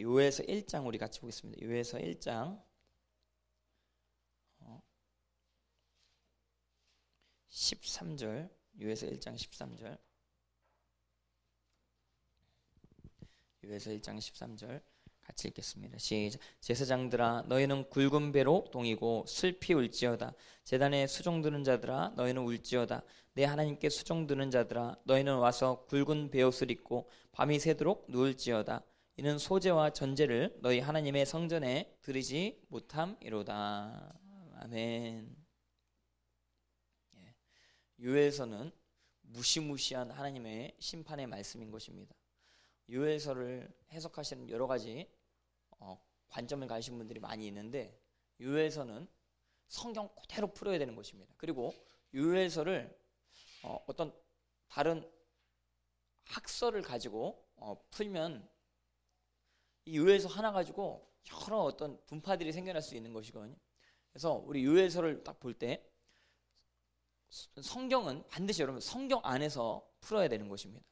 요에서 1장 우리 같이 보겠습니다. 요에서 1장 13절 요에서 1장 13절 요에서 1장 13절 같이 읽겠습니다. 시작. 제사장들아 너희는 굵은 배로 동이고 슬피 울지어다. 제단에 수종 드는 자들아 너희는 울지어다. 내 하나님께 수종 드는 자들아 너희는 와서 굵은 베옷을 입고 밤이 새도록 누울지어다. 이는 소재와 전제를 너희 하나님의 성전에 들이지 못함이로다. 아멘. 예. 요엘서는 무시무시한 하나님의 심판의 말씀인 것입니다. 요엘서를 해석하시는 여러 가지 어, 관점을 가지신 분들이 많이 있는데 요엘서는 성경 그대로 풀어야 되는 것입니다. 그리고 요엘서를 어, 떤 다른 학설을 가지고 어, 풀면 이 요엘서 하나 가지고 여러 어떤 분파들이 생겨날 수 있는 것이거든요. 그래서 우리 요엘서를 딱 볼 때 성경은 반드시 여러분 성경 안에서 풀어야 되는 것입니다.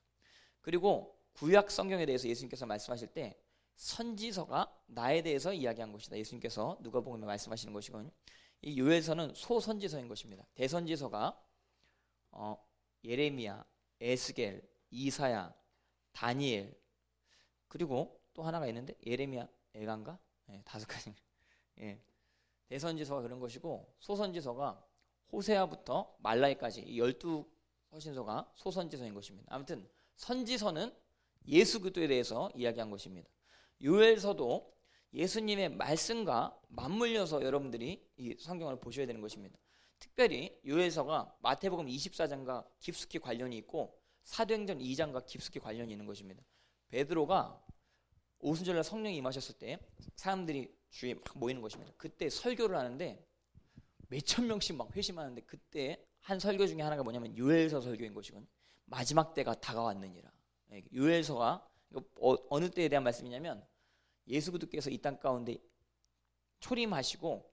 그리고 구약 성경에 대해서 예수님께서 말씀하실 때 선지서가 나에 대해서 이야기한 것이다. 예수님께서 누가복음에 말씀하시는 것이거든요. 이 요엘서는 소선지서인 것입니다. 대선지서가 어, 예레미야, 에스겔, 이사야, 다니엘 그리고 또 하나가 있는데 예레미야, 에간가 네, 다섯 가지. 예. 대선지서가 그런 것이고 소선지서가 호세아부터 말라이까지 열두 서신서가 소선지서인 것입니다. 아무튼 선지서는 예수 그리스도에 대해서 이야기한 것입니다. 요엘서도 예수님의 말씀과 맞물려서 여러분들이 이 성경을 보셔야 되는 것입니다. 특별히 요엘서가 마태복음 24장과 깊숙이 관련이 있고 사도행전 2장과 깊숙이 관련이 있는 것입니다. 베드로가 오순절날 성령이 임하셨을 때 사람들이 주위에 막 모이는 것입니다. 그때 설교를 하는데 몇 천 명씩 막 회심하는데 그때 한 설교 중에 하나가 뭐냐면 요엘서 설교인 것이거든요. 마지막 때가 다가왔느니라. 예, 요엘서가 어, 어느 때에 대한 말씀이냐면 예수 그리스도께서 이 땅 가운데 초림하시고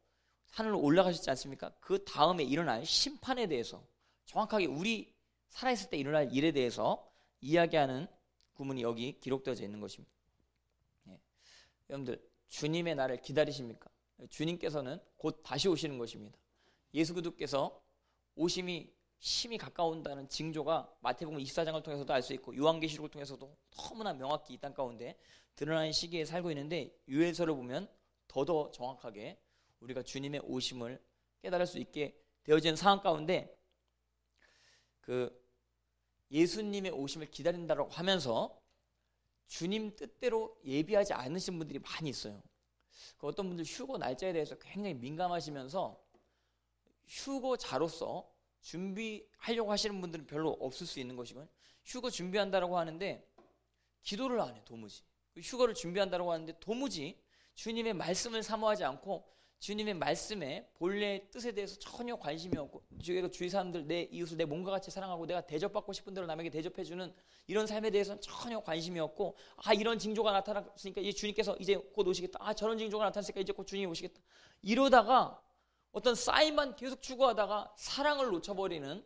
하늘로 올라가셨지 않습니까? 그 다음에 일어날 심판에 대해서 정확하게 우리 살아있을 때 일어날 일에 대해서 이야기하는 구문이 여기 기록되어져 있는 것입니다. 예. 여러분들 주님의 날을 기다리십니까? 주님께서는 곧 다시 오시는 것입니다. 예수 그리스도께서 오심이 심이 가까운다는 징조가 마태복음 24장을 통해서도 알 수 있고 요한계시록을 통해서도 너무나 명확히 이 땅 가운데 드러나는 시기에 살고 있는데 유엘서를 보면 더더 정확하게 우리가 주님의 오심을 깨달을 수 있게 되어진 상황 가운데 그 예수님의 오심을 기다린다고 하면서 주님 뜻대로 예비하지 않으신 분들이 많이 있어요. 그 어떤 분들 휴고 날짜에 대해서 굉장히 민감하시면서 휴고자로서 준비하려고 하시는 분들은 별로 없을 수 있는 것이거든요. 휴거 준비한다라고 하는데 기도를 안 해, 도무지. 그 휴거를 준비한다라고 하는데 도무지 주님의 말씀을 사모하지 않고 주님의 말씀에 본래 뜻에 대해서 전혀 관심이 없고 주위가 주위 사람들 내 이웃을 내 몸과 같이 사랑하고 내가 대접받고 싶은 대로 남에게 대접해주는 이런 삶에 대해서는 전혀 관심이 없고 아 이런 징조가 나타났으니까 이제 주님께서 이제 곧 오시겠다. 아 저런 징조가 나타났으니까 이제 곧 주님이 오시겠다. 이러다가 어떤 사인만 계속 추구하다가 사랑을 놓쳐버리는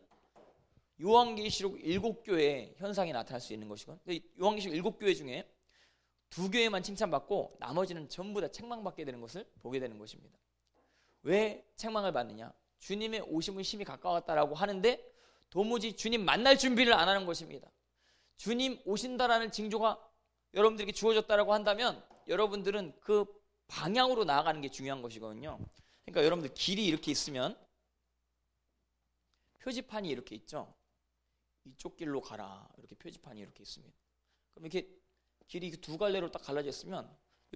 요한계시록 일곱 교회 현상이 나타날 수 있는 것이건 요한계시록 일곱 교회 중에 두 교회만 칭찬받고 나머지는 전부 다 책망받게 되는 것을 보게 되는 것입니다. 왜 책망을 받느냐? 주님의 오심은 심히 가까웠다라고 하는데 도무지 주님 만날 준비를 안 하는 것입니다. 주님 오신다라는 징조가 여러분들에게 주어졌다라고 한다면 여러분들은 그 방향으로 나아가는 게 중요한 것이거든요. 그러니까 여러분들 길이 이렇게 있으면 표지판이 이렇게 있죠. 이쪽 길로 가라. 이렇게 표지판이 이렇게 있습니다. 그럼 이렇게 길이 두 갈래로 딱이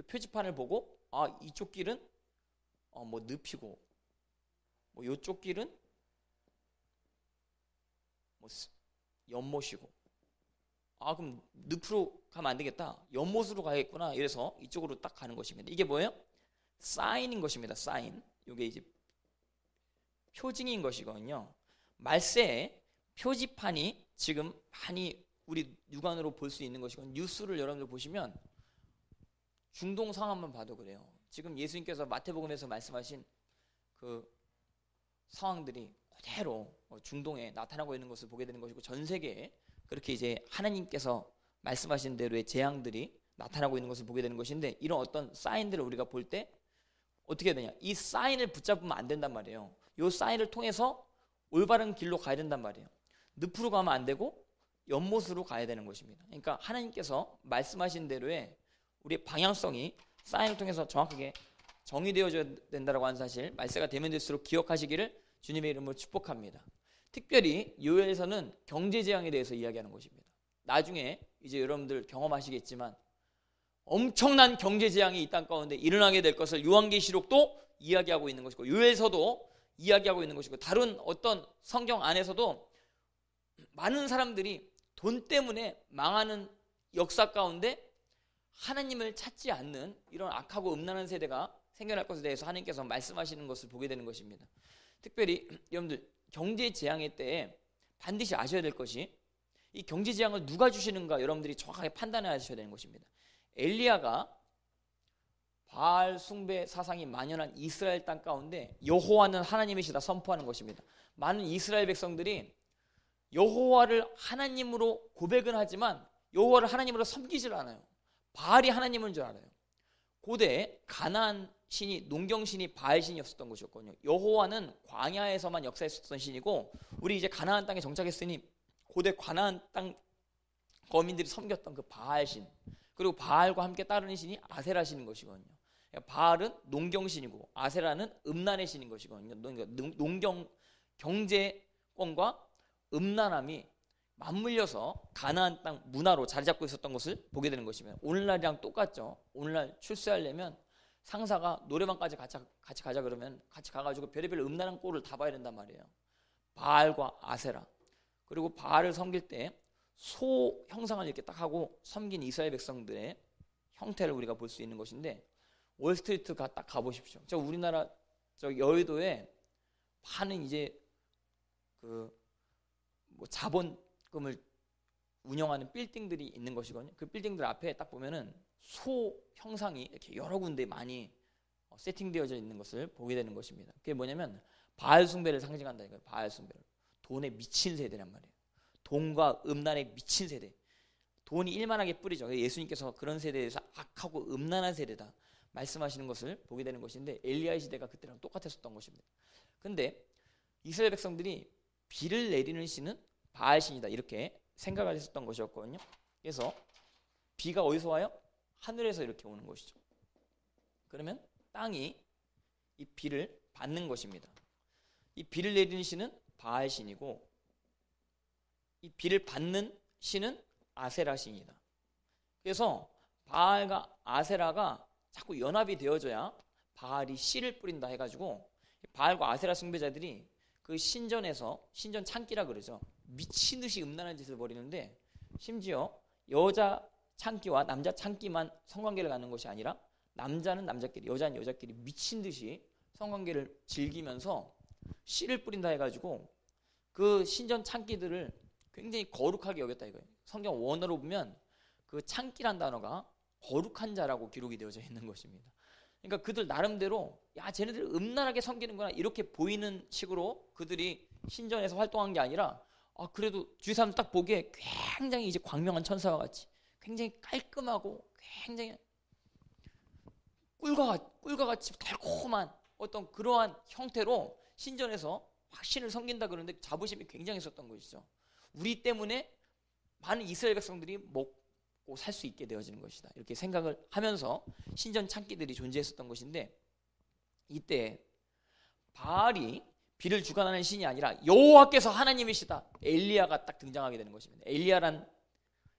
표지판을 보고 아 이쪽 길은 어 뭐 늪이고 뭐 이쪽 길은 뭐 연못이고 아 그럼 늪으로 가면 안 되겠다 연못으로 가야겠구나 이래서 이쪽으로 딱 가는 것입니다. 이게 뭐예요? 사인인 것입니다. 사인. 이게 이제 표징인 것이거든요. 말세에 표지판이 지금 많이 우리 육안으로 볼 수 있는 것이고 뉴스를 여러분들 보시면 중동 상황만 봐도 그래요. 지금 예수님께서 마태복음에서 말씀하신 그 상황들이 그대로 중동에 나타나고 있는 것을 보게 되는 것이고 전 세계에 그렇게 이제 하나님께서 말씀하신 대로의 재앙들이 나타나고 있는 것을 보게 되는 것인데 이런 어떤 사인들을 우리가 볼 때 어떻게 되냐? 이 사인을 붙잡으면 안 된단 말이에요. 이 사인을 통해서 올바른 길로 가야 된단 말이에요. 늪으로 가면 안 되고 연못으로 가야 되는 것입니다. 그러니까 하나님께서 말씀하신 대로의 우리의 방향성이 사인을 통해서 정확하게 정의되어져야 된다라고 하는 사실 말세가 되면 될수록 기억하시기를 주님의 이름으로 축복합니다. 특별히 요엘에서는 경제 재앙에 대해서 이야기하는 것입니다. 나중에 이제 여러분들 경험하시겠지만 엄청난 경제 재앙이 이 땅 가운데 일어나게 될 것을 요한계시록도 이야기하고 있는 것이고 요엘서도 이야기하고 있는 것이고 다른 어떤 성경 안에서도 많은 사람들이 돈 때문에 망하는 역사 가운데 하나님을 찾지 않는 이런 악하고 음란한 세대가 생겨날 것에 대해서 하나님께서 말씀하시는 것을 보게 되는 것입니다. 특별히 여러분들 경제 재앙의 때에 반드시 아셔야 될 것이 이 경제 재앙을 누가 주시는가 여러분들이 정확하게 판단해 하셔야 되는 것입니다. 엘리야가 바알 숭배 사상이 만연한 이스라엘 땅 가운데 여호와는 하나님이시다 선포하는 것입니다. 많은 이스라엘 백성들이 여호와를 하나님으로 고백은 하지만 여호와를 하나님으로 섬기질 않아요. 바알이 하나님인 줄 알아요. 고대 가나안 신이 농경 신이 바알 신이었었던 것이었거든요. 여호와는 광야에서만 역사했었던 신이고 우리 이제 가나안 땅에 정착했으니 고대 가나안 땅 거민들이 섬겼던 그 바알 신 그리고 바알과 함께 따르는 신이 아세라 신인 것이거든요. 그러니까 바알은 농경 신이고 아세라는 음란의 신인 것이거든요. 농경 경제권과 음란함이 맞물려서 가나안 땅 문화로 자리 잡고 있었던 것을 보게 되는 것이면 오늘날이랑 똑같죠. 오늘날 출세하려면 상사가 노래방까지 같이, 같이 가자 그러면 같이 가가지고 별의별 음란한 꼴을 다 봐야 된단 말이에요. 바알과 아세라 그리고 바알을 섬길 때 소 형상을 이렇게 딱 하고 섬긴 이스라엘 백성들의 형태를 우리가 볼 수 있는 것인데 월스트리트 가 딱 가보십시오. 저 우리나라 저 여의도에 많은 이제 그 뭐 자본금을 운영하는 빌딩들이 있는 것이거든요. 그 빌딩들 앞에 딱 보면은 소 형상이 이렇게 여러 군데 많이 어, 세팅되어져 있는 것을 보게 되는 것입니다. 그게 뭐냐면 바알 숭배를 상징한다니까요. 바알 숭배를. 돈에 미친 세대란 말이에요. 돈과 음란에 미친 세대. 돈이 일만하게 뿌리죠. 예수님께서 그런 세대에서 악하고 음란한 세대다 말씀하시는 것을 보게 되는 것인데 엘리야의 시대가 그때랑 똑같았었던 것입니다. 근데 이스라엘 백성들이 비를 내리는 신은 바알 신이다 이렇게 생각을 했었던 것이었거든요. 그래서 비가 어디서 와요? 하늘에서 이렇게 오는 것이죠. 그러면 땅이 이 비를 받는 것입니다. 이 비를 내리는 신은 바알 신이고 이 비를 받는 신은 아세라 신이다. 그래서 바알과 아세라가 자꾸 연합이 되어져야 바알이 씨를 뿌린다 해가지고 바알과 아세라 숭배자들이 그 신전에서 신전 창기라 그러죠. 미친 듯이 음란한 짓을 벌이는데 심지어 여자 창기와 남자 창기만 성관계를 갖는 것이 아니라 남자는 남자끼리 여자는 여자끼리 미친 듯이 성관계를 즐기면서 씨를 뿌린다 해가지고 그 신전 창기들을 굉장히 거룩하게 여겼다 이거예요. 성경 원어로 보면 그 창기란 단어가 거룩한 자라고 기록이 되어져 있는 것입니다. 그러니까 그들 나름대로 야 쟤네들 음란하게 섬기는구나 이렇게 보이는 식으로 그들이 신전에서 활동한 게 아니라 아 그래도 주위 사람 딱 보기에 굉장히 이제 광명한 천사와 같이 굉장히 깔끔하고 굉장히 꿀과 꿀과 같이 달콤한 어떤 그러한 형태로 신전에서 확신을 섬긴다 그러는데 자부심이 굉장히 있었던 것이죠. 우리 때문에 많은 이스라엘 백성들이 먹 살 수 있게 되어지는 것이다. 이렇게 생각을 하면서 신전 창기들이 존재했었던 것인데 이때 바알이 비를 주관하는 신이 아니라 여호와께서 하나님이시다. 엘리야가 딱 등장하게 되는 것입니다. 엘리야란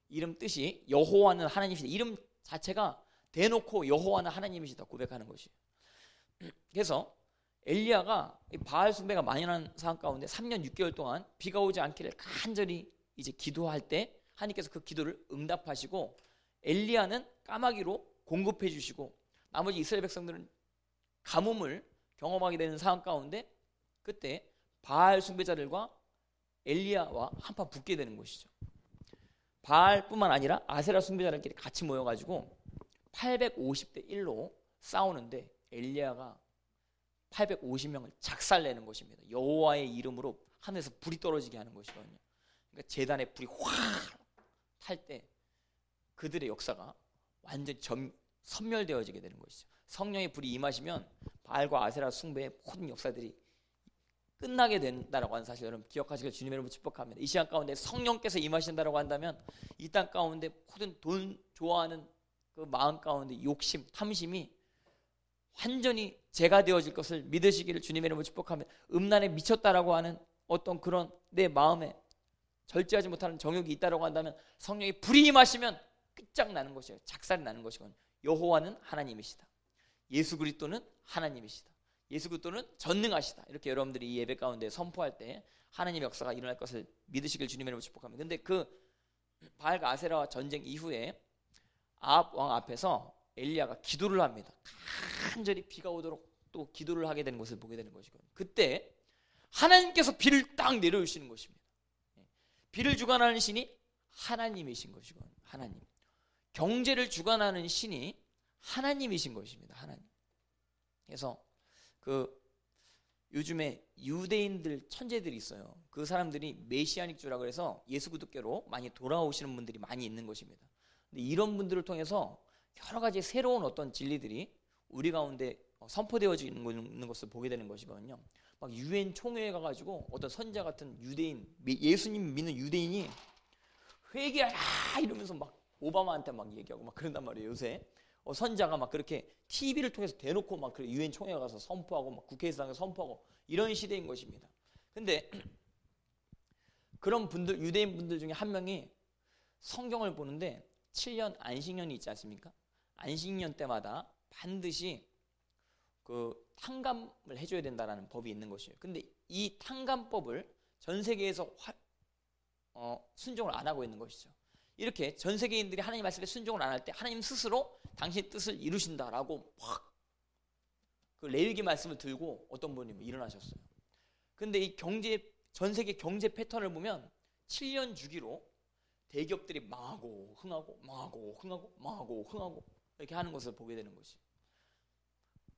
이름 뜻이 여호와는 하나님이시다. 이름 자체가 대놓고 여호와는 하나님이시다 고백하는 것이에요. 그래서 엘리야가 바알 숭배가 만연한 상황 가운데 3년 6개월 동안 비가 오지 않기를 간절히 이제 기도할 때 하나님께서 그 기도를 응답하시고 엘리야는 까마귀로 공급해 주시고 나머지 이스라엘 백성들은 가뭄을 경험하게 되는 상황 가운데 그때 바알 숭배자들과 엘리야와 한판 붙게 되는 것이죠. 바알뿐만 아니라 아세라 숭배자들끼리 같이 모여가지고 850대 1로 싸우는데 엘리야가 850명을 작살내는 것입니다. 여호와의 이름으로 하늘에서 불이 떨어지게 하는 것이거든요. 그러니까 재단에 불이 확 탈 때 그들의 역사가 완전 점 선멸되어지게 되는 것이죠. 성령의 불이 임하시면 바알과 아세라 숭배의 모든 역사들이 끝나게 된다라고 하는 사실 여러분 기억하시길 주님의 이름으로 축복합니다. 이 시간 가운데 성령께서 임하신다라고 한다면 이 땅 가운데 모든 돈 좋아하는 그 마음 가운데 욕심, 탐심이 완전히 제가 되어질 것을 믿으시기를 주님의 이름으로 축복합니다. 음란에 미쳤다라고 하는 어떤 그런 내 마음에 절제하지 못하는 정욕이 있다라고 한다면 성령이 불이 임하시면 끝장나는 것이에요. 작살이 나는 것이건 여호와는 하나님이시다. 예수 그리스도는 하나님이시다. 예수 그리스도는 전능하시다. 이렇게 여러분들이 이 예배 가운데 선포할 때 하나님의 역사가 일어날 것을 믿으시길 주님의 이름으로 축복합니다. 근데 그 바알과 아세라와 전쟁 이후에 아합 왕 앞에서 엘리야가 기도를 합니다. 간절히 비가 오도록 또 기도를 하게 되는 것을 보게 되는 것이거든요. 그때 하나님께서 비를 딱 내려주시는 것입니다. 예. 비를 주관하는 신이 하나님이신 것이거든요. 하나님. 경제를 주관하는 신이 하나님이신 것입니다. 하나님. 그래서 그 요즘에 유대인들 천재들이 있어요. 그 사람들이 메시아닉 주라 그래서 예수 그리스도께로 많이 돌아오시는 분들이 많이 있는 것입니다. 근데 이런 분들을 통해서 여러 가지 새로운 어떤 진리들이 우리 가운데 선포되어지는 것을 보게 되는 것이거든요. 막 유엔 총회에 가가지고 어떤 선자 같은 유대인, 예수님 믿는 유대인이 회개하라 이러면서 막 오바마한테 막 얘기하고 막 그런단 말이에요 요새. 어, 선자가 막 그렇게 TV를 통해서 대놓고 막 유엔 총회 가서 선포하고 막 국회의사당에 선포하고 이런 시대인 것입니다. 근데 그런 분들 유대인 분들 중에 한 명이 성경을 보는데 7년 안식년이 있지 않습니까? 안식년 때마다 반드시 그 탕감을 해줘야 된다라는 법이 있는 것이에요. 근데 이 탕감법을 전 세계에서 화, 어, 순종을 안 하고 있는 것이죠. 이렇게 전 세계인들이 하나님 말씀에 순종을 안 할 때 하나님 스스로 당신 뜻을 이루신다라고 확 그 레위기 말씀을 들고 어떤 분이 일어나셨어요. 근데 이 경제 전 세계 경제 패턴을 보면 7년 주기로 대기업들이 망하고 흥하고 망하고 흥하고 망하고 흥하고 이렇게 하는 것을 보게 되는 것이.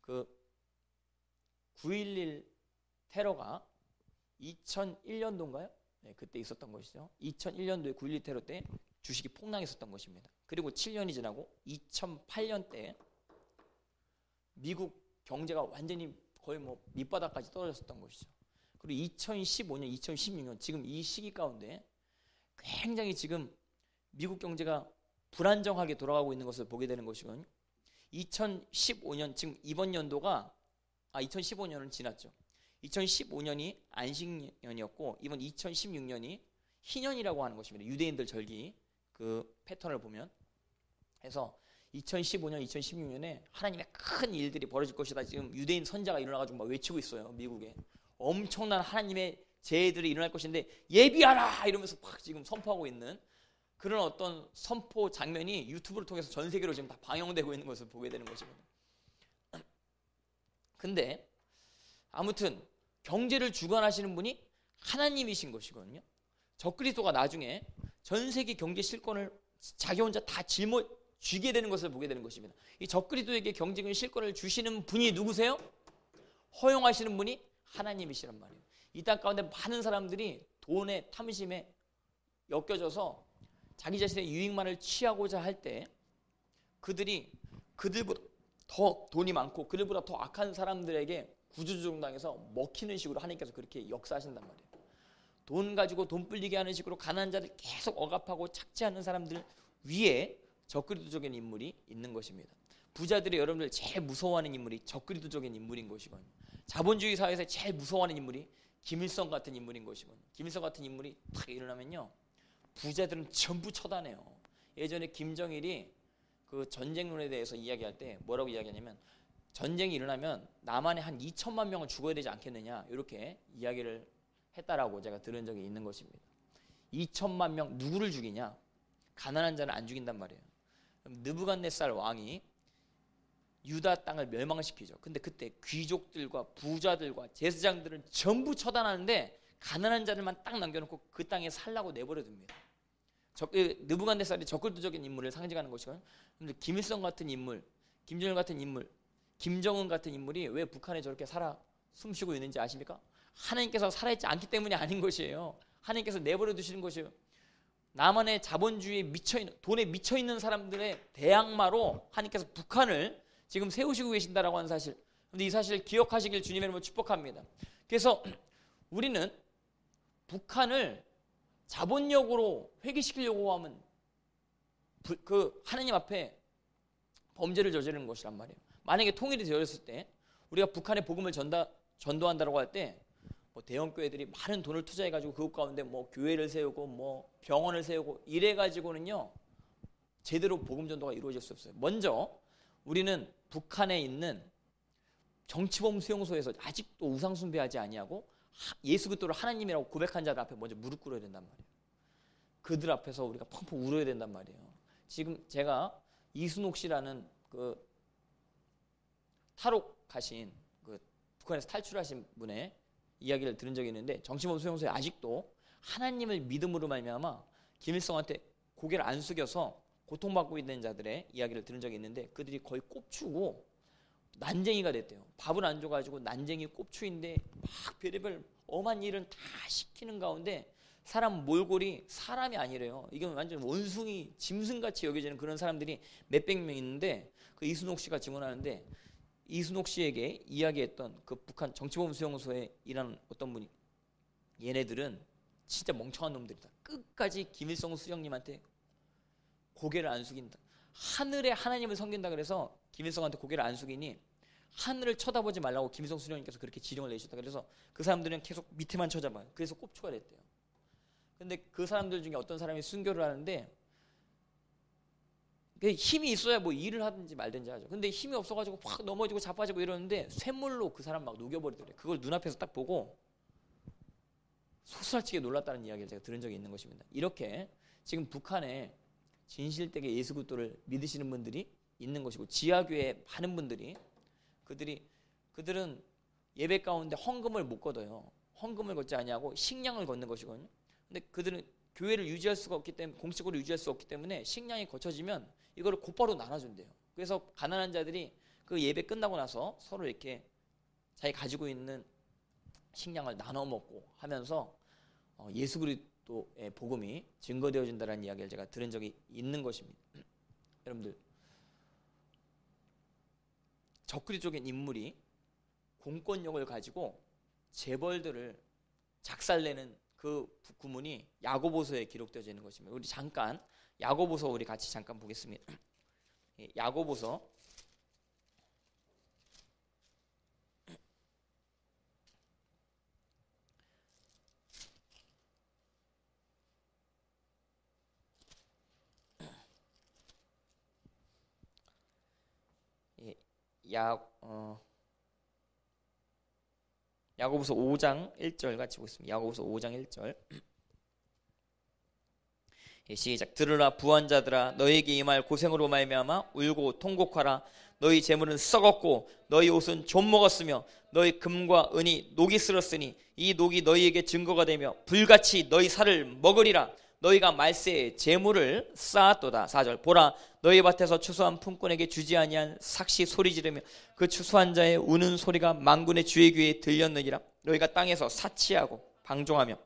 그 9.11 테러가 2001년도인가요? 네, 그때 있었던 것이죠. 2001년도에 9.12 테러 때 주식이 폭락했었던 것입니다. 그리고 7년이 지나고 2008년 때 미국 경제가 완전히 거의 뭐 밑바닥까지 떨어졌었던 것이죠. 그리고 2015년, 2016년 지금 이 시기 가운데 굉장히 지금 미국 경제가 불안정하게 돌아가고 있는 것을 보게 되는 것이거든요. 2015년 지금 이번 연도가 아 2015년은 지났죠. 2015년이 안식년이었고 이번 2016년이 희년이라고 하는 것입니다. 유대인들 절기 그 패턴을 보면 해서 2015년, 2016년에 하나님의 큰 일들이 벌어질 것이다. 지금 유대인 선자가 일어나가지고 막 외치고 있어요. 미국에 엄청난 하나님의 재해들이 일어날 것인데 예비하라 이러면서 막 지금 선포하고 있는 그런 어떤 선포 장면이 유튜브를 통해서 전 세계로 지금 다 방영되고 있는 것을 보게 되는 것입니다. 근데 아무튼 경제를 주관하시는 분이 하나님이신 것이거든요. 적그리스도가 나중에 전 세계 경제 실권을 자기 혼자 다 짊어 쥐게 되는 것을 보게 되는 것입니다. 이 적그리스도에게 경제적 실권을 주시는 분이 누구세요? 허용하시는 분이 하나님이시란 말이에요. 이 땅 가운데 많은 사람들이 돈의 탐심에 엮여져서 자기 자신의 유익만을 취하고자 할 때 그들이 그들보다 더 돈이 많고 그들보다 더 악한 사람들에게 구주조정당해서 먹히는 식으로 하나님께서 그렇게 역사하신단 말이에요. 돈 가지고 돈 불리게 하는 식으로 가난한 자들 계속 억압하고 착취하는 사람들 위에 적그리도적인 인물이 있는 것입니다. 부자들이 여러분들 제일 무서워하는 인물이 적그리도적인 인물인 것이거든요. 자본주의 사회에서 제일 무서워하는 인물이 김일성 같은 인물인 것이거든요. 김일성 같은 인물이 딱 일어나면요. 부자들은 전부 처단해요. 예전에 김정일이 그 전쟁론에 대해서 이야기할 때 뭐라고 이야기하냐면 전쟁이 일어나면 남한에 한 2천만 명은 죽어야 되지 않겠느냐 이렇게 이야기를 했다라고 제가 들은 적이 있는 것입니다. 2천만 명 누구를 죽이냐? 가난한 자는 안 죽인단 말이에요. 느부갓네살 왕이 유다 땅을 멸망시키죠. 근데 그때 귀족들과 부자들과 제사장들은 전부 처단하는데 가난한 자들만 딱 남겨놓고 그 땅에 살라고 내버려 둡니다. 느부갓네살이 적극적인 인물을 상징하는 것이거든요. 김일성 같은 인물, 김정일 같은 인물, 김정은 같은 인물이 왜 북한에 저렇게 살아 숨쉬고 있는지 아십니까? 하나님께서 살아있지 않기 때문이 아닌 것이에요. 하나님께서 내버려 두시는 것이에요. 남한의 자본주의에 미쳐 있는 돈에 미쳐 있는 사람들의 대항마로 하나님께서 북한을 지금 세우시고 계신다라고 하는 사실. 근데 이 사실을 기억하시길 주님의 이름으로 축복합니다. 그래서 우리는 북한을 자본력으로 회귀시키려고 하면 그 하나님 앞에 범죄를 저지르는 것이란 말이에요. 만약에 통일이 되었을 때 우리가 북한에 복음을 전다, 전도한다고 할 때 뭐 대형 교회들이 많은 돈을 투자해 가지고 그것 가운데 뭐 교회를 세우고 뭐 병원을 세우고 이래 가지고는요 제대로 복음 전도가 이루어질 수 없어요. 먼저 우리는 북한에 있는 정치범 수용소에서 아직도 우상 숭배하지 아니하고 예수 그리스도를 하나님이라고 고백한 자들 앞에 먼저 무릎 꿇어야 된단 말이에요. 그들 앞에서 우리가 펑펑 울어야 된단 말이에요. 지금 제가 이순옥 씨라는 그 탈옥 가신 그 북한에서 탈출하신 분의 이야기를 들은 적이 있는데 정치범 수용소에 아직도 하나님을 믿음으로 말미암아 김일성한테 고개를 안 숙여서 고통받고 있는 자들의 이야기를 들은 적이 있는데 그들이 거의 꼽추고 난쟁이가 됐대요. 밥을 안 줘가지고 난쟁이 꼽추인데 막 별의별 엄한 일은 다 시키는 가운데 사람 몰골이 사람이 아니래요. 이건 완전 원숭이 짐승같이 여겨지는 그런 사람들이 몇백 명 있는데 그 이순옥 씨가 증언하는데 이순옥 씨에게 이야기했던 그 북한 정치범 수용소에 일하는 어떤 분이 얘네들은 진짜 멍청한 놈들이다. 끝까지 김일성 수령님한테 고개를 안 숙인다. 하늘에 하나님을 섬긴다 그래서 김일성한테 고개를 안 숙이니 하늘을 쳐다보지 말라고 김일성 수령님께서 그렇게 지령을 내셨다. 그래서 그 사람들은 계속 밑에만 쳐다봐요. 그래서 꼽초가 됐대요. 근데 그 사람들 중에 어떤 사람이 순교를 하는데 힘이 있어야 뭐 일을 하든지 말든지 하죠. 근데 힘이 없어가지고 확 넘어지고 자빠지고 이러는데 쇠물로 그 사람 막 녹여버리더래. 그걸 눈앞에서 딱 보고 소스라치게 놀랐다는 이야기를 제가 들은 적이 있는 것입니다. 이렇게 지금 북한에 진실되게 예수 그리스도를 믿으시는 분들이 있는 것이고 지하교회 많은 분들이 그들이 그들은 예배 가운데 헌금을 못 걷어요. 헌금을 걷지 아니하고 식량을 걷는 것이거든요. 근데 그들은 교회를 유지할 수가 없기 때문에 공식으로 유지할 수 없기 때문에 식량이 거쳐지면 이거를 곧바로 나눠준대요. 그래서 가난한 자들이 그 예배 끝나고 나서 서로 이렇게 자기 가지고 있는 식량을 나눠 먹고 하면서 어, 예수 그리스도의 복음이 증거되어진다는 이야기를 제가 들은 적이 있는 것입니다. 여러분들 적그리적인 인물이 공권력을 가지고 재벌들을 작살내는 그 구문이 야고보서에 기록되어 있는 것입니다. 우리 잠깐 야고보서 우리 같이 잠깐 보겠습니다. 예, 야고보서 예, 야 어, 야고보서 5장 1절 같이 보겠습니다. 야고보서 5장 1절. 예, 시작 들으라 부한 자들아 너에게 임할 고생으로 말미암아 울고 통곡하라 너희 재물은 썩었고 너희 옷은 좀 먹었으며 너희 금과 은이 녹이 쓸었으니 이 녹이 너희에게 증거가 되며 불같이 너희 살을 먹으리라 너희가 말세에 재물을 쌓았도다. 4절 보라 너희 밭에서 추수한 품꾼에게 주지 아니한 삭시 소리 지르며 그 추수한 자의 우는 소리가 망군의 주의 귀에 들렸느니라 너희가 땅에서 사치하고 방종하며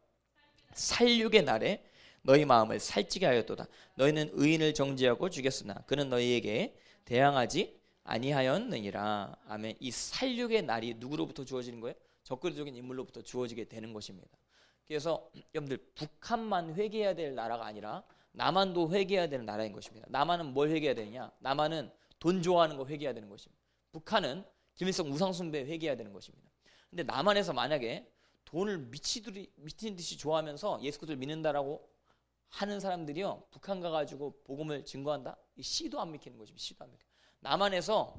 살육의 날에 너희 마음을 살찌게 하였도다. 너희는 의인을 정죄하고 죽였으나 그는 너희에게 대항하지 아니하였느니라. 아멘. 이 살육의 날이 누구로부터 주어지는 거예요? 적그리적인 인물로부터 주어지게 되는 것입니다. 그래서 여러분들 북한만 회개해야 될 나라가 아니라 남한도 회개해야 되는 나라인 것입니다. 남한은 뭘 회개해야 되느냐? 남한은 돈 좋아하는 거 회개해야 되는 것입니다. 북한은 김일성 우상숭배 회개해야 되는 것입니다. 근데 남한에서 만약에 돈을 미치듯이 미친 듯이 좋아하면서 예수 그리스도를 믿는다라고 하는 사람들이요 북한 가가지고 복음을 증거한다 시도 안 믿기는 것입니다. 시도 안 믿기. 남한에서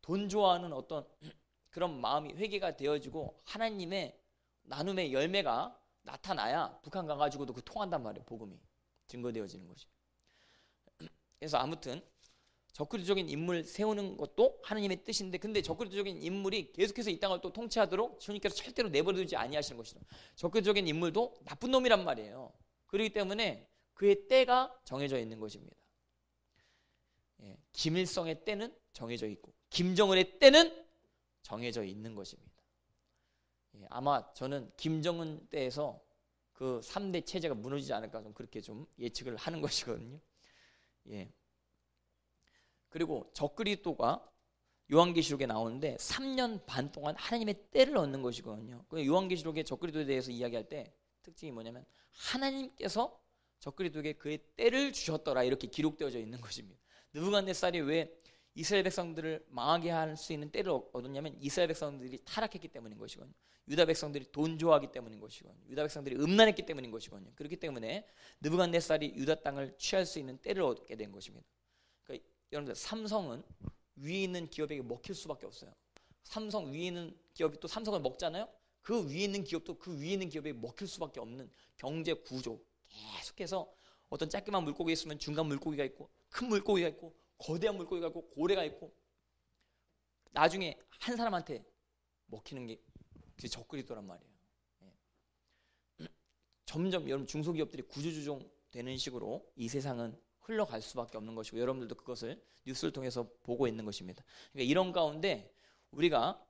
돈 좋아하는 어떤 그런 마음이 회개가 되어지고 하나님의 나눔의 열매가 나타나야 북한 가가지고도 그 통한단 말이에요. 복음이 증거되어지는 것이. 그래서 아무튼 적그리적인 인물 세우는 것도 하나님의 뜻인데 근데 적그리적인 인물이 계속해서 이 땅을 또 통치하도록 주님께서 절대로 내버려두지 아니하시는 것이죠. 적그리적인 인물도 나쁜 놈이란 말이에요. 그렇기 때문에 그의 때가 정해져 있는 것입니다. 예, 김일성의 때는 정해져 있고 김정은의 때는 정해져 있는 것입니다. 예, 아마 저는 김정은 때에서 그 3대 체제가 무너지지 않을까 좀 그렇게 좀 예측을 하는 것이거든요. 예. 그리고 적그리스도가 요한계시록에 나오는데 3년 반 동안 하나님의 때를 얻는 것이거든요. 그 요한계시록의 적그리스도에 대해서 이야기할 때 특징이 뭐냐면 하나님께서 적그리스도에게 그의 때를 주셨더라 이렇게 기록되어져 있는 것입니다. 느부갓네살이 왜 이스라엘 백성들을 망하게 할 수 있는 때를 얻었냐면 이스라엘 백성들이 타락했기 때문인 것이거든요. 유다 백성들이 돈 좋아하기 때문인 것이거든요. 유다 백성들이 음란했기 때문인 것이거든요. 그렇기 때문에 느부갓네살이 유다 땅을 취할 수 있는 때를 얻게 된 것입니다. 그러니까 여러분들 삼성은 위에 있는 기업에게 먹힐 수밖에 없어요. 삼성 위에 있는 기업이 또 삼성을 먹잖아요. 그 위에 있는 기업도 그 위에 있는 기업에 먹힐 수밖에 없는 경제 구조 계속해서 어떤 짧게만 물고기 있으면 중간 물고기가 있고 큰 물고기가 있고 거대한 물고기가 있고 고래가 있고 나중에 한 사람한테 먹히는 게 그게 적그리스도란 말이에요. 예. 점점 여러분 중소기업들이 구조조정 되는 식으로 이 세상은 흘러갈 수밖에 없는 것이고 여러분들도 그것을 뉴스를 통해서 보고 있는 것입니다. 그러니까 이런 가운데 우리가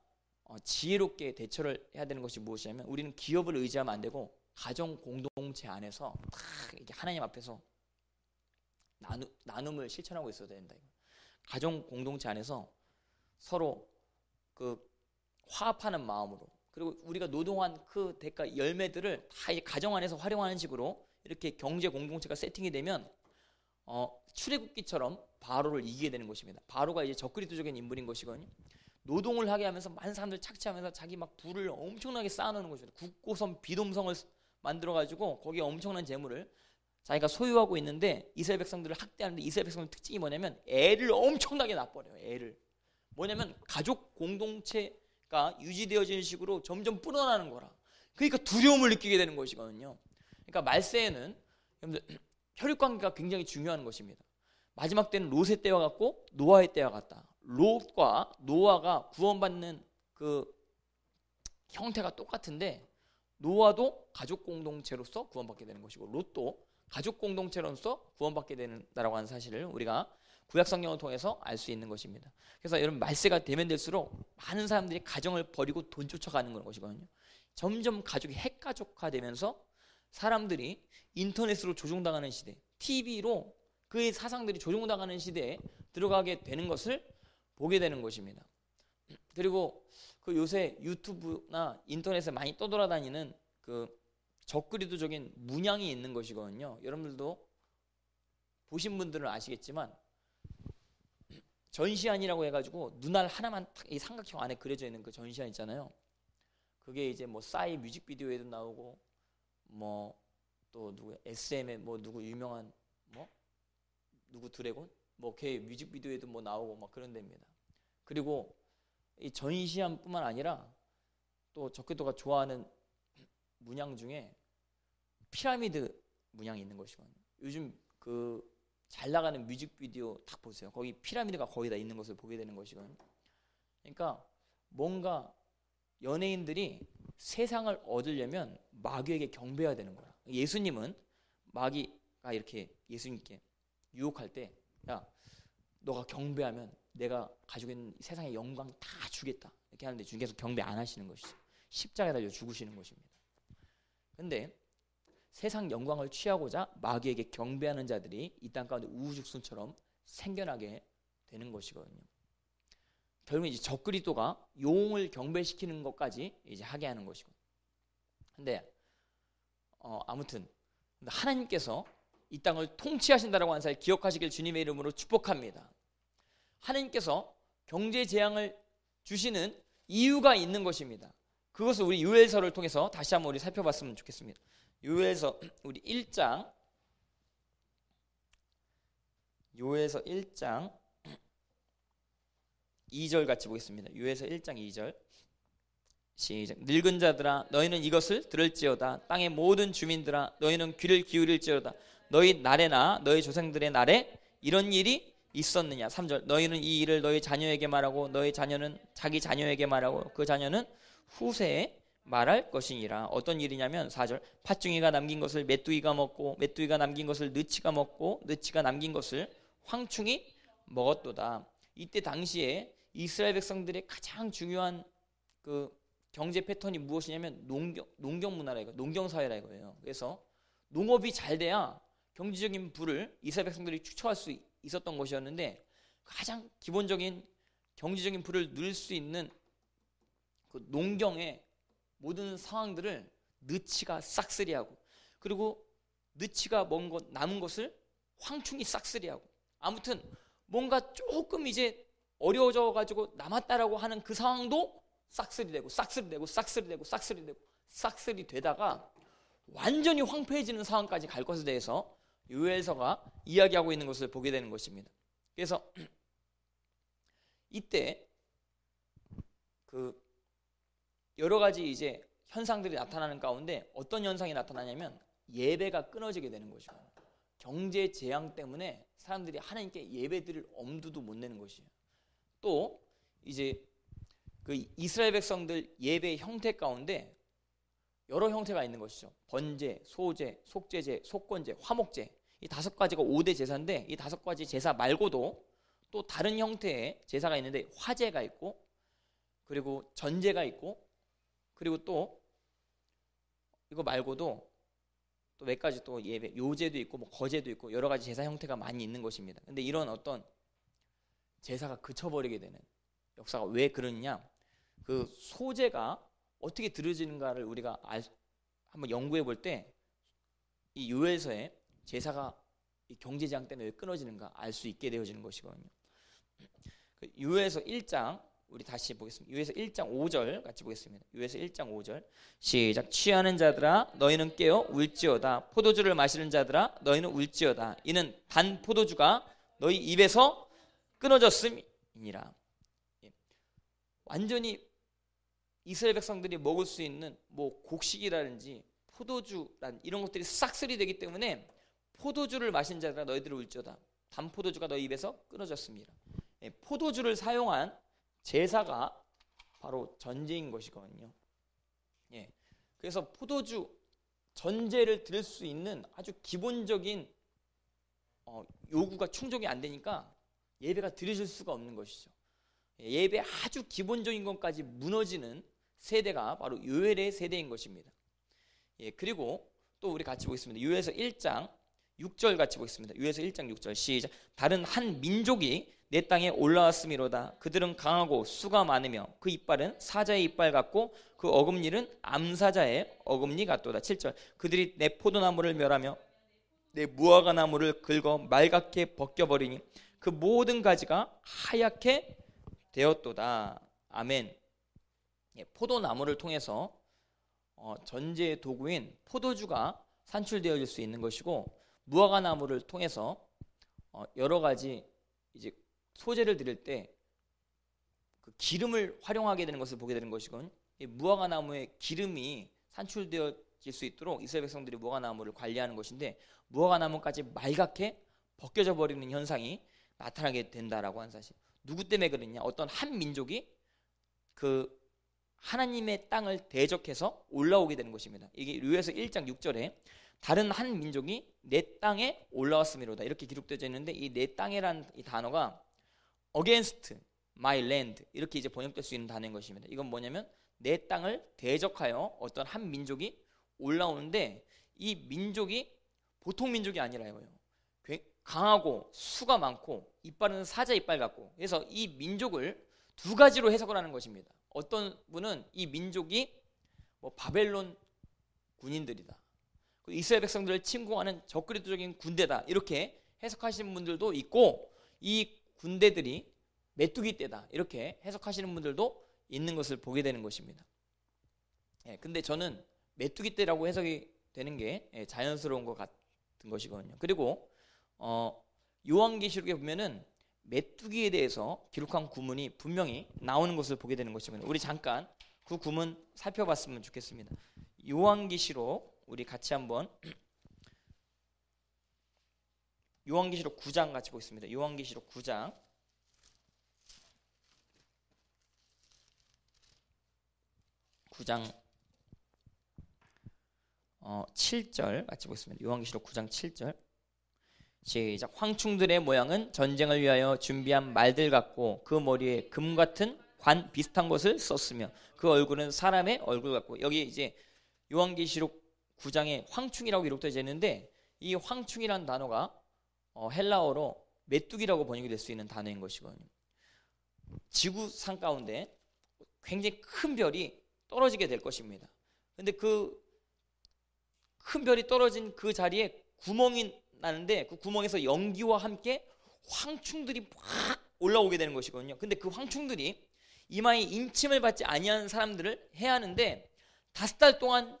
어, 지혜롭게 대처를 해야 되는 것이 무엇이냐면 우리는 기업을 의지하면 안 되고 가정 공동체 안에서 딱 이렇게 하나님 앞에서 나누, 나눔을 실천하고 있어야 된다. 가정 공동체 안에서 서로 그 화합하는 마음으로 그리고 우리가 노동한 그 대가 열매들을 다 가정 안에서 활용하는 식으로 이렇게 경제 공동체가 세팅이 되면 어, 출애굽기처럼 바로를 이기게 되는 것입니다. 바로가 이제 적그리스도적인 인물인 것이거든요. 노동을 하게 하면서 많은 사람들 착취하면서 자기 막 부를 엄청나게 쌓아놓는 것입니다. 국고섬 비돔성을 만들어 가지고 거기에 엄청난 재물을 자기가 소유하고 있는데 이스라엘 백성들을 학대하는데 이스라엘 백성들 특징이 뭐냐면 애를 엄청나게 낳버려요. 애를 뭐냐면 가족 공동체가 유지되어지는 식으로 점점 불어나는 거라. 그러니까 두려움을 느끼게 되는 것이거든요. 그러니까 말세에는 혈육 관계가 굉장히 중요한 것입니다. 마지막 때는 롯의 때와 같고 노아의 때와 같다. 롯과 노아가 구원받는 그 형태가 똑같은데 노아도 가족 공동체로서 구원받게 되는 것이고 롯도 가족 공동체로서 구원받게 된다라고 하는 사실을 우리가 구약 성경을 통해서 알 수 있는 것입니다. 그래서 여러분 말세가 되면 될수록 많은 사람들이 가정을 버리고 돈 쫓아가는 것이거든요. 점점 가족이 핵가족화되면서 사람들이 인터넷으로 조종당하는 시대, TV로 그의 사상들이 조종당하는 시대에 들어가게 되는 것을 보게 되는 것입니다. 그리고 그 요새 유튜브나 인터넷에 많이 떠돌아다니는 그 적그리도적인 문양이 있는 것이거든요. 여러분들도 보신 분들은 아시겠지만 전시안이라고 해가지고 눈알 하나만 이 삼각형 안에 그려져 있는 그 전시안 있잖아요. 그게 이제 뭐 싸이 뮤직비디오에도 나오고 뭐 또 누구 SM의 뭐 누구 유명한 뭐 누구 드래곤 뭐걔 뮤직비디오에도 뭐 나오고 막 그런 데입니다. 그리고 이 전시안뿐만 아니라 또 적게도가 좋아하는 문양 중에 피라미드 문양이 있는 것이거든요. 요즘 그 잘 나가는 뮤직비디오 딱 보세요. 거기 피라미드가 거의 다 있는 것을 보게 되는 것이거든요. 그러니까 뭔가 연예인들이 세상을 얻으려면 마귀에게 경배해야 되는 거야. 예수님은 마귀가 이렇게 예수님께 유혹할 때, 야, 너가 경배하면 내가 가지고 있는 세상의 영광 다 주겠다. 이렇게 하는데 주님께서 경배 안 하시는 것이죠. 십자가에 달려 죽으시는 것입니다. 근데 세상 영광을 취하고자 마귀에게 경배하는 자들이 이 땅 가운데 우후죽순처럼 생겨나게 되는 것이거든요. 결국 이제 적그리스도가 용을 경배시키는 것까지 이제 하게 하는 것이고. 근데 어, 아무튼 하나님께서 이 땅을 통치하신다라고 하는 사실 기억하시길 주님의 이름으로 축복합니다. 하나님께서 경제 재앙을 주시는 이유가 있는 것입니다. 그것을 우리 유엘서를 통해서 다시 한번 우리 살펴봤으면 좋겠습니다. 요엘서 우리 1장. 요엘서 1장 2절 같이 보겠습니다. 요엘서 1장 2절. 시작 늙은 자들아 너희는 이것을 들을지어다. 땅의 모든 주민들아 너희는 귀를 기울일지어다. 너희 날에나 너희 조상들의 날에 이런 일이 있었느냐? 3절 너희는 이 일을 너희 자녀에게 말하고 너희 자녀는 자기 자녀에게 말하고 그 자녀는 후세에 말할 것이니라. 어떤 일이냐면 4절 팥중이가 남긴 것을 메뚜기가 먹고 메뚜기가 남긴 것을 느치가 먹고 느치가 남긴 것을 황충이 먹었도다. 이때 당시에 이스라엘 백성들의 가장 중요한 그 경제 패턴이 무엇이냐면 농경 농경 문화라 이거 농경 사회라 이거예요. 그래서 농업이 잘 돼야 경제적인 부를 이스라엘 백성들이 축적할 수 있었던 것이었는데 가장 기본적인 경제적인 부를 누릴 수 있는 그 농경의 모든 상황들을 느치가 싹쓸이하고 그리고 느치가 먼 것 남은 것을 황충이 싹쓸이하고 아무튼 뭔가 조금 이제 어려워져 가지고 남았다라고 하는 그 상황도 싹쓸이되고 싹쓸이되고 싹쓸이되고 싹쓸이되고 싹쓸이 되다가 완전히 황폐해지는 상황까지 갈 것에 대해서 요엘서가 이야기하고 있는 것을 보게 되는 것입니다. 그래서 이때 그 여러 가지 이제 현상들이 나타나는 가운데 어떤 현상이 나타나냐면 예배가 끊어지게 되는 것이고 경제 재앙 때문에 사람들이 하나님께 예배드릴 엄두도 못 내는 것이에요. 또 이제 그 이스라엘 백성들 예배 형태 가운데 여러 형태가 있는 것이죠. 번제, 소제, 속제제, 속건제, 화목제 이 다섯 가지가 5대 제사인데 이 다섯 가지 제사 말고도 또 다른 형태의 제사가 있는데 화제가 있고 그리고 전제가 있고 그리고 또 이거 말고도 또 몇 가지 또 예배 요제도 있고 뭐 거제도 있고 여러 가지 제사 형태가 많이 있는 것입니다. 근데 이런 어떤 제사가 그쳐버리게 되는 역사가 왜 그러느냐? 그 소재가 어떻게 들어지는가를 우리가 알, 한번 연구해 볼 때 이 요엘서에 제사가 이 경제장 때문에 왜 끊어지는가 알 수 있게 되어지는 것이거든요. 그 요엘서 1장 우리 다시 보겠습니다. 요에서 1장 5절 같이 보겠습니다. 요에서 1장 5절 시작 취하는 자들아 너희는 깨어 울지어다 포도주를 마시는 자들아 너희는 울지어다 이는 단 포도주가 너희 입에서 끊어졌음이니라. 예. 완전히 이스라엘 백성들이 먹을 수 있는 뭐 곡식이라든지 포도주란 이런 것들이 싹쓸이 되기 때문에 포도주를 마신 자들아 너희들을 울지어다. 단 포도주가 너희 입에서 끊어졌습니다. 예, 포도주를 사용한 제사가 바로 전제인 것이거든요. 예. 그래서 포도주 전제를 드릴 수 있는 아주 기본적인 어, 요구가 충족이 안 되니까 예배가 드려질 수가 없는 것이죠. 예, 예배 아주 기본적인 것까지 무너지는 세대가 바로 요엘의 세대인 것입니다. 예, 그리고 또 우리 같이 보겠습니다. 요엘서 1장 6절 같이 보겠습니다. 요엘서 1장 6절 시작. 다른 한 민족이 내 땅에 올라왔음이로다. 그들은 강하고 수가 많으며 그 이빨은 사자의 이빨 같고 그 어금니는 암사자의 어금니 같도다. 7절. 그들이 내 포도나무를 멸하며 내 무화과 나무를 긁어 말갛게 벗겨버리니 그 모든 가지가 하얗게 되었도다. 아멘. 예, 포도나무를 통해서 어, 전제의 도구인 포도주가 산출되어질 수 있는 것이고 무화과 나무를 통해서 어, 여러 가지 이제 소재를 드릴 때 그 기름을 활용하게 되는 것을 보게 되는 것이군. 이 무화과 나무의 기름이 산출되어질 수 있도록 이스라엘 백성들이 무화과 나무를 관리하는 것인데 무화과 나무까지 말갛게 벗겨져 버리는 현상이 나타나게 된다라고 한 사실. 누구 때문에 그러냐? 어떤 한 민족이 그 하나님의 땅을 대적해서 올라오게 되는 것입니다. 이게 류에서 1장 6절에 다른 한 민족이 내 땅에 올라왔음이로다 이렇게 기록되어 있는데 이 내 땅이라는 이 단어가 against my land 이렇게 이제 번역될 수 있는 단어인 것입니다. 이건 뭐냐면 내 땅을 대적하여 어떤 한 민족이 올라오는데 이 민족이 보통 민족이 아니라 이거예요. 강하고 수가 많고 이빨은 사자 이빨 같고 그래서 이 민족을 두 가지로 해석을 하는 것입니다. 어떤 분은 이 민족이 뭐 바벨론 군인들이다. 이스라엘 백성들을 침공하는 적그리스도적인 군대다. 이렇게 해석하시는 분들도 있고 이 군대들이 메뚜기 떼다 이렇게 해석하시는 분들도 있는 것을 보게 되는 것입니다. 예, 근데 저는 메뚜기 떼라고 해석이 되는 게 예, 자연스러운 것 같은 것이거든요. 그리고 어, 요한계시록에 보면은 메뚜기에 대해서 기록한 구문이 분명히 나오는 것을 보게 되는 것입니다. 우리 잠깐 그 구문 살펴봤으면 좋겠습니다. 요한계시록 우리 같이 한번 요한계시록 9장 같이 보겠습니다. 요한계시록 9장 구장 어, 7절 같이 보겠습니다. 요한계시록 9장 7절 시작 황충들의 모양은 전쟁을 위하여 준비한 말들 같고 그 머리에 금 같은 관 비슷한 것을 썼으며 그 얼굴은 사람의 얼굴 같고 여기 이제 요한계시록 9장에 황충이라고 기록되어 있는데 이 황충이라는 단어가 어, 헬라어로 메뚜기라고 번역이 될 수 있는 단어인 것이거든요. 지구상 가운데 굉장히 큰 별이 떨어지게 될 것입니다. 근데 그 큰 별이 떨어진 그 자리에 구멍이 나는데 그 구멍에서 연기와 함께 황충들이 막 올라오게 되는 것이거든요. 근데 그 황충들이 이마에 임침을 받지 아니하는 사람들을 해야 하는데 다섯 달 동안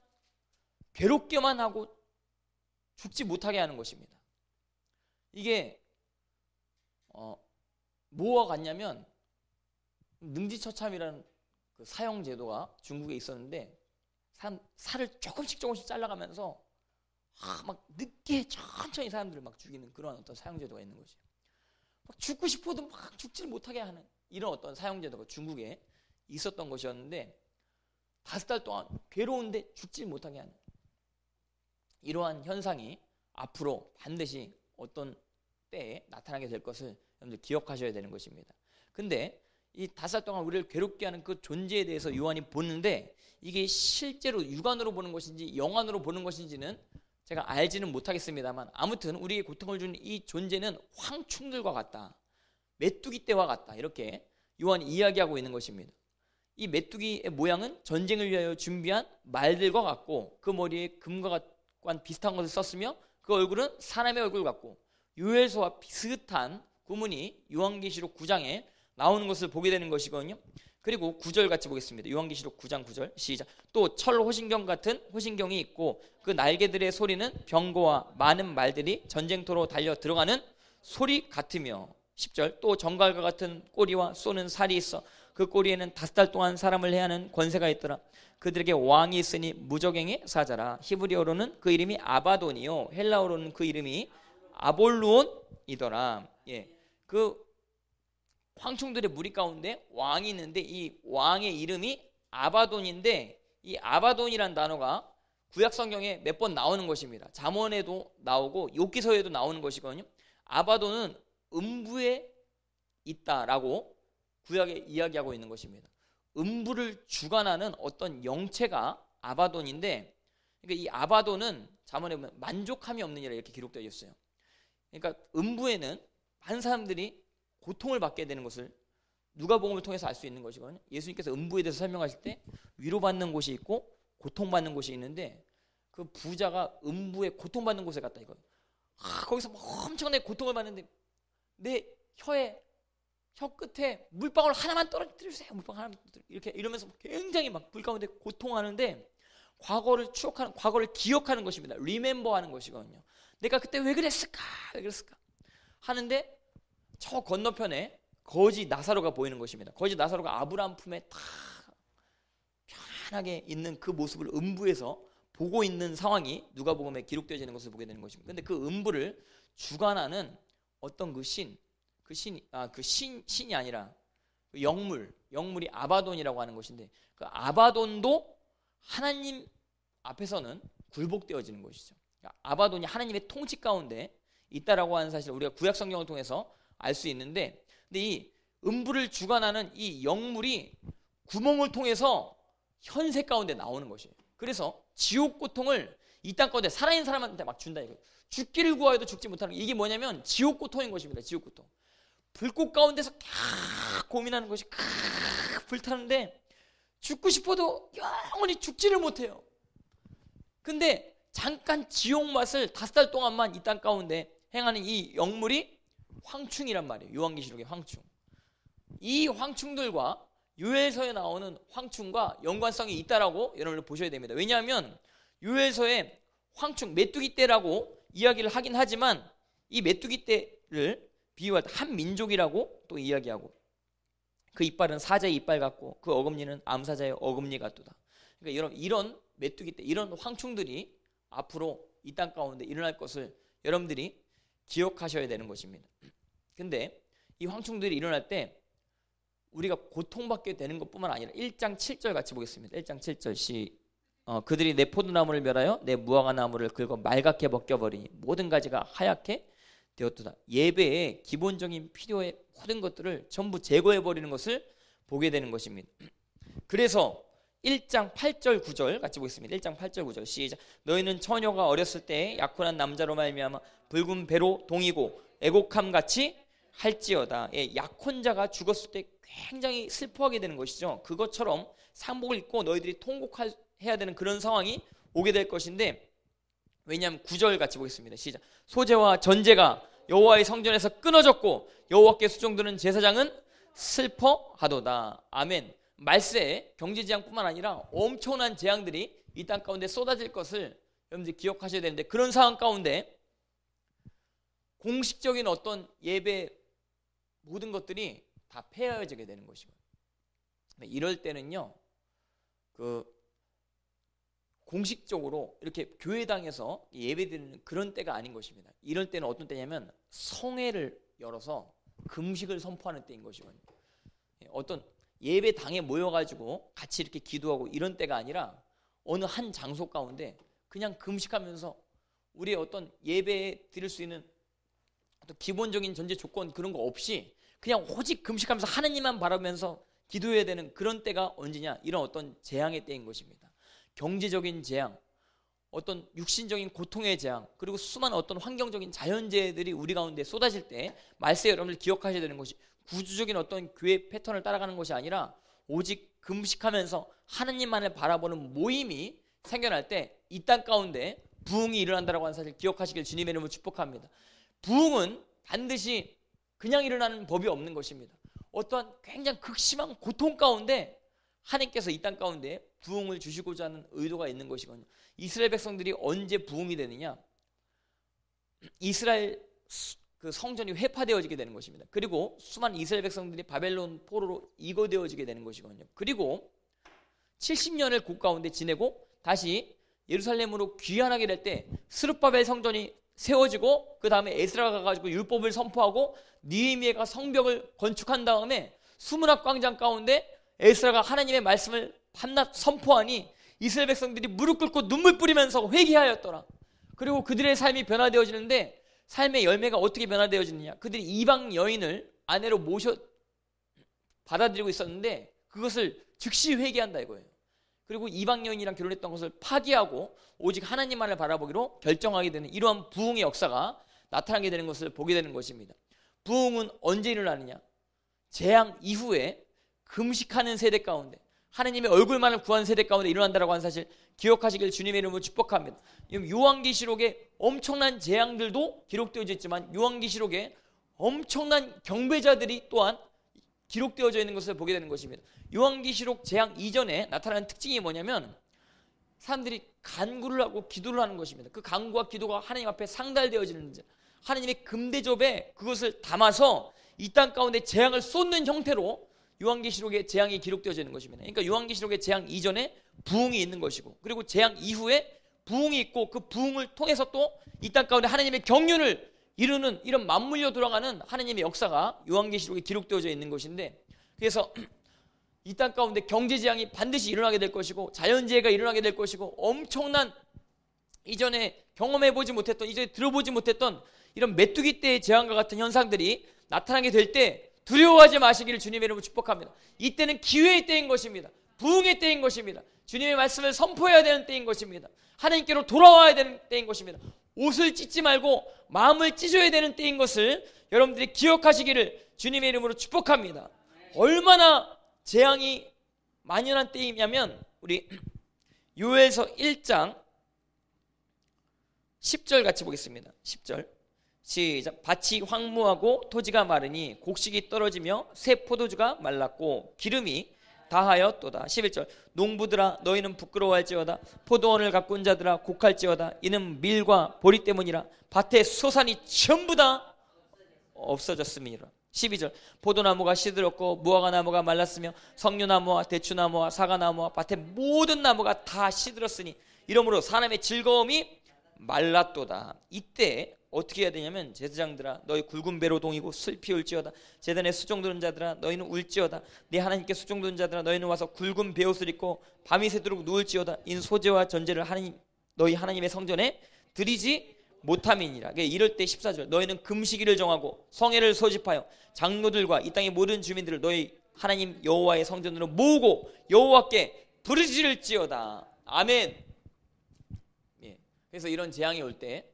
괴롭게만 하고 죽지 못하게 하는 것입니다. 이게 어, 뭐와 같냐면 능지처참이라는 그 사형 제도가 중국에 있었는데 사람, 살을 조금씩 조금씩 잘라가면서 아, 막 늦게 천천히 사람들을 막 죽이는 그런 어떤 사형 제도가 있는 거죠. 막 죽고 싶어도 막 죽지를 못하게 하는 이런 어떤 사형 제도가 중국에 있었던 것이었는데 다섯 달 동안 괴로운데 죽지 못하게 하는 이러한 현상이 앞으로 반드시 어떤 때에 나타나게 될 것을 여러분들 기억하셔야 되는 것입니다. 근데 이 다섯 달 동안 우리를 괴롭게 하는 그 존재에 대해서 요한이 보는데 이게 실제로 육안으로 보는 것인지 영안으로 보는 것인지는 제가 알지는 못하겠습니다만 아무튼 우리에게 고통을 주는 이 존재는 황충들과 같다. 메뚜기 떼와 같다. 이렇게 요한이 이야기하고 있는 것입니다. 이 메뚜기의 모양은 전쟁을 위하여 준비한 말들과 같고 그 머리에 금과 관 비슷한 것을 썼으며 그 얼굴은 사람의 얼굴 같고 요엘서와 비슷한 구문이 요한계시록 9장에 나오는 것을 보게 되는 것이거든요. 그리고 9절 같이 보겠습니다. 요한계시록 9장 9절 시작. 또 철 호신경 같은 호신경이 있고 그 날개들의 소리는 병거와 많은 말들이 전쟁터로 달려 들어가는 소리 같으며 10절 또 정갈과 같은 꼬리와 쏘는 살이 있어 그 꼬리에는 다섯 달 동안 사람을 해야 하는 권세가 있더라. 그들에게 왕이 있으니 무적행의 사자라. 히브리어로는 그 이름이 아바돈이요. 헬라어로는 그 이름이 아볼루온이더라. 예. 그 황충들의 무리 가운데 왕이 있는데 이 왕의 이름이 아바돈인데 이 아바돈이란 단어가 구약 성경에 몇 번 나오는 것입니다. 잠언에도 나오고 욥기서에도 나오는 것이거든요. 아바돈은 음부에 있다라고 구약에 이야기하고 있는 것입니다. 음부를 주관하는 어떤 영체가 아바돈인데 그러니까 이 아바돈은 잠언에 보면 만족함이 없는 이라 이렇게 기록되어 있어요. 그러니까 음부에는 많은 사람들이 고통을 받게 되는 것을 누가복음을 통해서 알 수 있는 것이거든요. 예수님께서 음부에 대해서 설명하실 때 위로받는 곳이 있고 고통받는 곳이 있는데 그 부자가 음부에 고통받는 곳에 갔다 이거예요. 아, 거기서 엄청나게 고통을 받는데 내 혀에 혀 끝에 물방울 하나만 떨어뜨려 주세요. 물방울 하나만 떨어뜨려. 이렇게 이러면서 굉장히 막 불 가운데 고통하는데 과거를 추억하는 과거를 기억하는 것입니다. 리멤버하는 것이거든요. 내가 그때 왜 그랬을까? 왜 그랬을까? 하는데 저 건너편에 거지 나사로가 보이는 것입니다. 거지 나사로가 아브라함 품에 다 편하게 있는 그 모습을 음부에서 보고 있는 상황이 누가복음에 기록되어지는 것을 보게 되는 것입니다. 근데 그 음부를 주관하는 어떤 그 신, 그 신, 아, 그 신, 신이 아니라 그 영물, 영물이 아바돈이라고 하는 것인데 그 아바돈도 하나님 앞에서는 굴복되어지는 것이죠. 그러니까 아바돈이 하나님의 통치 가운데 있다라고 하는 사실을 우리가 구약 성경을 통해서 알 수 있는데 근데 이 음부를 주관하는 이 영물이 구멍을 통해서 현세 가운데 나오는 것이에요. 그래서 지옥 고통을 이 땅 가운데 살아있는 사람한테 막 준다 이거예요. 죽기를 구하여도 죽지 못하는 이게 뭐냐면 지옥 고통인 것입니다. 지옥 고통. 불꽃 가운데서 캬 고민하는 것이 캬 불타는데 죽고 싶어도 영원히 죽지를 못해요. 근데 잠깐 지옥 맛을 다섯 달 동안만 이 땅 가운데 행하는 이 영물이 황충이란 말이에요. 요한계시록의 황충. 이 황충들과 유엘서에 나오는 황충과 연관성이 있다라고 여러분들 보셔야 됩니다. 왜냐하면 유엘서에 황충 메뚜기 떼라고 이야기를 하긴 하지만 이 메뚜기 떼를 비유할 때 한 민족이라고 또 이야기하고 그 이빨은 사자의 이빨 같고 그 어금니는 암사자의 어금니 같도다. 그러니까 이런 이런 메뚜기 떼 이런 황충들이 앞으로 이 땅 가운데 일어날 것을 여러분들이 기억하셔야 되는 것입니다. 근데 이 황충들이 일어날 때 우리가 고통받게 되는 것뿐만 아니라 1장 7절 같이 보겠습니다. 1장 7절 시 어, 그들이 내 포도나무를 멸하여 내 무화과 나무를 긁어 말갛게 벗겨버리니 모든 가지가 하얗게 되었도다. 예배의 기본적인 필요의 모든 것들을 전부 제거해 버리는 것을 보게 되는 것입니다. 그래서 1장 8절 9절 같이 보겠습니다. 1장 8절 9절 시작. 너희는 처녀가 어렸을 때 약혼한 남자로 말미암아 붉은 배로 동이고 애곡함 같이 할지어다. 예, 약혼자가 죽었을 때 굉장히 슬퍼하게 되는 것이죠. 그것처럼 상복을 입고 너희들이 통곡해야 되는 그런 상황이 오게 될 것인데 왜냐하면 9절 같이 보겠습니다. 시작. 소재와 전제가 여호와의 성전에서 끊어졌고 여호와께 수종드는 제사장은 슬퍼하도다. 아멘. 말세 경제 재앙뿐만 아니라 엄청난 재앙들이 이 땅 가운데 쏟아질 것을 여러분들 기억하셔야 되는데 그런 상황 가운데 공식적인 어떤 예배 모든 것들이 다 폐허해지게 되는 것이고 이럴 때는요 그 공식적으로 이렇게 교회당에서 예배드리는 그런 때가 아닌 것입니다. 이럴 때는 어떤 때냐면 성회를 열어서 금식을 선포하는 때인 것이거든요. 어떤 예배당에 모여가지고 같이 이렇게 기도하고 이런 때가 아니라 어느 한 장소 가운데 그냥 금식하면서 우리의 어떤 예배 드릴 수 있는 어떤 기본적인 전제 조건 그런 거 없이 그냥 오직 금식하면서 하느님만 바라면서 기도해야 되는 그런 때가 언제냐 이런 어떤 재앙의 때인 것입니다. 경제적인 재앙, 어떤 육신적인 고통의 재앙, 그리고 수많은 어떤 환경적인 자연재해들이 우리 가운데 쏟아질 때 말세 여러분들 기억하셔야 되는 것이 구조적인 어떤 교회 패턴을 따라가는 것이 아니라 오직 금식하면서 하느님만을 바라보는 모임이 생겨날 때 이 땅 가운데 부흥이 일어난다라고 하는 사실 기억하시길 주님의 이름으로 축복합니다. 부흥은 반드시 그냥 일어나는 법이 없는 것입니다. 어떠한 굉장히 극심한 고통 가운데 하나님께서 이 땅 가운데 부흥을 주시고자 하는 의도가 있는 것이거든요. 이스라엘 백성들이 언제 부흥이 되느냐? 이스라엘 그 성전이 회파되어지게 되는 것입니다. 그리고 수많은 이스라엘 백성들이 바벨론 포로로 이거되어지게 되는 것이거든요. 그리고 70년을 곳 가운데 지내고 다시 예루살렘으로 귀환하게 될 때 스룹바벨 성전이 세워지고 그 다음에 에스라가 가지고 율법을 선포하고 니에미에가 성벽을 건축한 다음에 수문학 광장 가운데 에스라가 하나님의 말씀을 밤낮 선포하니 이스라엘 백성들이 무릎 꿇고 눈물 뿌리면서 회개하였더라. 그리고 그들의 삶이 변화되어지는데 삶의 열매가 어떻게 변화되어지느냐? 그들이 이방 여인을 아내로 모셔 받아들이고 있었는데 그것을 즉시 회개한다 이거예요. 그리고 이방 여인이랑 결혼했던 것을 파기하고 오직 하나님만을 바라보기로 결정하게 되는 이러한 부흥의 역사가 나타나게 되는 것을 보게 되는 것입니다. 부흥은 언제 일어나느냐? 재앙 이후에 금식하는 세대 가운데 하나님의 얼굴만을 구한 세대 가운데 일어난다라고 하는 사실 기억하시길 주님의 이름으로 축복합니다. 요한계시록에 엄청난 재앙들도 기록되어져 있지만 요한계시록에 엄청난 경배자들이 또한 기록되어져 있는 것을 보게 되는 것입니다. 요한계시록 재앙 이전에 나타나는 특징이 뭐냐면 사람들이 간구를 하고 기도를 하는 것입니다. 그 간구와 기도가 하나님 앞에 상달되어지는 하나님의 금대접에 그것을 담아서 이 땅 가운데 재앙을 쏟는 형태로 요한계시록의 재앙이 기록되어져 있는 것입니다. 그러니까 요한계시록의 재앙 이전에 부흥이 있는 것이고 그리고 재앙 이후에 부흥이 있고 그 부흥을 통해서 또 이 땅 가운데 하나님의 경륜을 이루는 이런 맞물려 돌아가는 하나님의 역사가 요한계시록에 기록되어져 있는 것인데 그래서 이 땅 가운데 경제 재앙이 반드시 일어나게 될 것이고 자연재해가 일어나게 될 것이고 엄청난 이전에 경험해 보지 못했던 이전에 들어보지 못했던 이런 메뚜기 때의 재앙과 같은 현상들이 나타나게 될 때 두려워하지 마시기를 주님의 이름으로 축복합니다. 이때는 기회의 때인 것입니다. 부흥의 때인 것입니다. 주님의 말씀을 선포해야 되는 때인 것입니다. 하나님께로 돌아와야 되는 때인 것입니다. 옷을 찢지 말고 마음을 찢어야 되는 때인 것을 여러분들이 기억하시기를 주님의 이름으로 축복합니다. 얼마나 재앙이 만연한 때이냐면 우리 요엘서 1장 10절 같이 보겠습니다. 10절. 시작. 밭이 황무하고 토지가 마르니 곡식이 떨어지며 새 포도주가 말랐고 기름이 다하였도다. 11절 농부들아 너희는 부끄러워할지어다 포도원을 가꾼 자들아 곡할지어다 이는 밀과 보리 때문이라 밭의 소산이 전부 다 없어졌음이라. 12절 포도나무가 시들었고 무화과 나무가 말랐으며 석류나무와 대추나무와 사과나무와 밭의 모든 나무가 다 시들었으니 이러므로 사람의 즐거움이 말랐도다. 이때 어떻게 해야 되냐면 제사장들아 너희 굵은 배로 동이고 슬피 울지어다 제단에 수종 드는 자들아 너희는 울지어다 네 하나님께 수종 드는 자들아 너희는 와서 굵은 배옷을 입고 밤이 새도록 누울지어다 인 소재와 전제를 하나님 너희 하나님의 성전에 드리지 못함이니라 이럴 때 14절 너희는 금식일을 정하고 성회를 소집하여 장로들과 이 땅의 모든 주민들을 너희 하나님 여호와의 성전으로 모으고 여호와께 부르짖을지어다. 아멘. 예. 그래서 이런 재앙이 올때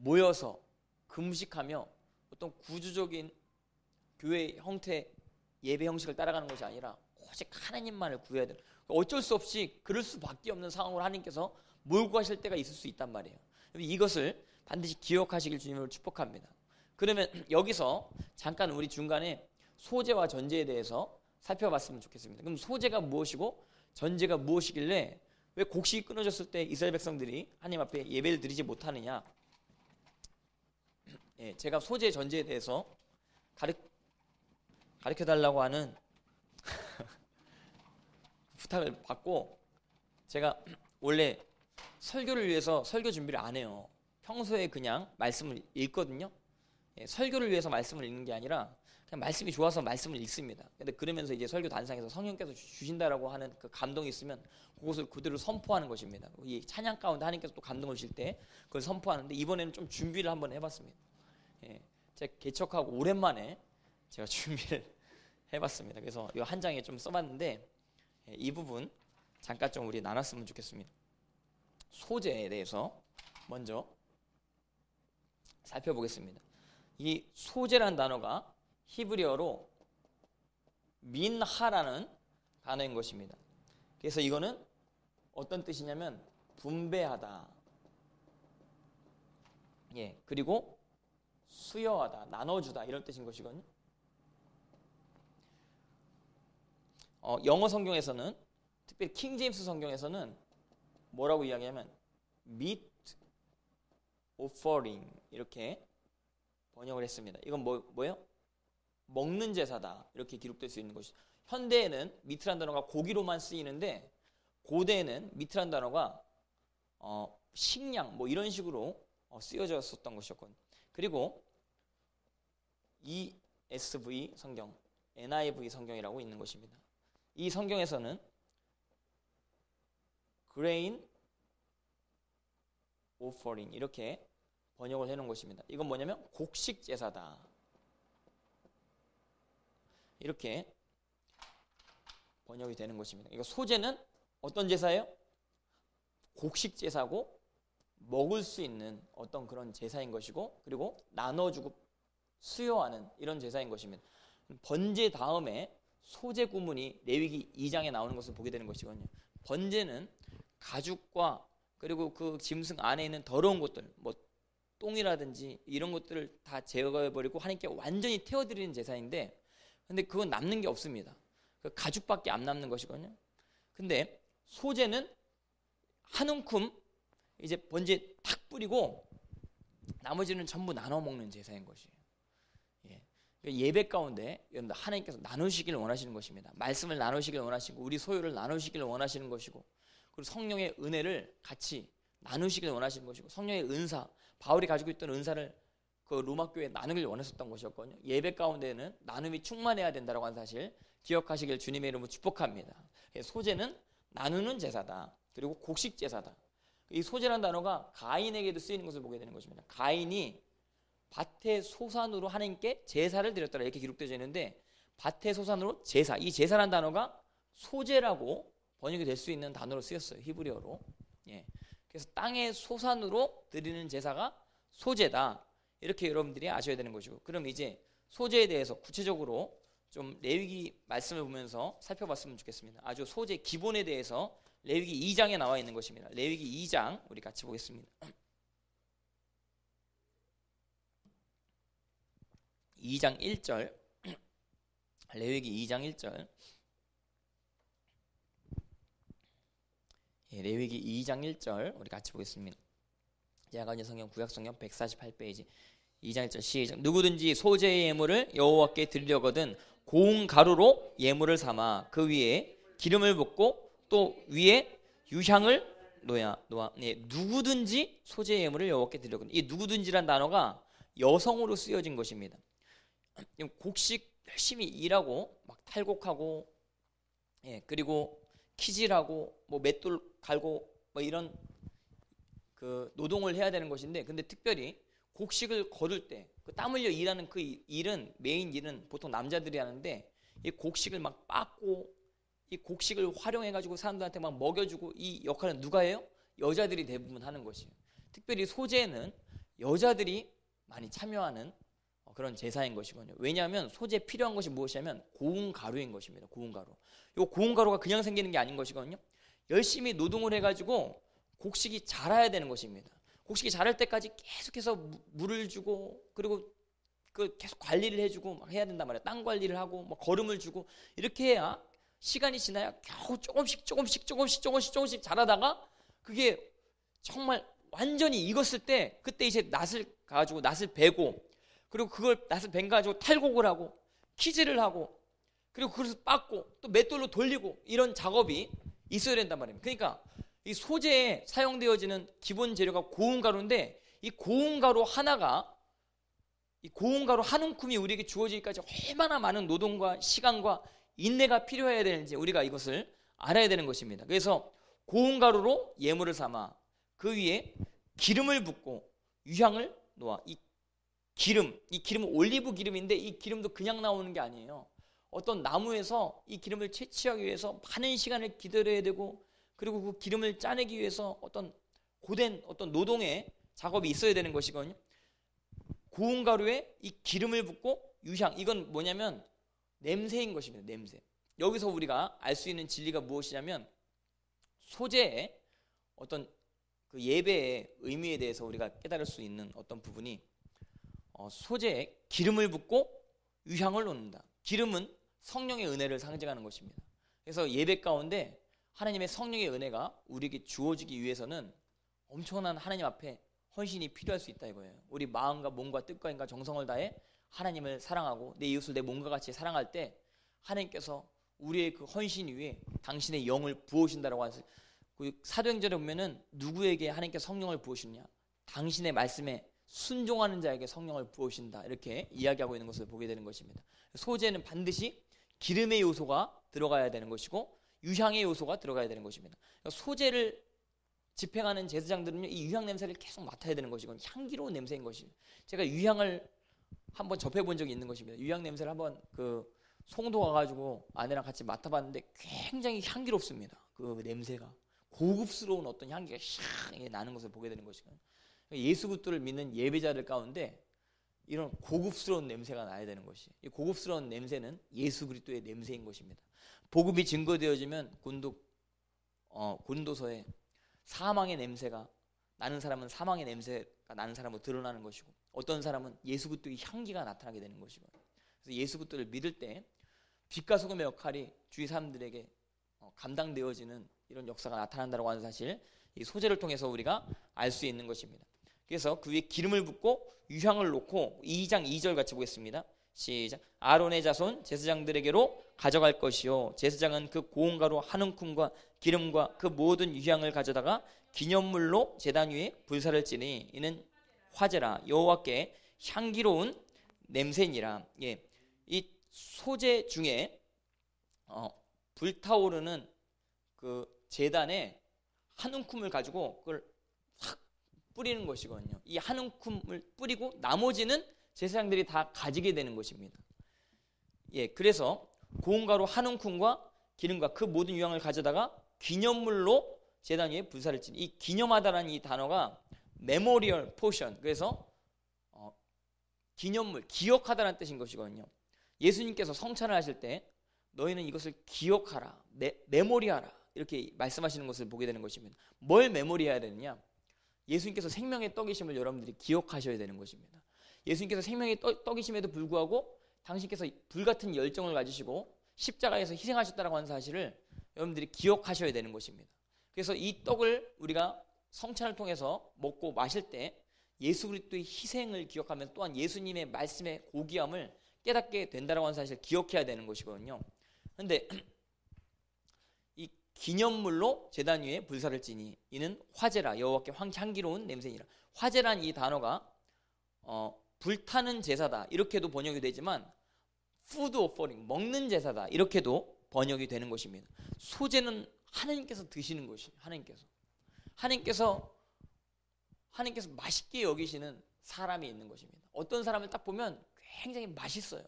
모여서 금식하며 어떤 구주적인 교회 형태 예배 형식을 따라가는 것이 아니라 오직 하나님만을 구해야 되는 어쩔 수 없이 그럴 수밖에 없는 상황으로 하나님께서 몰고 가실 때가 있을 수 있단 말이에요. 이것을 반드시 기억하시길 주님을 축복합니다. 그러면 여기서 잠깐 우리 중간에 소재와 전제에 대해서 살펴봤으면 좋겠습니다. 그럼 소재가 무엇이고 전제가 무엇이길래 왜 곡식이 끊어졌을 때 이스라엘 백성들이 하나님 앞에 예배를 드리지 못하느냐? 예, 제가 소재 전제에 대해서 가르, 가르쳐 달라고 하는 부탁을 받고 제가 원래 설교를 위해서 설교 준비를 안 해요. 평소에 그냥 말씀을 읽거든요. 예, 설교를 위해서 말씀을 읽는 게 아니라 그냥 말씀이 좋아서 말씀을 읽습니다. 근데 그러면서 이제 설교 단상에서 성령께서 주신다라고 하는 그 감동이 있으면 그것을 그대로 선포하는 것입니다. 이 찬양 가운데 하나님께서 또 감동을 주실 때 그걸 선포하는데 이번에는 좀 준비를 한번 해봤습니다. 예, 제가 개척하고 오랜만에 제가 준비를 해봤습니다. 그래서 이 한 장에 좀 써봤는데 예, 이 부분 잠깐 좀 우리 나눴으면 좋겠습니다. 소재에 대해서 먼저 살펴보겠습니다. 이 소재라는 단어가 히브리어로 민하라는 단어인 것입니다. 그래서 이거는 어떤 뜻이냐면 분배하다. 예, 그리고 수여하다, 나눠주다 이런 뜻인 것이거든요. 어, 영어 성경에서는 특별히 킹 제임스 성경에서는 뭐라고 이야기하면 meat offering 이렇게 번역을 했습니다. 이건 뭐, 뭐예요? 먹는 제사다 이렇게 기록될 수 있는 것이 현대에는 미트란 단어가 고기로만 쓰이는데 고대에는 미트란 단어가 어, 식량 뭐 이런 식으로 어, 쓰여졌었던 것이었거든요. 그리고 ESV 성경, NIV 성경이라고 있는 것입니다. 이 성경에서는 grain offering 이렇게 번역을 해놓은 것입니다. 이건 뭐냐면 곡식 제사다. 이렇게 번역이 되는 것입니다. 이거 소재는 어떤 제사예요? 곡식 제사고 먹을 수 있는 어떤 그런 제사인 것이고 그리고 나눠주고 수여하는 이런 제사인 것입니다. 번제 다음에 소재 구문이 레위기 2장에 나오는 것을 보게 되는 것이거든요. 번제는 가죽과 그리고 그 짐승 안에 있는 더러운 것들, 뭐 똥이라든지 이런 것들을 다 제거해 버리고 하나님께 완전히 태워 드리는 제사인데, 근데 그건 남는 게 없습니다. 그 가죽밖에 안 남는 것이거든요. 근데 소재는 한 움큼 이제 번제 탁 뿌리고 나머지는 전부 나눠 먹는 제사인 것이에요. 그러니까 예배 가운데 여러분들 하나님께서 나누시길 원하시는 것입니다. 말씀을 나누시길 원하시고 우리 소유를 나누시길 원하시는 것이고 그리고 성령의 은혜를 같이 나누시길 원하시는 것이고 성령의 은사 바울이 가지고 있던 은사를 그 로마 교회에 나누길 원했었던 것이었거든요. 예배 가운데는 나눔이 충만해야 된다고 하는 사실 기억하시길 주님의 이름으로 축복합니다. 소재는 나누는 제사다. 그리고 곡식 제사다. 이 소재라는 단어가 가인에게도 쓰이는 것을 보게 되는 것입니다. 가인이 밭의 소산으로 하나님께 제사를 드렸더라. 이렇게 기록되어 있는데 밭의 소산으로 제사. 이 제사란 단어가 소재라고 번역이 될 수 있는 단어로 쓰였어요. 히브리어로. 예. 그래서 땅의 소산으로 드리는 제사가 소재다. 이렇게 여러분들이 아셔야 되는 것이고. 그럼 이제 소재에 대해서 구체적으로 좀 레위기 말씀을 보면서 살펴봤으면 좋겠습니다. 아주 소재 기본에 대해서 레위기 2장에 나와 있는 것입니다. 레위기 2장 우리 같이 보겠습니다. 2장 1절. 레위기 2장 1절. 예, 레위기 2장 1절 우리 같이 보겠습니다. 야간의 성경 구약 성경 148페이지. 2장 1절 시작. 누구든지 소재의 예물을 여호와께 드리려거든 고운 가루로 예물을 삼아 그 위에 기름을 붓고 또 위에 유향을 놓아 놓아 예, 누구든지 소재의 예물을 여호와께 드리려거든 이 누구든지란 단어가 여성으로 쓰여진 것입니다. 곡식 열심히 일하고 막 탈곡하고 예 그리고 키질하고 뭐 맷돌 갈고 뭐 이런 그 노동을 해야 되는 것인데 근데 특별히 곡식을 거둘 때 그 땀 흘려 일하는 그 일은 메인 일은 보통 남자들이 하는데 이 곡식을 막 빻고 이 곡식을 활용해 가지고 사람들한테 막 먹여주고 이 역할은 누가 해요? 여자들이 대부분 하는 것이에요. 특별히 소재는 여자들이 많이 참여하는 어, 그런 제사인 것이거든요. 왜냐하면 소재에 필요한 것이 무엇이냐면 고운 가루인 것입니다. 고운 가루. 이 고운 가루가 그냥 생기는 게 아닌 것이거든요. 열심히 노동을 해가지고 곡식이 자라야 되는 것입니다. 곡식이 자랄 때까지 계속해서 물을 주고 그리고 그 계속 관리를 해주고 막 해야 된단 말이야. 땅 관리를 하고 뭐 거름을 주고 이렇게 해야 시간이 지나야 겨우 조금씩 조금씩 조금씩 조금씩 조금씩 자라다가 그게 정말 완전히 익었을 때 그때 이제 낫을 가지고 낫을 베고 그리고 그걸 낫을 벤 가지고 탈곡을 하고 키즈를 하고 그리고 그것을 빻고 또 맷돌로 돌리고 이런 작업이 있어야 된단 말입니다. 그러니까 이 소재에 사용되어지는 기본 재료가 고운 가루인데 이 고운 가루 하나가 이 고운 가루 한 움큼이 우리에게 주어지기까지 얼마나 많은 노동과 시간과 인내가 필요해야 되는지 우리가 이것을 알아야 되는 것입니다. 그래서 고운 가루로 예물을 삼아 그 위에 기름을 붓고 유향을 놓아 이 기름, 이 기름은 올리브 기름인데 이 기름도 그냥 나오는 게 아니에요. 어떤 나무에서 이 기름을 채취하기 위해서 많은 시간을 기다려야 되고 그리고 그 기름을 짜내기 위해서 어떤 고된 어떤 노동의 작업이 있어야 되는 것이거든요. 고운 가루에 이 기름을 붓고 유향 이건 뭐냐면 냄새인 것입니다. 냄새. 여기서 우리가 알 수 있는 진리가 무엇이냐면 소재의 어떤 그 예배의 의미에 대해서 우리가 깨달을 수 있는 어떤 부분이 어, 소재에 기름을 붓고 유향을 놓는다. 기름은 성령의 은혜를 상징하는 것입니다. 그래서 예배 가운데 하나님의 성령의 은혜가 우리에게 주어지기 위해서는 엄청난 하나님 앞에 헌신이 필요할 수 있다 이거예요. 우리 마음과 몸과 뜻과 인과 정성을 다해 하나님을 사랑하고 내 이웃을 내 몸과 같이 사랑할 때 하나님께서 우리의 그 헌신 위에 당신의 영을 부으신다라고 하는 그 사도행전에 보면은 누구에게 하나님께 성령을 부으시냐? 당신의 말씀에 순종하는 자에게 성령을 부으신다. 이렇게 이야기하고 있는 것을 보게 되는 것입니다. 소재는 반드시 기름의 요소가 들어가야 되는 것이고 유향의 요소가 들어가야 되는 것입니다. 그러니까 소재를 집행하는 제사장들은요, 이 유향 냄새를 계속 맡아야 되는 것이고 향기로운 냄새인 것입니다. 제가 유향을 한번 접해본 적이 있는 것입니다. 유향 냄새를 한번 그 송도 가가지고 아내랑 같이 맡아봤는데 굉장히 향기롭습니다. 그 냄새가. 고급스러운 어떤 향기가 샥 나는 것을 보게 되는 것이거든요. 예수 그리스도를 믿는 예배자들 가운데 이런 고급스러운 냄새가 나야 되는 것이. 이 고급스러운 냄새는 예수 그리스도의 냄새인 것입니다. 복음이 증거되어지면 군독 어, 군도서에 사망의 냄새가 나는 사람은 사망의 냄새가 나는 사람으로 드러나는 것이고 어떤 사람은 예수 그리스도의 향기가 나타나게 되는 것이고 그래서 예수 그리스도를 믿을 때 빛과 소금의 역할이 주위 사람들에게 어, 감당되어지는 이런 역사가 나타난다고 하는 사실 이 소재를 통해서 우리가 알 수 있는 것입니다. 그래서 그 위에 기름을 붓고 유향을 놓고 2장 2절 같이 보겠습니다. 시작. 아론의 자손 제사장들에게로 가져갈 것이요 제사장은 그 고운 가루 한 움큼과 기름과 그 모든 유향을 가져다가 기념물로 제단 위에 불사를 찌니 이는 화제라 여호와께 향기로운 냄새니라. 예. 이 소재 중에 어, 불타오르는 그 재단에 한 움큼을 가지고 그걸 확 뿌리는 것이거든요. 이 한 움큼을 뿌리고 나머지는 제사장들이 다 가지게 되는 것입니다. 예, 그래서 고운 가루 한 움큼과 기름과 그 모든 유향을 가져다가 기념물로 제단 위에 불사를지니. 이 기념하다라는 이 단어가 memorial portion. 그래서 어, 기념물, 기억하다라는 뜻인 것이거든요. 예수님께서 성찬을 하실 때 너희는 이것을 기억하라, 메, memory하라. 이렇게 말씀하시는 것을 보게 되는 것입니다. 뭘 memory해야 되느냐? 예수님께서 생명의 떡이심을 여러분들이 기억하셔야 되는 것입니다. 예수님께서 생명의 떡, 이심에도 불구하고 당신께서 불같은 열정을 가지시고 십자가에서 희생하셨다라고 하는 사실을 여러분들이 기억하셔야 되는 것입니다. 그래서 이 떡을 우리가 성찬을 통해서 먹고 마실 때 예수 그리스도의 희생을 기억하면 또한 예수님의 말씀의 고귀함을 깨닫게 된다라고 하는 사실을 기억해야 되는 것이거든요. 그런데 기념물로 제단 위에 불사를 지니 이는 화제라 여호와께 향기로운 냄새니라. 화제란 이 단어가 어, 불타는 제사다 이렇게도 번역이 되지만 food offering 먹는 제사다 이렇게도 번역이 되는 것입니다. 소재는 하나님께서 드시는 것이 하나님께서 하나님께서 하나님께서 맛있게 여기시는 사람이 있는 것입니다. 어떤 사람을 딱 보면 굉장히 맛있어요.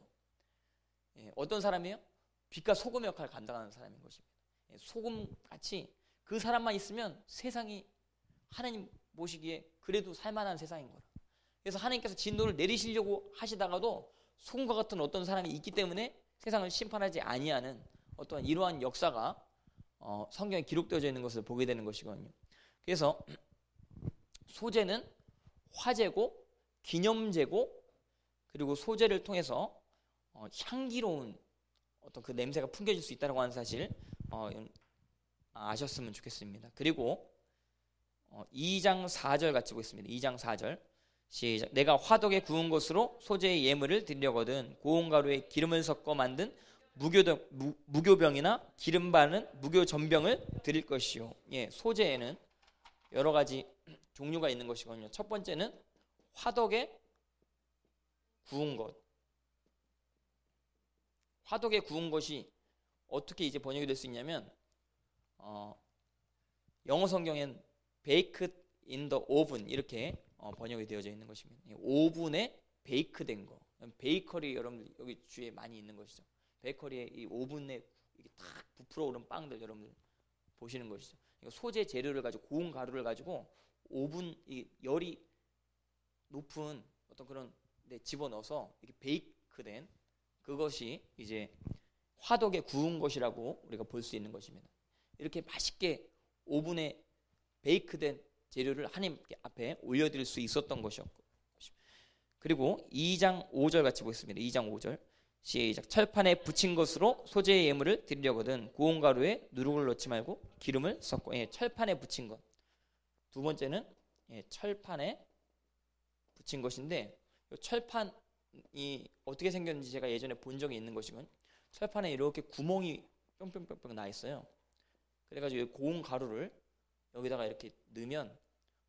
예, 어떤 사람이요? 빛과 소금 역할을 감당하는 사람인 것입니다. 예, 소금 같이 그 사람만 있으면 세상이 하나님 보시기에 그래도 살만한 세상인 거라. 그래서 하나님께서 진노를 내리시려고 하시다가도 소금과 같은 어떤 사람이 있기 때문에 세상을 심판하지 아니하는 어떤 이러한 역사가 어, 성경에 기록되어져 있는 것을 보게 되는 것이거든요. 그래서 소재는 화재고 기념재고 그리고 소재를 통해서 어, 향기로운 어떤 그 냄새가 풍겨질 수 있다고 하는 사실 어, 아셨으면 좋겠습니다. 그리고 어, 2장 4절 같이 보겠습니다. 2장 4절 시작. 내가 화덕에 구운 것으로 소재의 예물을 드리려거든 고운 가루에 기름을 섞어 만든 무교병, 무, 무교병이나 기름 바는 무교전병을 드릴 것이요. 예, 소재에는 여러 가지 종류가 있는 것이거든요. 첫 번째는 화덕에 구운 것. 화덕에 구운 것이 어떻게 이제 번역이 될 수 있냐면 어, 영어 성경엔 baked in the oven 이렇게 어, 번역이 되어져 있는 것입니다. 오븐에 베이크된 거. 베이커리 여러분들 여기 주위에 많이 있는 것이죠. 베이커리에 이 오븐에 이게 탁 부풀어 오른 빵들 여러분들 보시는 것이죠. 소재 재료를 가지고 고운 가루를 가지고 오븐 이 열이 높은 어떤 그런 데 집어넣어서 이렇게 베이크된 그것이 이제 화덕에 구운 것이라고 우리가 볼 수 있는 것입니다. 이렇게 맛있게 오븐에 베이크된 재료를 하나님 앞에 올려드릴 수 있었던 것이었고 그리고 2장 5절 같이 보겠습니다. 2장 5절 시작 철판에 붙인 것으로 소재의 예물을 드리려거든 고운 가루에 누룩을 넣지 말고 기름을 섞고 예, 철판에 붙인 것. 두 번째는 예, 철판에 붙인 것인데 철판이 어떻게 생겼는지 제가 예전에 본 적이 있는 것이군. 철판에 이렇게 구멍이 뿅뿅뿅뿅 나 있어요. 그래가지고 고운 가루를 여기다가 이렇게 넣으면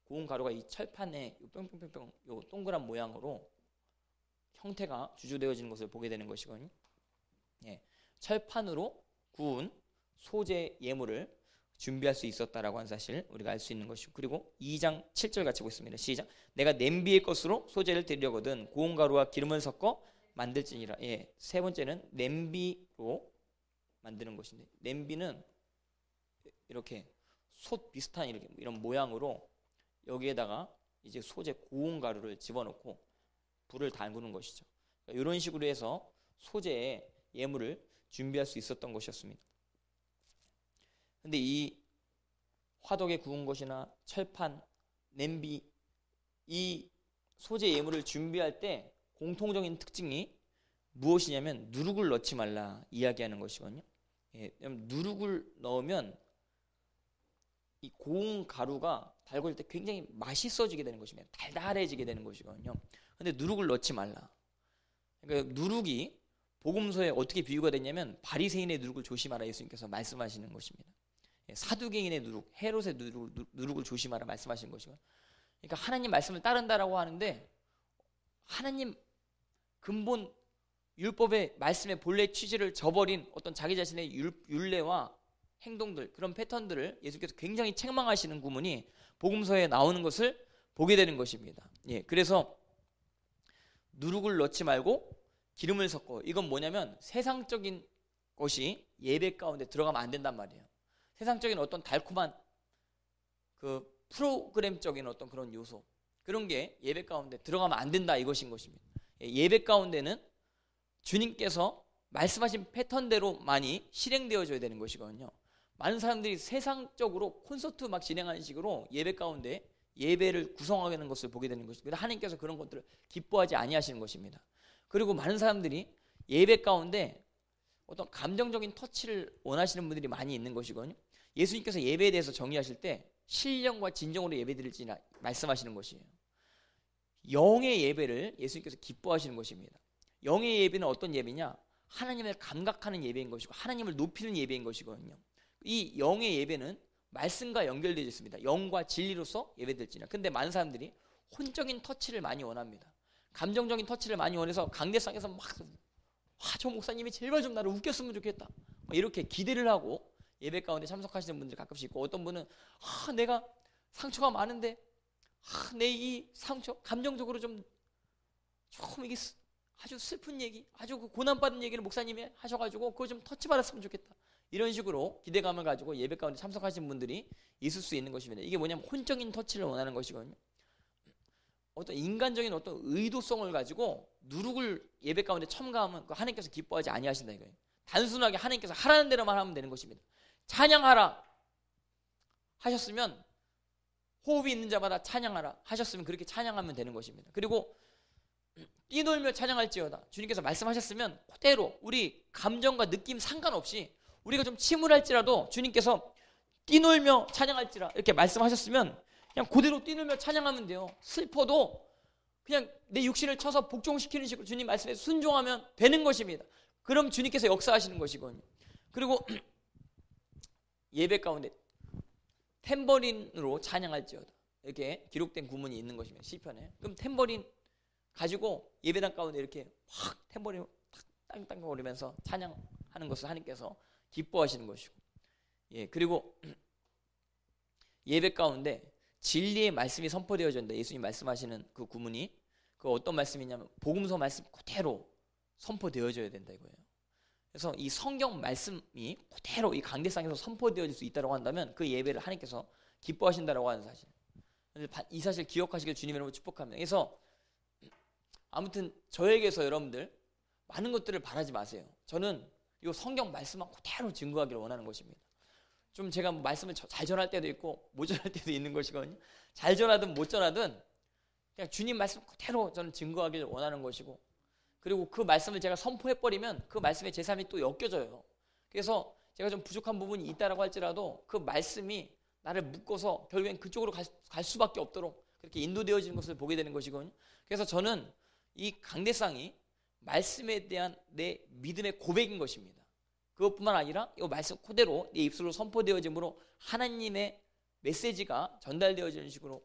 고운 가루가 이 철판에 뿅뿅뿅뿅 요 동그란 모양으로 형태가 주주되어지는 것을 보게 되는 것이거든요. 예, 철판으로 구운 소재 예물을 준비할 수 있었다라고 하는 사실 우리가 알 수 있는 것이고 그리고 2장 7절 같이 보겠습니다. 시작. 내가 냄비의 것으로 소재를 드리려거든 고운 가루와 기름을 섞어 만들지니라. 예, 세 번째는 냄비로 만드는 것인데 냄비는 이렇게 솥 비슷한 이렇게 이런 모양으로 여기에다가 이제 소재 고운 가루를 집어넣고 불을 달구는 것이죠. 그러니까 이런 식으로 해서 소재의 예물을 준비할 수 있었던 것이었습니다. 근데 이 화덕에 구운 것이나 철판, 냄비 이 소재 예물을 준비할 때 공통적인 특징이 무엇이냐면 누룩을 넣지 말라 이야기하는 것이거든요. 예, 누룩을 넣으면 이 고운 가루가 달궈질 때 굉장히 맛있어지게 되는 것입니다. 달달해지게 되는 것이거든요. 근데 누룩을 넣지 말라. 그러니까 누룩이 복음서에 어떻게 비유가 됐냐면 바리새인의 누룩을 조심하라 예수님께서 말씀하시는 것입니다. 예, 사두개인의 누룩, 헤롯의 누룩, 누룩을 조심하라 말씀하시는 것이고. 그러니까 하나님 말씀을 따른다라고 하는데 하나님 근본 율법의 말씀의 본래 취지를 저버린 어떤 자기 자신의 율 례와 행동들 그런 패턴들을 예수께서 굉장히 책망하시는 구문이 복음서에 나오는 것을 보게 되는 것입니다. 예, 그래서 누룩을 넣지 말고 기름을 섞어. 이건 뭐냐면 세상적인 것이 예배 가운데 들어가면 안 된단 말이에요. 세상적인 어떤 달콤한 그 프로그램적인 어떤 그런 요소 그런 게 예배 가운데 들어가면 안 된다 이것인 것입니다. 예, 예배 가운데는 주님께서 말씀하신 패턴대로 많이 실행되어져야 되는 것이거든요. 많은 사람들이 세상적으로 콘서트 막 진행하는 식으로 예배 가운데 예배를 구성하는 것을 보게 되는 것입니다. 하나님께서 그런 것들을 기뻐하지 아니하시는 것입니다. 그리고 많은 사람들이 예배 가운데 어떤 감정적인 터치를 원하시는 분들이 많이 있는 것이거든요. 예수님께서 예배에 대해서 정의하실 때 신령과 진정으로 예배드릴지 말씀하시는 것이에요. 영의 예배를 예수님께서 기뻐하시는 것입니다. 영의 예배는 어떤 예배냐? 하나님을 감각하는 예배인 것이고 하나님을 높이는 예배인 것이거든요. 이 영의 예배는 말씀과 연결되어 있습니다. 영과 진리로서 예배될지나. 근데 많은 사람들이 혼적인 터치를 많이 원합니다. 감정적인 터치를 많이 원해서 강대상에서 막 아, 저 목사님이 제발 좀 나를 웃겼으면 좋겠다. 이렇게 기대를 하고 예배 가운데 참석하시는 분들 가끔씩 있고 어떤 분은 아, 내가 상처가 많은데 아, 내 이 상처 감정적으로 좀 조금 이게 아주 슬픈 얘기, 아주 그 고난받은 얘기를 목사님이 하셔가지고 그거 좀 터치받았으면 좋겠다. 이런 식으로 기대감을 가지고 예배 가운데 참석하신 분들이 있을 수 있는 것입니다. 이게 뭐냐면 혼적인 터치를 원하는 것이거든요. 어떤 인간적인 어떤 의도성을 가지고 누룩을 예배 가운데 첨가하면 그 하나님께서 기뻐하지 아니하신다 이거예요. 단순하게 하나님께서 하라는 대로만 하면 되는 것입니다. 찬양하라 하셨으면 호흡이 있는 자마다 찬양하라 하셨으면 그렇게 찬양하면 되는 것입니다. 그리고 뛰놀며 찬양할지어다 주님께서 말씀하셨으면 그대로 우리 감정과 느낌 상관없이 우리가 좀 침울할지라도 주님께서 뛰놀며 찬양할지라 이렇게 말씀하셨으면 그냥 그대로 뛰놀며 찬양하면 돼요. 슬퍼도 그냥 내 육신을 쳐서 복종시키는 식으로 주님 말씀에 순종하면 되는 것입니다. 그럼 주님께서 역사하시는 것이거든요. 그리고 예배 가운데 탬버린으로 찬양할지어다. 이렇게 기록된 구문이 있는 것입니다. 시편에. 그럼 탬버린 가지고 예배당 가운데 이렇게 확 탬버린 땅땅 거리면서 찬양하는 것을 하나님께서 기뻐하시는 것이고. 예, 그리고 예배 가운데 진리의 말씀이 선포되어진다. 예수님 말씀하시는 그 구문이 그 어떤 말씀이냐면 복음서 말씀 그대로 선포되어져야 된다 이거예요. 그래서 이 성경 말씀이 그대로 이 강대상에서 선포되어질 수 있다고 한다면 그 예배를 하나님께서 기뻐하신다라고 하는 사실. 이 사실 기억하시길 주님 여러분 축복합니다. 그래서 아무튼 저에게서 여러분들 많은 것들을 바라지 마세요. 저는 이 성경 말씀만 그대로 증거하기를 원하는 것입니다. 좀 제가 뭐 말씀을 잘 전할 때도 있고 못 전할 때도 있는 것이거든요. 잘 전하든 못 전하든 그냥 주님 말씀 그대로 저는 증거하기를 원하는 것이고 그리고 그 말씀을 제가 선포해 버리면 그 말씀에 제 삶이 또 엮여져요. 그래서 제가 좀 부족한 부분이 있다라고 할지라도 그 말씀이 나를 묶어서 결국엔 그쪽으로 갈, 갈 수밖에 없도록 그렇게 인도되어지는 것을 보게 되는 것이거든요. 그래서 저는 이 강대상이 말씀에 대한 내 믿음의 고백인 것입니다. 그것뿐만 아니라 이 말씀 그대로 내 입술로 선포되어짐으로 하나님의 메시지가 전달되어지는 식으로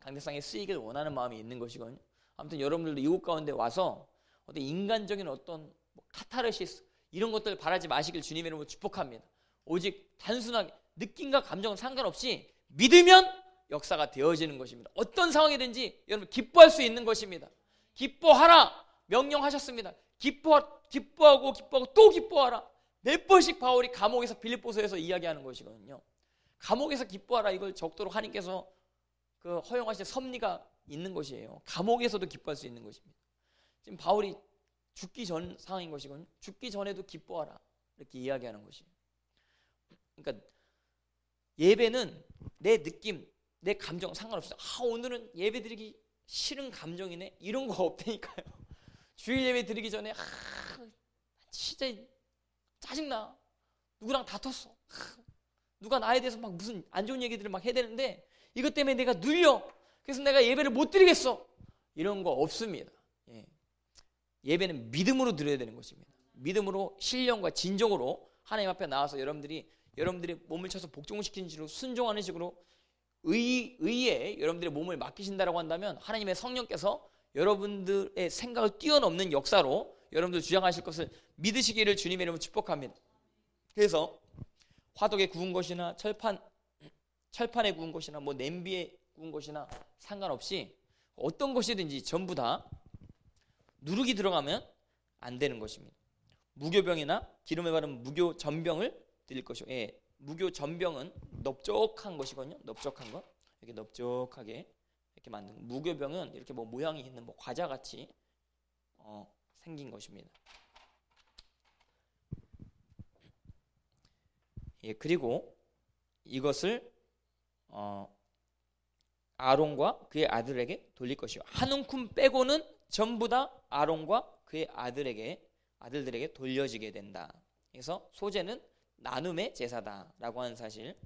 강대상에 쓰이길 원하는 마음이 있는 것이거든요. 아무튼 여러분들도 이곳 가운데 와서 어떤 인간적인 어떤 뭐 카타르시스 이런 것들 바라지 마시길 주님의 이름으로 축복합니다. 오직 단순하게 느낌과 감정은 상관없이 믿으면 역사가 되어지는 것입니다. 어떤 상황이든지 여러분 기뻐할 수 있는 것입니다. 기뻐하라 명령하셨습니다. 기뻐 기뻐하고 기뻐하고 또 기뻐하라. 몇 번씩 바울이 감옥에서 빌립보서에서 이야기하는 것이거든요. 감옥에서 기뻐하라 이걸 적도록 하나님께서 그 허용하신 섭리가 있는 것이에요. 감옥에서도 기뻐할 수 있는 것입니다. 지금 바울이 죽기 전 상황인 것이거든요. 죽기 전에도 기뻐하라. 이렇게 이야기하는 것이에요. 그러니까 예배는 내 느낌, 내 감정 상관없어요. 아, 오늘은 예배 드리기 싫은 감정이네. 이런 거 없다니까요. 주일 예배 드리기 전에 아, 진짜 짜증나. 누구랑 다퉜어. 아, 누가 나에 대해서 막 무슨 안 좋은 얘기들을 막 해야 되는데 이것 때문에 내가 눌려. 그래서 내가 예배를 못 드리겠어. 이런 거 없습니다. 예. 예배는 믿음으로 드려야 되는 것입니다. 믿음으로 신령과 진정으로 하나님 앞에 나와서 여러분들이 여러분들이 몸을 쳐서 복종을 시키는 식으로 순종하는 식으로 의, 의에 여러분들의 몸을 맡기신다라고 한다면 하나님의 성령께서 여러분들의 생각을 뛰어넘는 역사로 여러분들 주장하실 것을 믿으시기를 주님의 이름으로 축복합니다. 그래서 화덕에 구운 것이나 철판 철판에 구운 것이나 뭐 냄비에 구운 것이나 상관없이 어떤 것이든지 전부 다 누룩이 들어가면 안 되는 것입니다. 무교병이나 기름에 바른 무교 전병을 드릴 것이고, 예, 무교 전병은 넓적한 것이거든요. 넓적한 것 이렇게 넓적하게 이렇게 만든 거. 무교병은 이렇게 뭐 모양이 있는 뭐 과자 같이 어, 생긴 것입니다. 예, 그리고 이것을 어, 아론과 그의 아들에게 돌릴 것이요. 한 움큼 빼고는 전부 다 아론과 그의 아들에게 아들들에게 돌려지게 된다. 그래서 소재는 나눔의 제사다라고 하는 사실.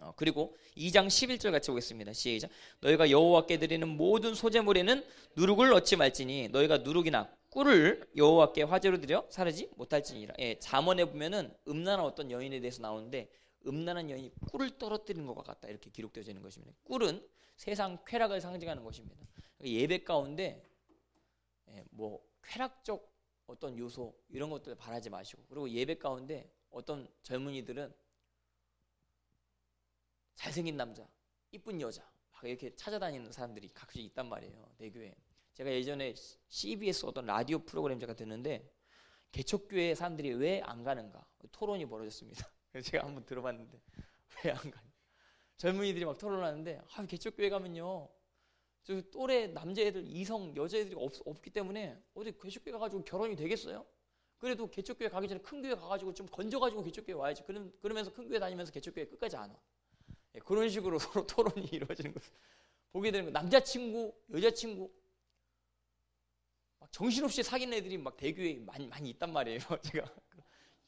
어, 그리고 2장 11절 같이 보겠습니다. 시작. 너희가 여호와께 드리는 모든 소재물에는 누룩을 넣지 말지니 너희가 누룩이나 꿀을 여호와께 화제로 드려 사르지 못할지니라. 예, 잠언에 보면은 음란한 어떤 여인에 대해서 나오는데 음란한 여인이 꿀을 떨어뜨리는 것과 같다 이렇게 기록되어 있는 것입니다. 꿀은 세상 쾌락을 상징하는 것입니다. 예배 가운데 예, 뭐 쾌락적 어떤 요소 이런 것들 바라지 마시고 그리고 예배 가운데 어떤 젊은이들은 잘생긴 남자, 이쁜 여자 막 이렇게 찾아다니는 사람들이 가끔씩 있단 말이에요. 내 교회. 제가 예전에 CBS 어떤 라디오 프로그램 제가 듣는데 개척교회 사람들이 왜 안 가는가 토론이 벌어졌습니다. 제가 한번 들어봤는데 왜 안 가냐. 젊은이들이 막 토론하는데 아, 개척교회 가면요. 저 또래 남자애들 이성 여자애들이 없, 없기 때문에 어디 개척교회 가가지고 결혼이 되겠어요? 그래도 개척교회 가기 전에 큰 교회 가가지고 좀 건져가지고 개척교회 와야지. 그러면서 큰 교회 다니면서 개척교회 끝까지 안 와. 예, 그런 식으로 서로 토론이 이루어지는 것을 보게 되는 거. 남자친구, 여자친구 막 정신없이 사귄 애들이 막 대교회에 많이 많이 있단 말이에요. 제가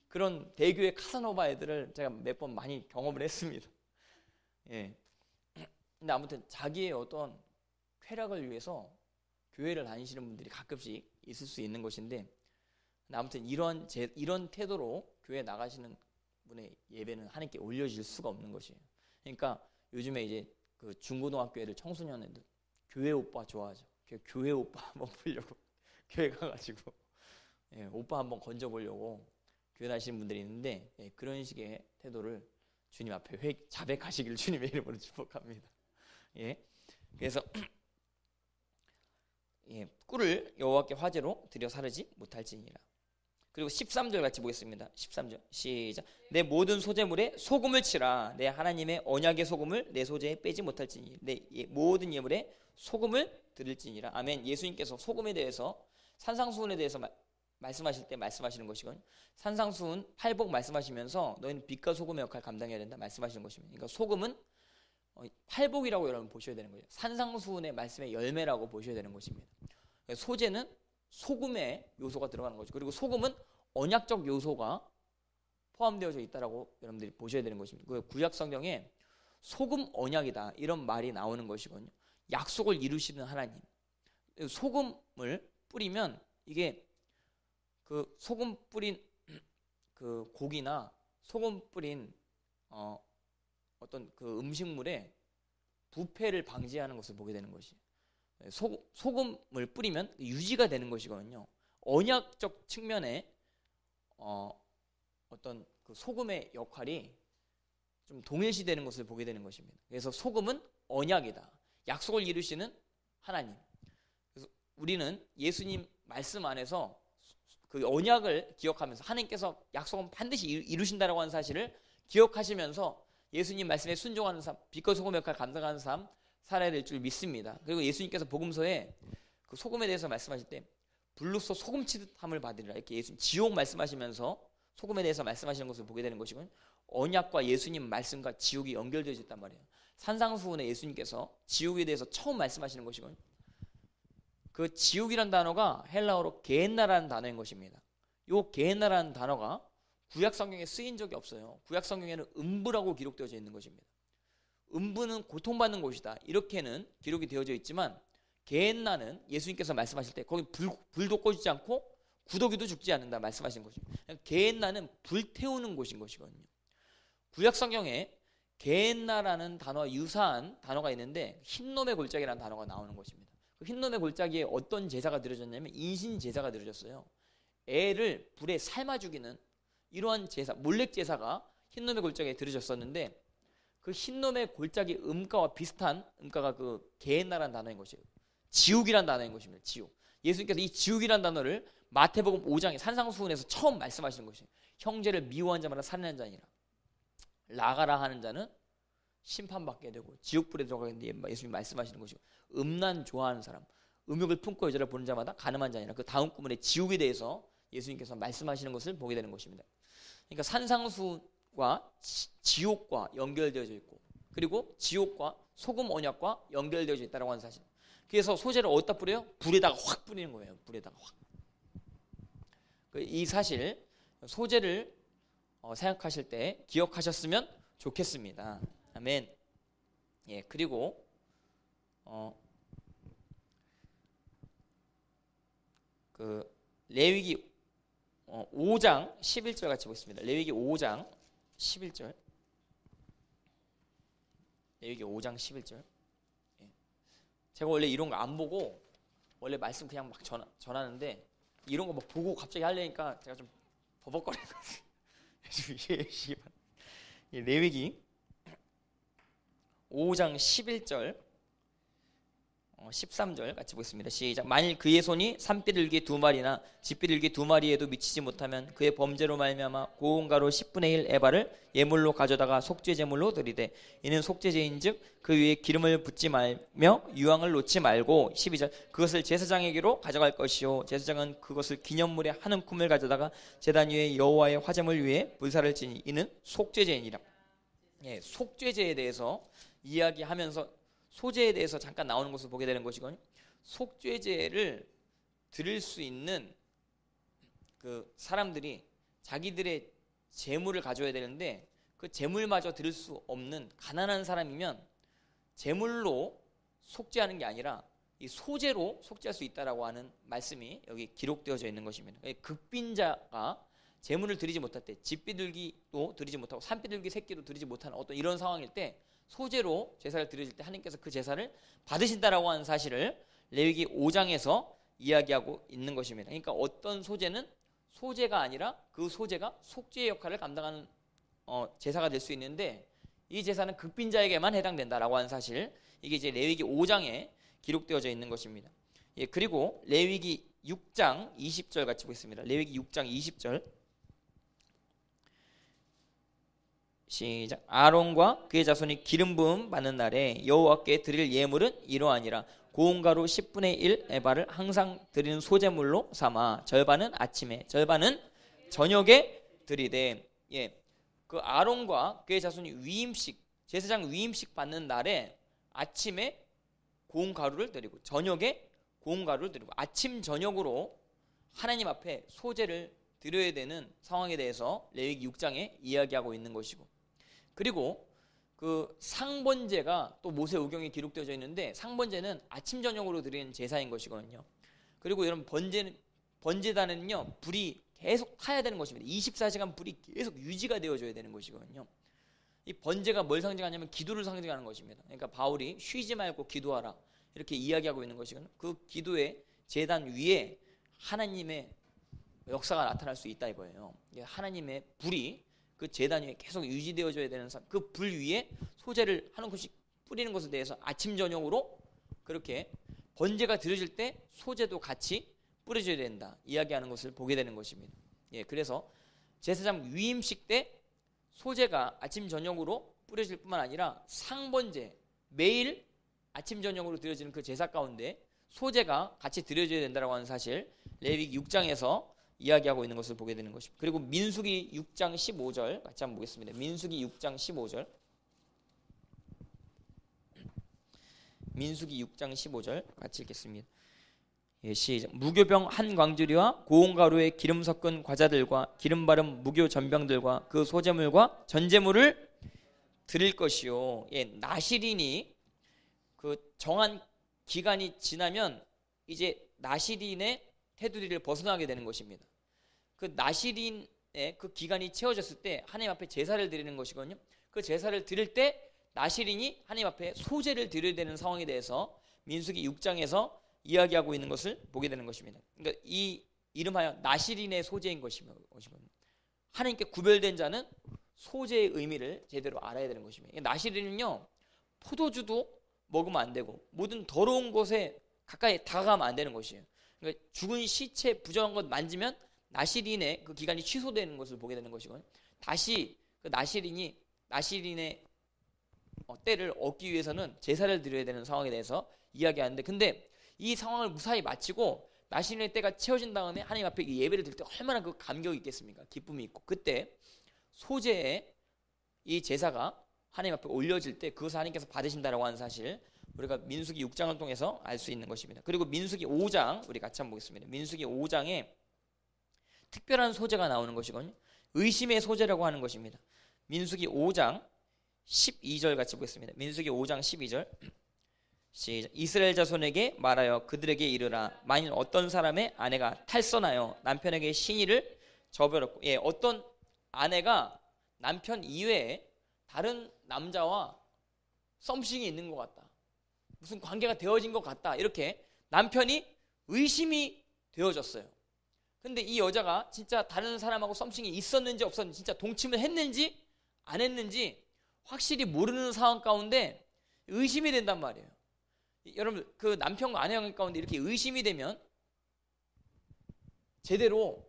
그런 대교회 카사노바 애들을 제가 몇 번 많이 경험을 했습니다. 예. 근데 아무튼 자기의 어떤 쾌락을 위해서 교회를 다니시는 분들이 가끔씩 있을 수 있는 것인데 아무튼 이런 제, 이런 태도로 교회 나가시는 분의 예배는 하나님께 올려질 수가 없는 것이에요. 그러니까 요즘에 이제 그 중고등학교 애들 청소년 애들 교회 오빠 좋아하죠. 교회 오빠 한번 보려고 교회 가가지고 예, 오빠 한번 건져보려고 교회 다니시는 분들이 있는데 예, 그런 식의 태도를 주님 앞에 회, 자백하시길 주님의 이름으로 축복합니다. 예, 그래서 예, 꿀을 여호와께 화제로 드려 사르지 못할지니라. 그리고 13절 같이 보겠습니다. 13절 시작. 내 모든 소재물에 소금을 치라. 내 하나님의 언약의 소금을 내 소재에 빼지 못할지니 내 모든 예물에 소금을 드릴지니라. 아멘. 예수님께서 소금에 대해서 산상수훈에 대해서 마, 말씀하실 때 말씀하시는 것이건 산상수훈 팔복 말씀하시면서 너희는 빛과 소금의 역할을 감당해야 된다 말씀하시는 것입니다. 그러니까 소금은 어, 팔복이라고 여러분 보셔야 되는 거죠. 산상수훈의 말씀의 열매라고 보셔야 되는 것입니다. 소재는 소금의 요소가 들어가는 거죠. 그리고 소금은 언약적 요소가 포함되어져 있다라고 여러분들이 보셔야 되는 것입니다. 그 구약 성경에 소금 언약이다 이런 말이 나오는 것이거든요. 약속을 이루시는 하나님. 소금을 뿌리면 이게 그 소금 뿌린 그 고기나 소금 뿌린 어 어떤 그 음식물에 부패를 방지하는 것을 보게 되는 것이. 소, 소금을 뿌리면 유지가 되는 것이거든요. 언약적 측면에 어, 어떤 그 소금의 역할이 좀 동일시되는 것을 보게 되는 것입니다. 그래서 소금은 언약이다. 약속을 이루시는 하나님. 그래서 우리는 예수님 말씀 안에서 그 언약을 기억하면서 하나님께서 약속은 반드시 이루신다라고 하는 사실을 기억하시면서 예수님 말씀에 순종하는 삶, 빛과 소금 역할 감당하는 삶 살아야 될 줄 믿습니다. 그리고 예수님께서 복음서에 그 소금에 대해서 말씀하실 때 불로서 소금치듯함을 받으리라 이렇게 예수님 지옥 말씀하시면서 소금에 대해서 말씀하시는 것을 보게 되는 것이군. 언약과 예수님 말씀과 지옥이 연결되어 있단 말이에요. 산상수훈에 예수님께서 지옥에 대해서 처음 말씀하시는 것이군. 그 지옥이란 단어가 헬라어로 게엔나라는 단어인 것입니다. 요 게엔나라는 단어가 구약 성경에 쓰인 적이 없어요. 구약 성경에는 음부라고 기록되어져 있는 것입니다. 음부는 고통받는 곳이다. 이렇게는 기록이 되어져 있지만 게엔나는 예수님께서 말씀하실 때 거기 불, 불도 꺼지지 않고 구더기도 죽지 않는다 말씀하신 것입니다. 게엔나는 불태우는 곳인 것이거든요. 구약 성경에 게엔나라는 단어와 유사한 단어가 있는데 흰놈의 골짜기라는 단어가 나오는 것입니다. 그 흰놈의 골짜기에 어떤 제사가 드려졌냐면 인신 제사가 드려졌어요. 애를 불에 삶아 죽이는 이러한 제사, 몰렉 제사가 흰놈의 골짜기에 드려졌었는데 그 흰놈의 골짜기 음가와 비슷한 음가가 그 게엔나라는 단어인 것이에요. 지옥이란 단어인 것입니다. 지옥. 예수님께서 이 지옥이란 단어를 마태복음 5장의 산상수훈에서 처음 말씀하시는 것이에요. 형제를 미워한 자마다 살인한 자니라. 라가라 하는 자는 심판받게 되고 지옥불에 들어가겠는데 예수님 말씀하시는 것이고 음란 좋아하는 사람, 음욕을 품고 여자를 보는 자마다 가늠한 자니라. 그 다음 구문의 지옥에 대해서 예수님께서 말씀하시는 것을 보게 되는 것입니다. 그러니까 산상수 와 지옥과 연결되어져 있고 그리고 지옥과 소금 언약과 연결되어져 있다고 하는 사실. 그래서 소재를 어디다 뿌려요? 불에다가 확 뿌리는 거예요. 불에다가 확. 그이 사실 소재를 어, 생각하실 때 기억하셨으면 좋겠습니다. 아멘. 예, 그리고 어, 그 레위기 어, 5장 11절 같이 보겠습니다. 레위기 5장 11절. 레위기 5장 11절. 제가 원래 이런 거 안 보고 원래 말씀 그냥 막 전하, 전하는데 이런 거 막 보고 갑자기 하려니까 제가 좀 버벅거리는 거지. 레위기 5장 11절 어, 13절 같이 보겠습니다. 시작. 만일 그의 손이 산비둘기 두 마리나 집비둘기 두 마리에도 미치지 못하면 그의 범죄로 말미암아 고온가루 10분의 1 에바를 예물로 가져다가 속죄 제물로 드리되 이는 속죄제인즉 그 위에 기름을 붓지 말며 유황을 놓지 말고 12절 그것을 제사장에게로 가져갈 것이요 제사장은 그것을 기념물의 한 움큼을 가져다가 제단 위에 여호와의 화제물 위에 불사를 지니 이는 속죄제이니라. 예, 속죄제에 대해서 이야기하면서 소재에 대해서 잠깐 나오는 것을 보게 되는 것이거든요. 속죄제를 드릴 수 있는 그 사람들이 자기들의 재물을 가져야 되는데 그 재물마저 드릴 수 없는 가난한 사람이면 재물로 속죄하는 게 아니라 이 소재로 속죄할 수 있다라고 하는 말씀이 여기 기록되어져 있는 것입니다. 극빈자가 재물을 드리지 못할 때 집비둘기도 드리지 못하고 산비둘기 새끼도 드리지 못하는 어떤 이런 상황일 때 소재로 제사를 드려질 때 하나님께서 그 제사를 받으신다라고 하는 사실을 레위기 5장에서 이야기하고 있는 것입니다. 그러니까 어떤 소재는 소재가 아니라 그 소재가 속죄의 역할을 감당하는 어, 제사가 될 수 있는데 이 제사는 극빈자에게만 해당된다라고 하는 사실 이게 이제 레위기 5장에 기록되어져 있는 것입니다. 예, 그리고 레위기 6장 20절 같이 보겠습니다. 레위기 6장 20절 시작. 아론과 그의 자손이 기름 부음 받는 날에 여호와께 드릴 예물은 이러하니라. 고운 가루 10분의 1 에바를 항상 드리는 소재물로 삼아 절반은 아침에 절반은 저녁에 드리되 예. 그 아론과 그의 자손이 위임식 제사장 위임식 받는 날에 아침에 고운 가루를 드리고 저녁에 고운 가루를 드리고 아침 저녁으로 하나님 앞에 소재를 드려야 되는 상황에 대해서 레위기 6장에 이야기하고 있는 것이고 그리고 그 상번제가 또 모세 오경에 기록되어져 있는데 상번제는 아침 저녁으로 드리는 제사인 것이거든요. 그리고 여러분 번제 번제단은요 불이 계속 타야 되는 것입니다. 24시간 불이 계속 유지가 되어져야 되는 것이거든요. 이 번제가 뭘 상징하냐면 기도를 상징하는 것입니다. 그러니까 바울이 쉬지 말고 기도하라 이렇게 이야기하고 있는 것이거든요. 그 기도의 재단 위에 하나님의 역사가 나타날 수 있다 이거예요. 하나님의 불이 그 재단 위에 계속 유지되어져야 되는 그불 위에 소재를 하는 것이 뿌리는 것에 대해서 아침 저녁으로 그렇게 번제가 드려질 때 소재도 같이 뿌려져야 된다 이야기하는 것을 보게 되는 것입니다. 예, 그래서 제사장 위임식 때 소재가 아침 저녁으로 뿌려질 뿐만 아니라 상번제 매일 아침 저녁으로 드려지는 그 제사 가운데 소재가 같이 드려져야 된다고 하는 사실 레위기 6장에서 이야기하고 있는 것을 보게 되는 것입니다. 그리고 민수기 6장 15절 같이 한번 보겠습니다. 민수기 6장 15절. 민수기 6장 15절 같이 읽겠습니다. 예, 시작. 무교병 한 광주리와 고운 가루에 기름 섞은 과자들과 기름 바른 무교 전병들과 그 소재물과 전제물을 드릴 것이요. 예, 나시린이 그 정한 기간이 지나면 이제 나시린의 테두리를 벗어나게 되는 것입니다. 그 나시린의 그 기간이 채워졌을 때 하나님 앞에 제사를 드리는 것이거든요. 그 제사를 드릴 때 나시린이 하나님 앞에 소재를 드려야 되는 상황에 대해서 민수기 6장에서 이야기하고 있는 것을 보게 되는 것입니다. 그러니까 이 이름하여 나시린의 소재인 것이거든요. 하나님께 구별된 자는 소재의 의미를 제대로 알아야 되는 것입니다. 나시린은요 포도주도 먹으면 안 되고 모든 더러운 곳에 가까이 다가가면 안 되는 것이에요. 그러니까 죽은 시체 부정한 것 만지면 나시린의 그 기간이 취소되는 것을 보게 되는 것이거든요. 다시 그 나시린이 나시린의 어, 때를 얻기 위해서는 제사를 드려야 되는 상황에 대해서 이야기하는데 근데 이 상황을 무사히 마치고 나시린의 때가 채워진 다음에 하나님 앞에 예배를 드릴 때 얼마나 그 감격이 있겠습니까? 기쁨이 있고 그때 소재의 이 제사가 하나님 앞에 올려질 때 그것을 하나님께서 받으신다라고 하는 사실 우리가 민수기 6장을 통해서 알 수 있는 것입니다. 그리고 민수기 5장 우리 같이 한번 보겠습니다. 민수기 5장에 특별한 소재가 나오는 것이거든요. 의심의 소재라고 하는 것입니다. 민수기 5장 12절 같이 보겠습니다. 민수기 5장 12절 시작. 이스라엘 자손에게 말하여 그들에게 이르라 만일 어떤 사람의 아내가 탈선하여 남편에게 신의를 저버렸고 예 어떤 아내가 남편 이외에 다른 남자와 썸씽이 있는 것 같다. 무슨 관계가 되어진 것 같다. 이렇게 남편이 의심이 되어졌어요. 근데 이 여자가 진짜 다른 사람하고 썸씽이 있었는지 없었는지 진짜 동침을 했는지 안 했는지 확실히 모르는 상황 가운데 의심이 된단 말이에요. 여러분 그 남편과 아내 가운데 이렇게 의심이 되면 제대로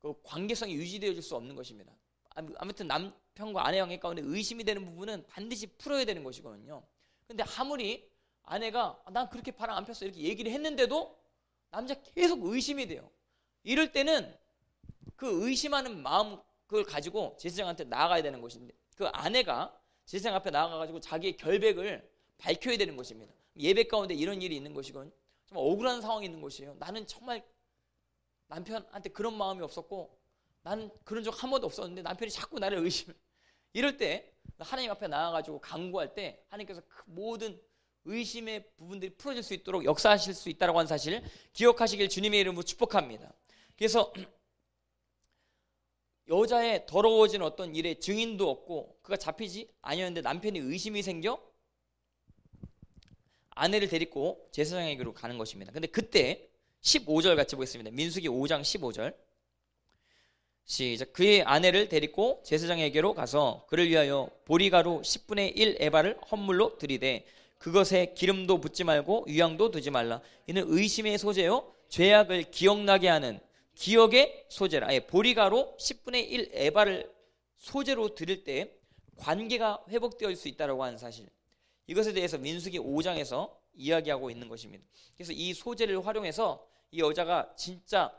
그 관계성이 유지되어질 수 없는 것입니다. 아무튼 남편과 아내 관계 가운데 의심이 되는 부분은 반드시 풀어야 되는 것이거든요. 근데 아무리 아내가 아, 난 그렇게 바람 안 폈어 이렇게 얘기를 했는데도 남자 계속 의심이 돼요. 이럴 때는 그 의심하는 마음 그걸 가지고 제사장한테 나아가야 되는 것인데 그 아내가 제사장 앞에 나아가가지고 자기의 결백을 밝혀야 되는 것입니다. 예배 가운데 이런 일이 있는 것이건 좀 억울한 상황이 있는 것이에요. 나는 정말 남편한테 그런 마음이 없었고 나는 그런 적 한 번도 없었는데 남편이 자꾸 나를 의심해. 이럴 때 하나님 앞에 나와가지고 강구할 때 하나님께서 그 모든 의심의 부분들이 풀어질 수 있도록 역사하실 수 있다라고 하는 사실 기억하시길 주님의 이름으로 축복합니다. 그래서 여자의 더러워진 어떤 일에 증인도 없고 그가 잡히지 아니었는데 남편이 의심이 생겨 아내를 데리고 제사장에게로 가는 것입니다. 근데 그때 15절 같이 보겠습니다. 민수기 5장 15절. 시작. 그의 아내를 데리고 제사장에게로 가서 그를 위하여 보리가루 10분의 1 에바를 헌물로 드리되 그것에 기름도 붓지 말고 유향도 두지 말라. 이는 의심의 소재요 죄악을 기억나게 하는 기억의 소재라. 예, 보리가루 10분의 1 에바를 소재로 드릴 때 관계가 회복되어 수 있다라고 하는 사실. 이것에 대해서 민수기 5장에서 이야기하고 있는 것입니다. 그래서 이 소재를 활용해서 이 여자가 진짜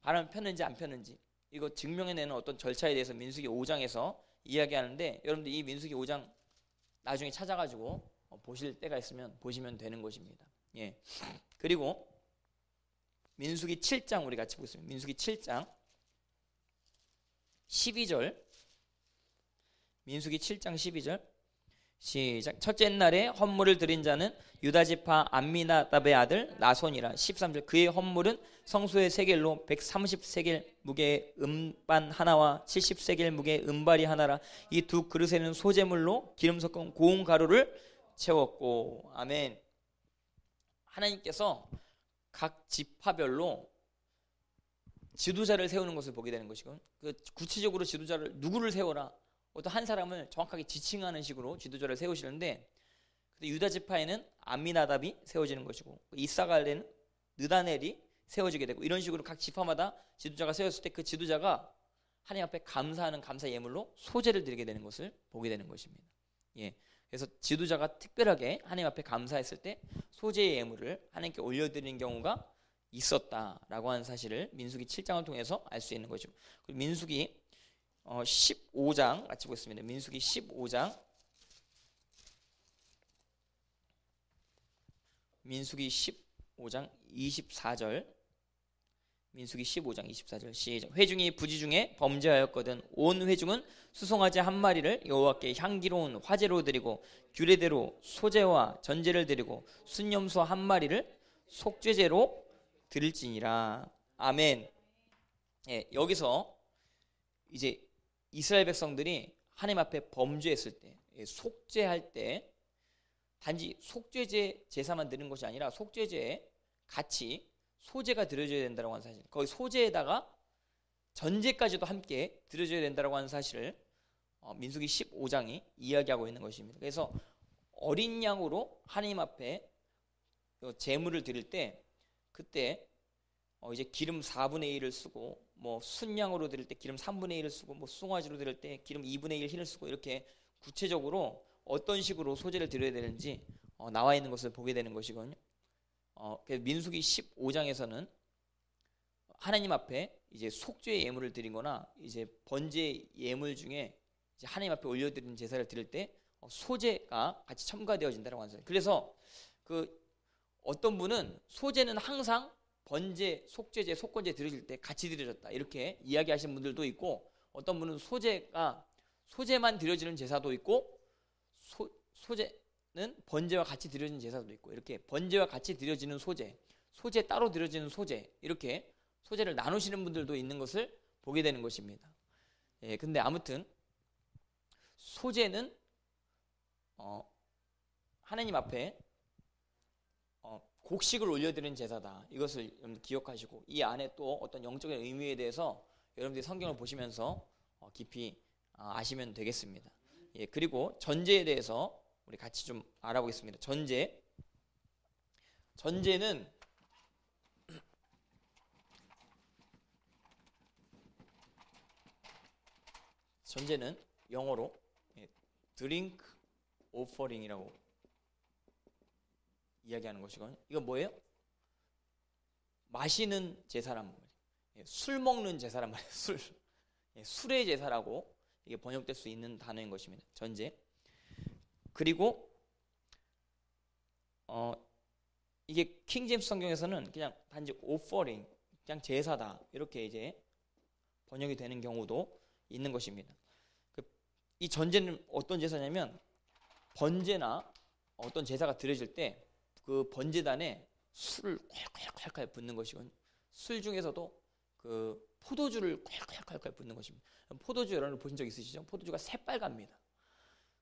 바람 폈는지 안 폈는지 이거 증명해내는 어떤 절차에 대해서 민수기 5장에서 이야기하는데 여러분들 이 민수기 5장 나중에 찾아가지고 어, 보실 때가 있으면 보시면 되는 것입니다. 예. 그리고 민수기 7장 우리 같이 보겠습니다. 민수기 7장 12절 민수기 7장 12절 시작. 첫째 날에 헌물을 드린 자는 유다 지파 안미나답의 아들 나손이라 13절 그의 헌물은 성소의 세겔로 130세겔 무게의 음반 하나와 70세겔 무게의 음발이 하나라 이 두 그릇에는 소재물로 기름 섞은 고운 가루를 채웠고 아멘. 하나님께서 각 지파별로 지도자를 세우는 것을 보게 되는 것이고 그 구체적으로 지도자를 누구를 세워라 어떤 한 사람을 정확하게 지칭하는 식으로 지도자를 세우시는데 유다 지파에는 암미나답이 세워지는 것이고 이사갈에는 느다넬이 세워지게 되고 이런 식으로 각 지파마다 지도자가 세웠을 때 그 지도자가 하나님 앞에 감사하는 감사 예물로 소재를 드리게 되는 것을 보게 되는 것입니다. 예. 그래서 지도자가 특별하게 하나님 앞에 감사했을 때 소재의 예물을 하나님께 올려드리는 경우가 있었다라고 하는 사실을 민수기 7장을 통해서 알 수 있는 거죠. 민수기 15장 어, 같이 보겠습니다. 민수기 15장 민수기 15장 24절 민수기 15장 24절 시작. 회중이 부지 중에 범죄하였거든 온 회중은 수송아지 한 마리를 여호와께 향기로운 화제로 드리고 규례대로 소제와 전제를 드리고 순념소 한 마리를 속죄제로 드릴지니라. 아멘. 예, 여기서 이제 이스라엘 백성들이 하나님 앞에 범죄했을 때 예, 속죄할 때 단지 속죄제 제사만 드는 것이 아니라 속죄제에 같이 소재가 들어져야 된다고 하는 사실. 거기 소재에다가 전제까지도 함께 들어져야 된다고 하는 사실을 어, 민수기 15장이 이야기하고 있는 것입니다. 그래서 어린 양으로 하나님 앞에 제물을 드릴 때 그때 어, 이제 기름 4분의 1을 쓰고 뭐 순양으로 드릴 때 기름 3분의 1을 쓰고 뭐 숭아지로 드릴 때 기름 2분의 1 흰을 쓰고 이렇게 구체적으로 어떤 식으로 소재를 드려야 되는지 어, 나와 있는 것을 보게 되는 것이거든요. 어, 민수기 15장에서는 하나님 앞에 이제 속죄의 예물을 드리거나 이제 번제 예물 중에 이제 하나님 앞에 올려드리는 제사를 드릴 때 어, 소재가 같이 첨가되어진다고 하는 거예요. 그래서 그 어떤 분은 소재는 항상 번제, 속죄제, 속건제 드려질 때 같이 드려졌다 이렇게 이야기하시는 분들도 있고 어떤 분은 소재가 소재만 드려지는 제사도 있고 소, 소재는 번제와 같이 드려지는 제사도 있고 이렇게 번제와 같이 드려지는 소재, 소재 따로 드려지는 소재 이렇게 소재를 나누시는 분들도 있는 것을 보게 되는 것입니다. 예, 근데 아무튼 소재는 어, 하나님 앞에 곡식을 올려드리는 제사다. 이것을 기억하시고 이 안에 또 어떤 영적인 의미에 대해서 여러분들이 성경을 보시면서 어, 깊이 아, 아시면 되겠습니다. 예, 그리고 전제에 대해서 우리 같이 좀 알아보겠습니다. 전제 전제는 전제는 영어로 drink offering이라고 이야기하는 것이거든요. 이건 뭐예요? 마시는 제사란 말이에요. 예, 술 먹는 제사란 말이에요. 술. 예, 술의 제사라고 이게 번역될 수 있는 단어인 것입니다. 전제. 그리고 어 이게 킹제임스 성경에서는 그냥 단지 offering, 그냥 제사다 이렇게 이제 번역이 되는 경우도 있는 것입니다. 그이 전제는 어떤 제사냐면 번제나 어떤 제사가 드려질 때 그 번제단에 술을 콸콸콸콸 붓는 것이거든요. 술 중에서도 그 포도주를 콸콸콸콸 붓는 것입니다. 포도주 여러분 보신 적 있으시죠? 포도주가 새빨갑니다.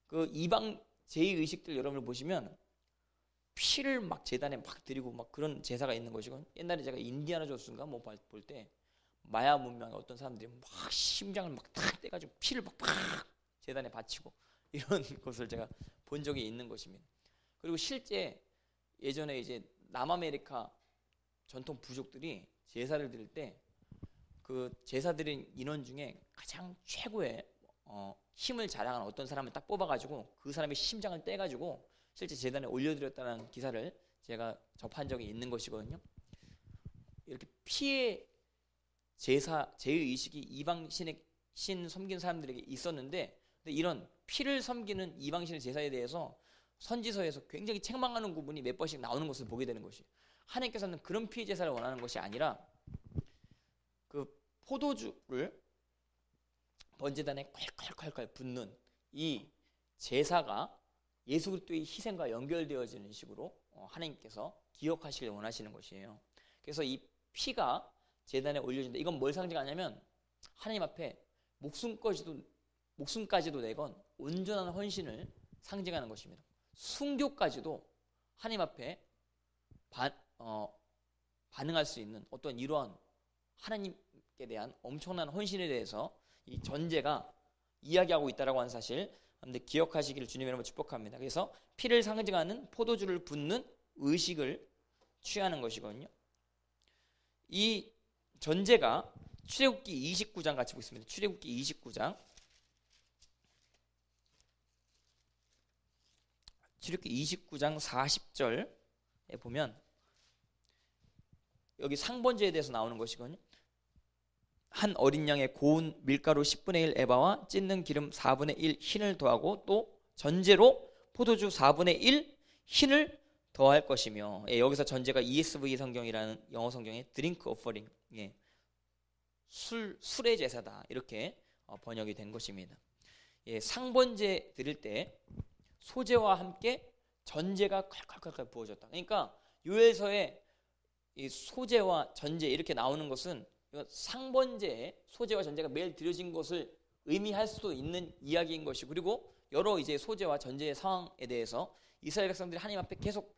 그 이방 제의 의식들 여러분을 보시면 피를 막 제단에 막 드리고 막 그런 제사가 있는 것이거든요. 옛날에 제가 인디아나 조스인가 뭐 볼 때 마야 문명의 어떤 사람들이 막 심장을 막탁 떼가지고 피를 막팍 제단에 바치고 이런 것을 제가 본 적이 있는 것입니다. 그리고 실제 예전에 이제 남아메리카 전통 부족들이 제사를 드릴 때 그 제사 드린 인원 중에 가장 최고의 어, 힘을 자랑하는 어떤 사람을 딱 뽑아가지고 그 사람의 심장을 떼가지고 실제 재단에 올려드렸다는 기사를 제가 접한 적이 있는 것이거든요. 이렇게 피해 제사 제의 의식이 이방 신의 신 섬긴 사람들에게 있었는데 이런 피를 섬기는 이방 신의 제사에 대해서 선지서에서 굉장히 책망하는 부분이 몇 번씩 나오는 것을 보게 되는 것이 하나님께서는 그런 피해 제사를 원하는 것이 아니라 그 포도주를 번제단에 콸콸콸콸 붓는 이 제사가 예수 그리스도의 희생과 연결되어지는 식으로 어, 하나님께서 기억하시길 원하시는 것이에요. 그래서 이 피가 제단에 올려진다. 이건 뭘 상징하냐면 하나님 앞에 목숨까지도 목숨까지도 내건 온전한 헌신을 상징하는 것입니다. 순교까지도 하나님 앞에 반, 어, 반응할 수 있는 어떤 이러한 하나님께 대한 엄청난 헌신에 대해서 이 전제가 이야기하고 있다라고 하는 사실 근데 기억하시기를 주님의 이름으로 축복합니다. 그래서 피를 상징하는 포도주를 붓는 의식을 취하는 것이거든요. 이 전제가 출애굽기 29장 같이 보겠습니다. 출애굽기 29장 출애굽기 29장 40절에 보면 여기 상번제에 대해서 나오는 것이거든요. 한 어린 양의 고운 밀가루 10분의 1 에바와 찧은 기름 4분의 1 힌을 더하고 또 전제로 포도주 4분의 1 힌을 더할 것이며 예, 여기서 전제가 ESV 성경이라는 영어 성경의 drink offering 예, 술 술의 제사다 이렇게 어, 번역이 된 것입니다. 예, 상번제 드릴 때 소제와 함께 전제가 칼칼칼칼 부어졌다. 그러니까 요엘서에 이 소재와 전제 이렇게 나오는 것은 상번제에 소재와 전제가 매일 드려진 것을 의미할 수도 있는 이야기인 것이 그리고 여러 이제 소재와 전제의 상황에 대해서 이스라엘 백성들이 하나님 앞에 계속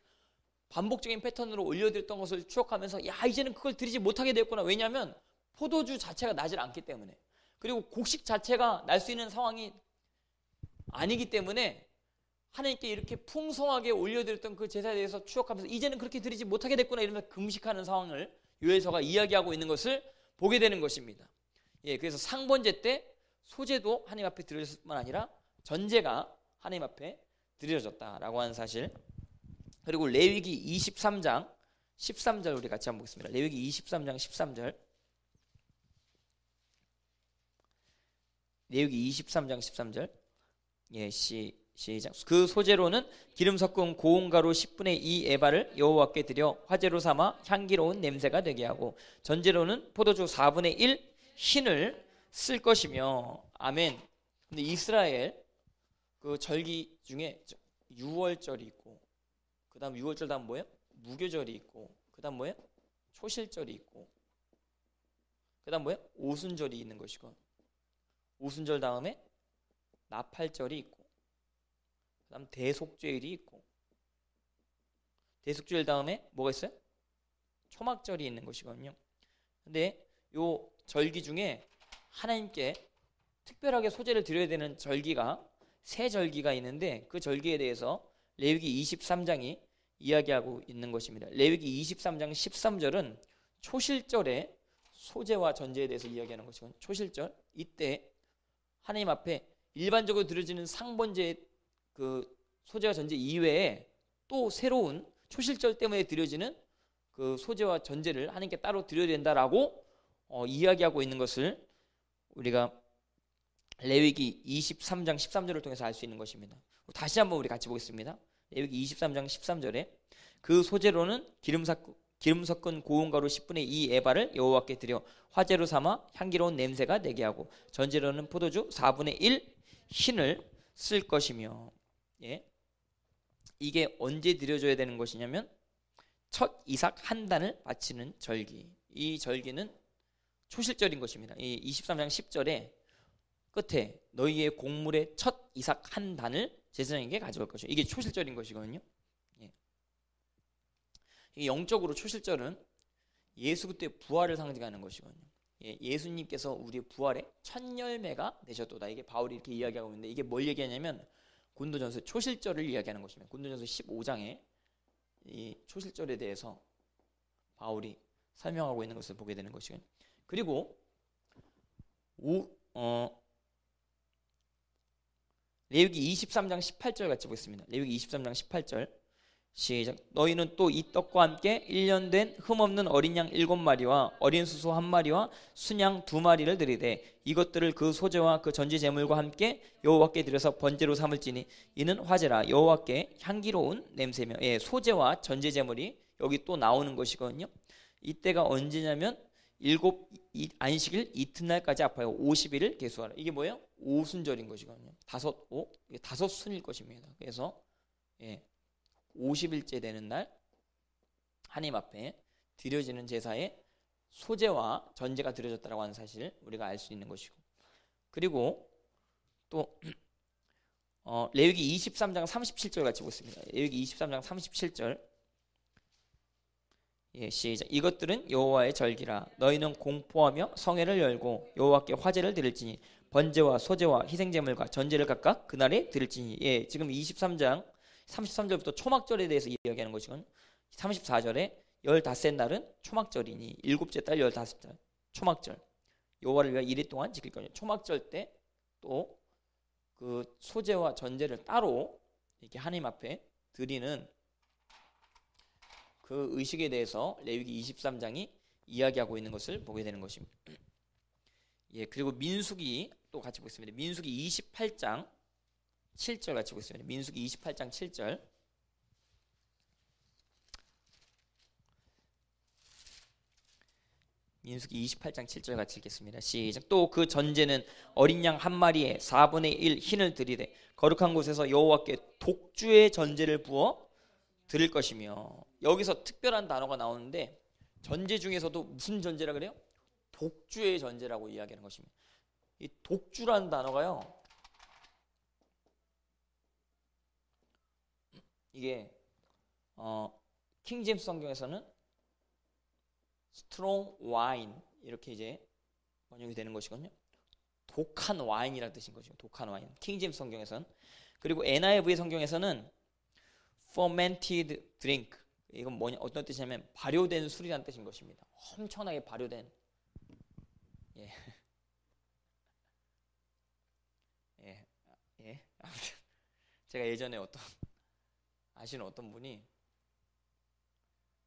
반복적인 패턴으로 올려드렸던 것을 추억하면서 야 이제는 그걸 드리지 못하게 됐구나. 왜냐하면 포도주 자체가 나질 않기 때문에. 그리고 곡식 자체가 날 수 있는 상황이 아니기 때문에 하나님께 이렇게 풍성하게 올려드렸던 그 제사에 대해서 추억하면서 이제는 그렇게 드리지 못하게 됐구나 이러면서 금식하는 상황을 요엘서가 이야기하고 있는 것을 보게 되는 것입니다. 예, 그래서 상번제 때 소제도 하나님 앞에 드려졌을 뿐만 아니라 전제가 하나님 앞에 드려졌다라고 하는 사실. 그리고 레위기 23장 13절 우리 같이 한번 보겠습니다. 레위기 23장 13절. 레위기 23장 13절. 예, 시 시작. 그 소재로는 기름 섞은 고운 가루 10분의 2 에바를 여호와께 드려 화제로 삼아 향기로운 냄새가 되게 하고 전제로는 포도주 4분의 1 흰을 쓸 것이며 아멘. 근데 이스라엘 그 절기 중에 6월절이 있고 그다음 6월절 다음 뭐예요? 무교절이 있고 그다음 뭐예요? 초실절이 있고 그다음 뭐예요? 오순절이 있는 것이고 오순절 다음에 나팔절이 있고 그 다음 대속죄일이 있고 대속죄일 다음에 뭐가 있어요? 초막절이 있는 것이거든요. 근데 요 절기 중에 하나님께 특별하게 소재를 드려야 되는 절기가 세 절기가 있는데 그 절기에 대해서 레위기 23장이 이야기하고 있는 것입니다. 레위기 23장 13절은 초실절의 소재와 전제에 대해서 이야기하는 것이고 초실절 이때 하나님 앞에 일반적으로 드려지는 상번제 그 소재와 전제 이외에 또 새로운 초실절 때문에 드려지는 그 소재와 전제를 하나님께 따로 드려야 된다라고 어, 이야기하고 있는 것을 우리가 레위기 23장 13절을 통해서 알 수 있는 것입니다. 다시 한번 우리 같이 보겠습니다. 레위기 23장 13절에 그 소재로는 기름 섞 기름 섞은 고운 가루 10분의 2 에바를 여호와께 드려 화제로 삼아 향기로운 냄새가 내게 하고 전제로는 포도주 4분의 1 흰을 쓸 것이며 예. 이게 언제 드려줘야 되는 것이냐면 첫 이삭 한 단을 바치는 절기. 이 절기는 초실절인 것입니다. 이 23장 10절에 끝에 너희의 곡물의 첫 이삭 한 단을 제사장에게 가져올 것이요. 이게 초실절인 것이거든요. 예. 이 영적으로 초실절은 예수 그때 부활을 상징하는 것이거든요. 예, 수님께서 우리의 부활의 첫 열매가 되셨도다. 이게 바울이 이렇게 이야기하고 있는데 이게 뭘 얘기하냐면 군도전서 초실절을 이야기하는 것입니다. 군도전서 15장에 이 초실절에 대해서 바울이 설명하고 있는 것을 보게 되는 것이고 그리고 오, 어, 레위기 23장 18절 같이 보겠습니다. 레위기 23장 18절 시작. 너희는 또 이 떡과 함께 1년 된 흠없는 어린 양 일곱 마리와 어린 수소 한 마리와 순양 두 마리를 드리되 이것들을 그 소재와 그 전제 제물과 함께 여호와께 드려서 번제로 삼을지니 이는 화제라 여호와께 향기로운 냄새며 예, 소재와 전제 제물이 여기 또 나오는 것이거든요. 이때가 언제냐면 일곱 안식일 이튿날까지 아파요. 50일을 계수하라. 이게 뭐예요? 오순절인 것이거든요. 다섯 오 다섯 순일 것입니다. 그래서 예, 50일째 되는 날 하나님 앞에 드려지는 제사에 소재와 전제가 드려졌다라고 하는 사실 우리가 알 수 있는 것이고 그리고 또 어, 레위기 23장 37절 같이 보겠습니다. 레위기 23장 37절 예, 시작. 이것들은 여호와의 절기라. 너희는 공포하며 성회를 열고 여호와께 화제를 드릴지니 번제와 소제와 희생제물과 전제를 각각 그날에 드릴지니. 예, 지금 23장 33절부터 초막절에 대해서 이야기하는 것이건 34절에 열다섯 날은 초막절이니 일곱째 달 열다섯 달 초막절 여호와를 위하여 이일 동안 지킬 거니 초막절 때 또 그 소재와 전제를 따로 이렇게 하나님 앞에 드리는 그 의식에 대해서 레위기 23장이 이야기하고 있는 것을 보게 되는 것입니다. 예, 그리고 민수기 또 같이 보겠습니다. 민수기 28장 7절 같이 보겠습니다. 민수기 28장 7절. 민수기 28장 7절 같이 읽겠습니다. 시작. 또 그 전제는 어린 양 한 마리에 4분의 1 흰을 드리되 거룩한 곳에서 여호와께 독주의 전제를 부어 드릴 것이며 여기서 특별한 단어가 나오는데 전제 중에서도 무슨 전제라 그래요? 독주의 전제라고 이야기하는 것입니다. 이 독주라는 단어가요. 이게 어, 킹 제임스 성경에서는 strong wine 이렇게 이제 번역이 되는 것이거든요. 독한 와인이라는 뜻인 거죠. 독한 와인. 킹 제임스 성경에서는 그리고 NIV의 성경에서는 fermented drink 이건 뭐냐 어떤 뜻이냐면 발효된 술이라는 뜻인 것입니다. 엄청나게 발효된 예. 예. 예. 아무튼 제가 예전에 어떤 아시는 어떤 분이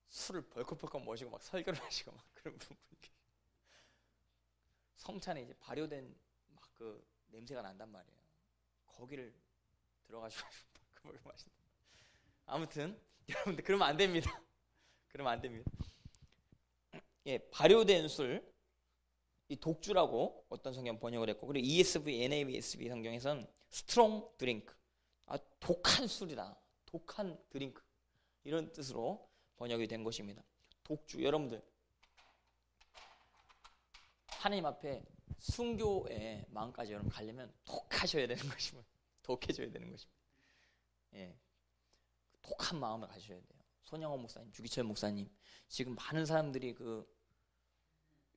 술을 벌컥벌컥 마시고 막 설교를 하시고 막 그런 분이 성찬에 이제 발효된 막 그 냄새가 난단 말이에요. 거기를 들어가지고 그걸 마신다. 아무튼 여러분들 그러면 안 됩니다. 그러면 안 됩니다. 예, 발효된 술, 이 독주라고 어떤 성경 번역을 했고, 그리고 ESV, NASB 성경에서는 strong drink, 아 독한 술이다. 독한 drink 이런 뜻으로 번역이 된 것입니다. 독주 여러분들 하나님 앞에 순교의 마음까지 여러분 가려면 독하셔야 되는 것입니다. 독해져야 되는 것입니다. 예, 독한 마음을 가셔야 돼요. 손영호 목사님, 주기철 목사님 지금 많은 사람들이 그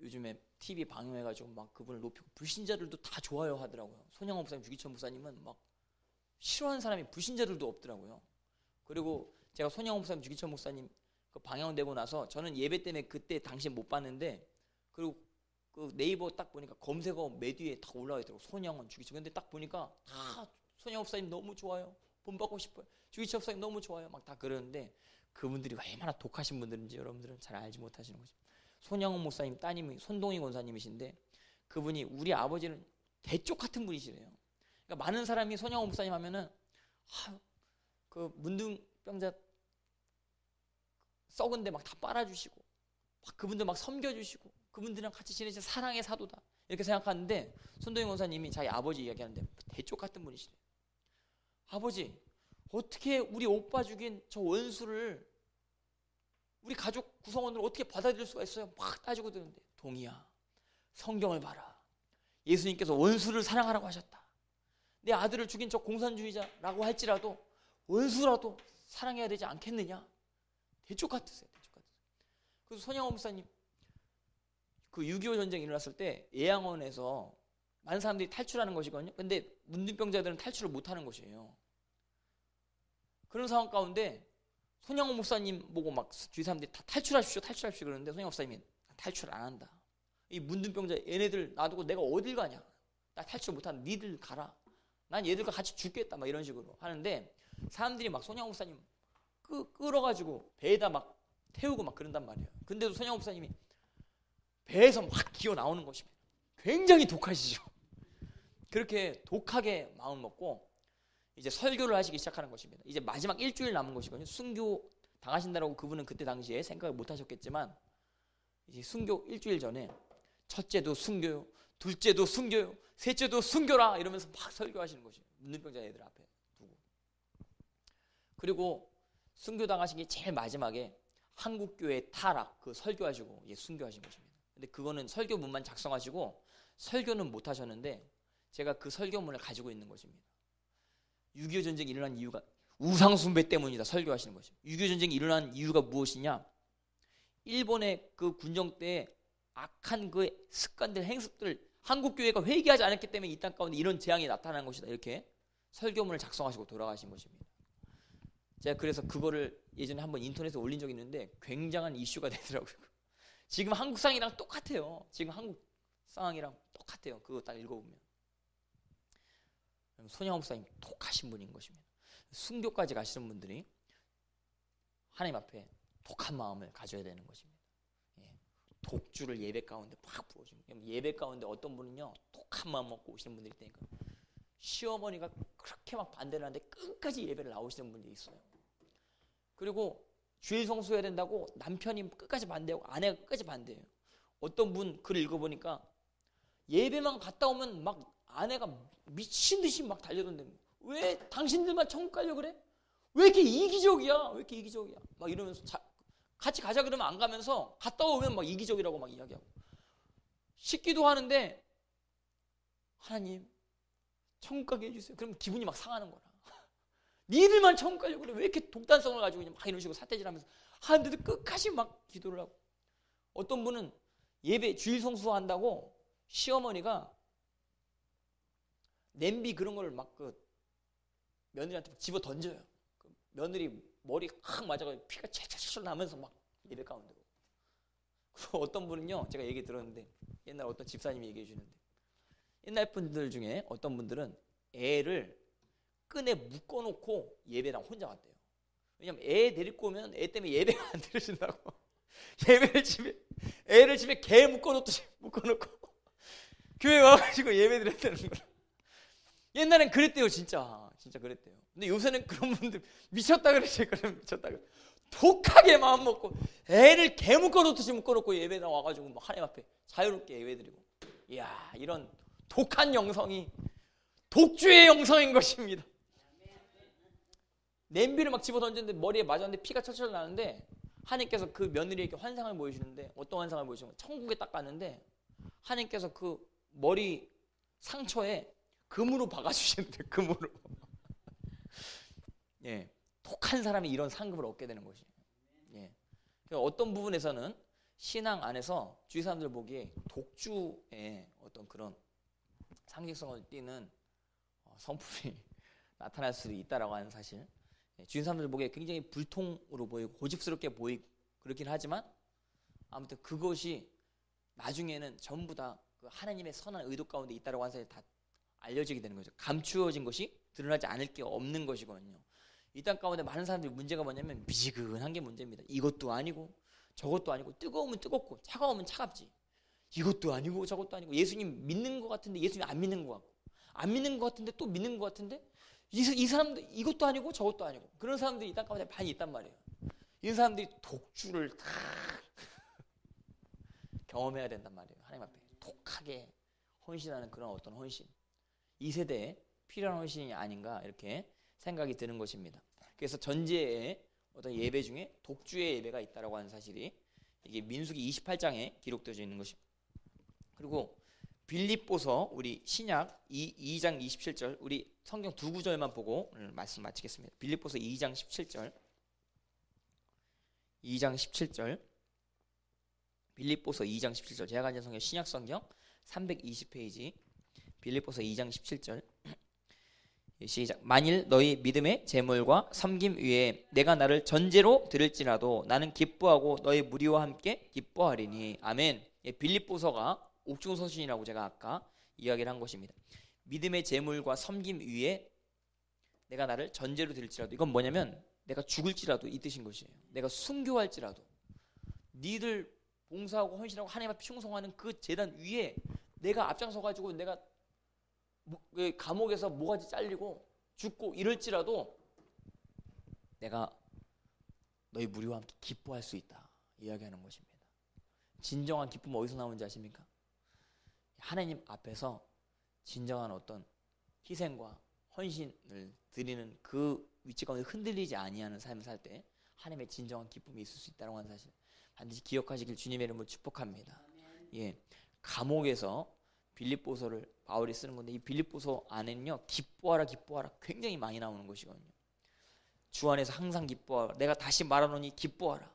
요즘에 TV 방영해가지고 막 그분을 높이고 불신자들도 다 좋아요 하더라고요. 손영호 목사님, 주기철 목사님은 막 싫어하는 사람이 불신자들도 없더라고요. 그리고 제가 손영호 목사님, 주기철 목사님 그 방향되고 나서 저는 예배 때문에 그때 당시 못 봤는데 그리고 그 네이버 딱 보니까 검색어 메디에 딱 올라와 있더라고 손영원 주기철. 근데 딱 보니까 다 손영호 목사님 너무 좋아요. 본받고 싶어요. 주기철 목사님 너무 좋아요. 막 다 그러는데 그분들이 얼마나 독하신 분들인지 여러분들은 잘 알지 못하시는 거죠. 손영원 목사님 따님이 손동희 권사님이신데 그분이 우리 아버지는 대쪽 같은 분이시래요. 그러니까 많은 사람이 손영원 목사님 하면은 아, 그 문둥병자 썩은데 막 다 빨아주시고 막 그분들 막 섬겨주시고 그분들이랑 같이 지내신 사랑의 사도다. 이렇게 생각하는데 손동희 원사님이 자기 아버지 이야기하는데 대쪽 같은 분이시래. 아버지 어떻게 우리 오빠 죽인 저 원수를 우리 가족 구성원을 어떻게 받아들일 수가 있어요? 막 따지고 드는데 동이야. 성경을 봐라. 예수님께서 원수를 사랑하라고 하셨다. 내 아들을 죽인 저 공산주의자라고 할지라도 원수라도 사랑해야 되지 않겠느냐 대쪽 같으세요. 대쪽 같으세요. 그래서 손양호 목사님 그 6.25 전쟁이 일어났을 때 예양원에서 많은 사람들이 탈출하는 것이거든요. 근데 문둥병자들은 탈출을 못하는 것이에요. 그런 상황 가운데 손양호 목사님 보고 막 주위 사람들이 다 탈출하십시오, 탈출하십시오 그러는데 손양호 목사님이 탈출 안 한다. 이 문둥병자 얘네들 놔두고 내가 어딜 가냐? 나 탈출 못한다. 니들 가라. 난 얘들과 같이 죽겠다. 막 이런 식으로 하는데 사람들이 막 손양호 목사님 끄, 끌어가지고 배에다 막 태우고 막 그런단 말이에요. 근데도 손양 목사님이 배에서 막 기어 나오는 것입니다. 굉장히 독하시죠. 그렇게 독하게 마음 먹고 이제 설교를 하시기 시작하는 것입니다. 이제 마지막 일주일 남은 것이거든요. 순교 당하신다라고 그분은 그때 당시에 생각을 못 하셨겠지만 이제 순교 일주일 전에 첫째도 순교요, 둘째도 순교요, 셋째도 순교라 이러면서 막 설교하시는 것이에요. 문둥병자 애들 앞에. 그리고 순교당하신 게 제일 마지막에 한국교회 타락 그 설교하시고 이제 순교하신 것입니다. 근데 그거는 설교문만 작성하시고 설교는 못 하셨는데 제가 그 설교문을 가지고 있는 것입니다. 6.25 전쟁이 일어난 이유가 우상숭배 때문이다 설교하시는 것입니다. 6.25 전쟁이 일어난 이유가 무엇이냐? 일본의 그 군정 때 악한 그 습관들, 행습들 한국 교회가 회개하지 않았기 때문에 이 땅 가운데 이런 재앙이 나타난 것이다. 이렇게 설교문을 작성하시고 돌아가신 것입니다. 제가 그래서 그거를 예전에 한번 인터넷에 올린 적이 있는데 굉장한 이슈가 되더라고요. 지금 한국 상황이랑 똑같아요. 지금 한국 상황이랑 똑같아요. 그거 딱 읽어보면. 손양호 목사님 독하신 분인 것입니다. 순교까지 가시는 분들이 하나님 앞에 독한 마음을 가져야 되는 것입니다. 예. 독주를 예배 가운데 팍 부어줍니다. 예배 가운데 어떤 분은요 독한 마음 먹고 오시는 분들이 있다니까 시어머니가 그렇게 막 반대를 하는데 끝까지 예배를 나오시는 분들이 있어요. 그리고 주일 성수해야 된다고 남편이 끝까지 반대하고 아내가 끝까지 반대해요. 어떤 분 글을 읽어보니까 예배만 갔다 오면 막 아내가 미친 듯이 막 달려든대. 왜 당신들만 천국 가려 그래? 왜 이렇게 이기적이야? 왜 이렇게 이기적이야? 막 이러면서 자, 같이 가자 그러면 안 가면서 갔다 오면 막 이기적이라고 막 이야기하고 식기도 하는데 하나님 천국 가게 해주세요. 그러면 기분이 막 상하는 거라. 니들만 천국 가려고 그래. 왜 이렇게 독단성을 가지고 그냥 막 이런 식으로 사태질하면서 하는데도 끝까지 막 기도를 하고 어떤 분은 예배 주일 성수 한다고 시어머니가 냄비 그런 걸 막 그 며느리한테 집어 던져요. 그 며느리 머리 확 맞아가지고 피가 찰찰찰 나면서 막 예배 가운데로. 그리고 어떤 분은요, 제가 얘기 들었는데 옛날 어떤 집사님이 얘기해 주는데 옛날 분들 중에 어떤 분들은 애를 끈에 묶어놓고 예배랑 혼자 왔대요. 왜냐면 애 데리고 오면 애 때문에 예배가 안 들어진다고. 예배를 집에 애를 집에 개 묶어놓듯이 묶어놓고 교회 와가지고 예배 드렸다는 거야. 옛날엔 그랬대요, 진짜. 진짜 그랬대요. 근데 요새는 그런 분들 미쳤다 그러지, 그럼 미쳤다 그래. 독하게 마음 먹고 애를 개 묶어놓듯이 묶어놓고 예배나 와가지고 뭐 하나님 앞에 자유롭게 예배 드리고. 이야, 이런 독한 영성이 독주의 영성인 것입니다. 냄비를 막 집어 던졌는데 머리에 맞았는데 피가 철철 나는데 하나님께서 그 며느리에게 환상을 보여주는데 어떤 환상을 보여주는 천국에 딱 갔는데 하나님께서 그 머리 상처에 금으로 박아주시는데 금으로. 예. 독한 사람이 이런 상급을 얻게 되는 것이에요. 예. 그러니까 어떤 부분에서는 신앙 안에서 주위 사람들 보기에 독주의 어떤 그런 상징성을 띠는 어, 성품이 나타날 수도 있다라고 하는 사실. 예, 주인 사람들 보기에 굉장히 불통으로 보이고 고집스럽게 보이고 그렇긴 하지만 아무튼 그것이 나중에는 전부 다그 하나님의 선한 의도 가운데 있다라고 하는 사실이 다 알려지게 되는 거죠. 감추어진 것이 드러나지 않을 게 없는 것이거든요. 이 땅 가운데 많은 사람들이 문제가 뭐냐면 미지근한 게 문제입니다. 이것도 아니고 저것도 아니고 뜨거우면 뜨겁고 차가우면 차갑지. 이것도 아니고 저것도 아니고 예수님 믿는 것 같은데 예수님 안 믿는 것 같고 안 믿는 것 같은데 또 믿는 것 같은데 이, 이 사람들 이것도 아니고 저것도 아니고 그런 사람들이 이 땅 가운데 많이 있단 말이에요. 이 사람들이 독주를 다 경험해야 된단 말이에요. 하나님 앞에 독하게 헌신하는 그런 어떤 헌신. 이 세대에 필요한 헌신이 아닌가 이렇게 생각이 드는 것입니다. 그래서 전제에 어떤 예배 중에 독주의 예배가 있다라고 하는 사실이 이게 민수기 28장에 기록되어 있는 것입니다. 그리고 빌립보서 우리 신약 2, 2장 27절 우리 성경 두 구절만 보고 오늘 말씀 마치겠습니다. 빌립보서 2장 17절. 2장 17절. 빌립보서 2장 17절. 제가 가진 성경 신약 성경 320페이지. 빌립보서 2장 17절. 시작. 만일 너희 믿음의 재물과 섬김 위에 내가 나를 전제로 들을지라도 나는 기뻐하고 너희 무리와 함께 기뻐하리니. 아멘. 예, 빌립보서가 옥중 서신이라고 제가 아까 이야기를 한 것입니다 믿음의 재물과 섬김 위에 내가 나를 전제로 들을지라도 이건 뭐냐면 내가 죽을지라도 이 뜻인 것이에요 내가 순교할지라도 니들 봉사하고 헌신하고 하나님 앞에 충성하는 그 재단 위에 내가 앞장서 가지고 내가 그 감옥에서 모가지 잘리고 죽고 이럴지라도 내가 너희 무리와 함께 기뻐할 수 있다 이야기하는 것입니다. 진정한 기쁨 어디서 나오는지 아십니까? 하나님 앞에서 진정한 어떤 희생과 헌신을 드리는 그 위치 가운데 흔들리지 아니하는 삶을 살 때 하나님의 진정한 기쁨이 있을 수 있다는 사실 반드시 기억하시길 주님의 이름으로 축복합니다. 예, 감옥에서 빌립보서를 바울이 쓰는 건데 이 빌립보서 안에는요 기뻐하라 기뻐하라 굉장히 많이 나오는 것이거든요. 주 안에서 항상 기뻐하라. 내가 다시 말하노니 기뻐하라.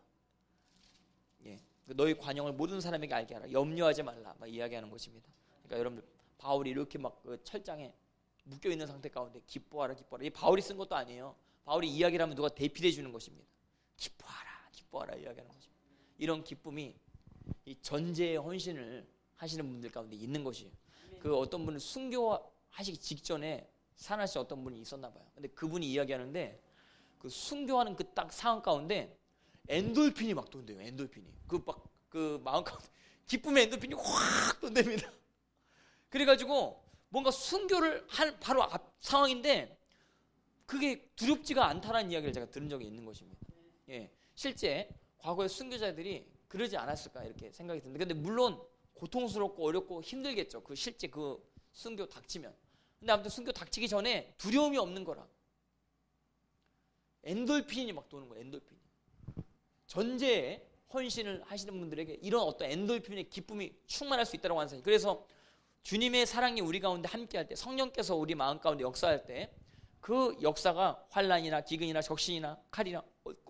예, 그 너희 관용을 모든 사람에게 알게 하라. 염려하지 말라. 막 이야기하는 것입니다. 그러니까 여러분들 바울이 이렇게 막 그 철장에 묶여 있는 상태 가운데 기뻐하라 기뻐하라. 이 바울이 쓴 것도 아니에요. 바울이 이야기를 하면 누가 대필해 주는 것입니다. 기뻐하라 기뻐하라 이야기하는 것입니다. 이런 기쁨이 이 전제의 헌신을 하시는 분들 가운데 있는 것이에요. 그 어떤 분은 순교하시기 직전에 산하시 어떤 분이 있었나 봐요. 근데 그분이 이야기하는데 그 순교하는 그 딱 상황 가운데 엔돌핀이 막 돈대요. 엔돌핀이. 그 막그 그 마음 가운데 기쁨의 엔돌핀이 확 돈답니다. 그래가지고 뭔가 순교를 한 바로 앞 상황인데 그게 두렵지가 않다라는 이야기를 제가 들은 적이 있는 것입니다. 예, 실제 과거의 순교자들이 그러지 않았을까 이렇게 생각이 드는데 근데 물론 고통스럽고 어렵고 힘들겠죠. 그 실제 그 순교 닥치면. 근데 아무튼 순교 닥치기 전에 두려움이 없는 거라. 엔돌핀이 막 도는 거예요. 엔돌핀이. 전제에 헌신을 하시는 분들에게 이런 어떤 엔돌핀의 기쁨이 충만할 수 있다고 하는 사실. 그래서 주님의 사랑이 우리 가운데 함께할 때 성령께서 우리 마음 가운데 역사할 때 그 역사가 환란이나 기근이나 적신이나 칼이나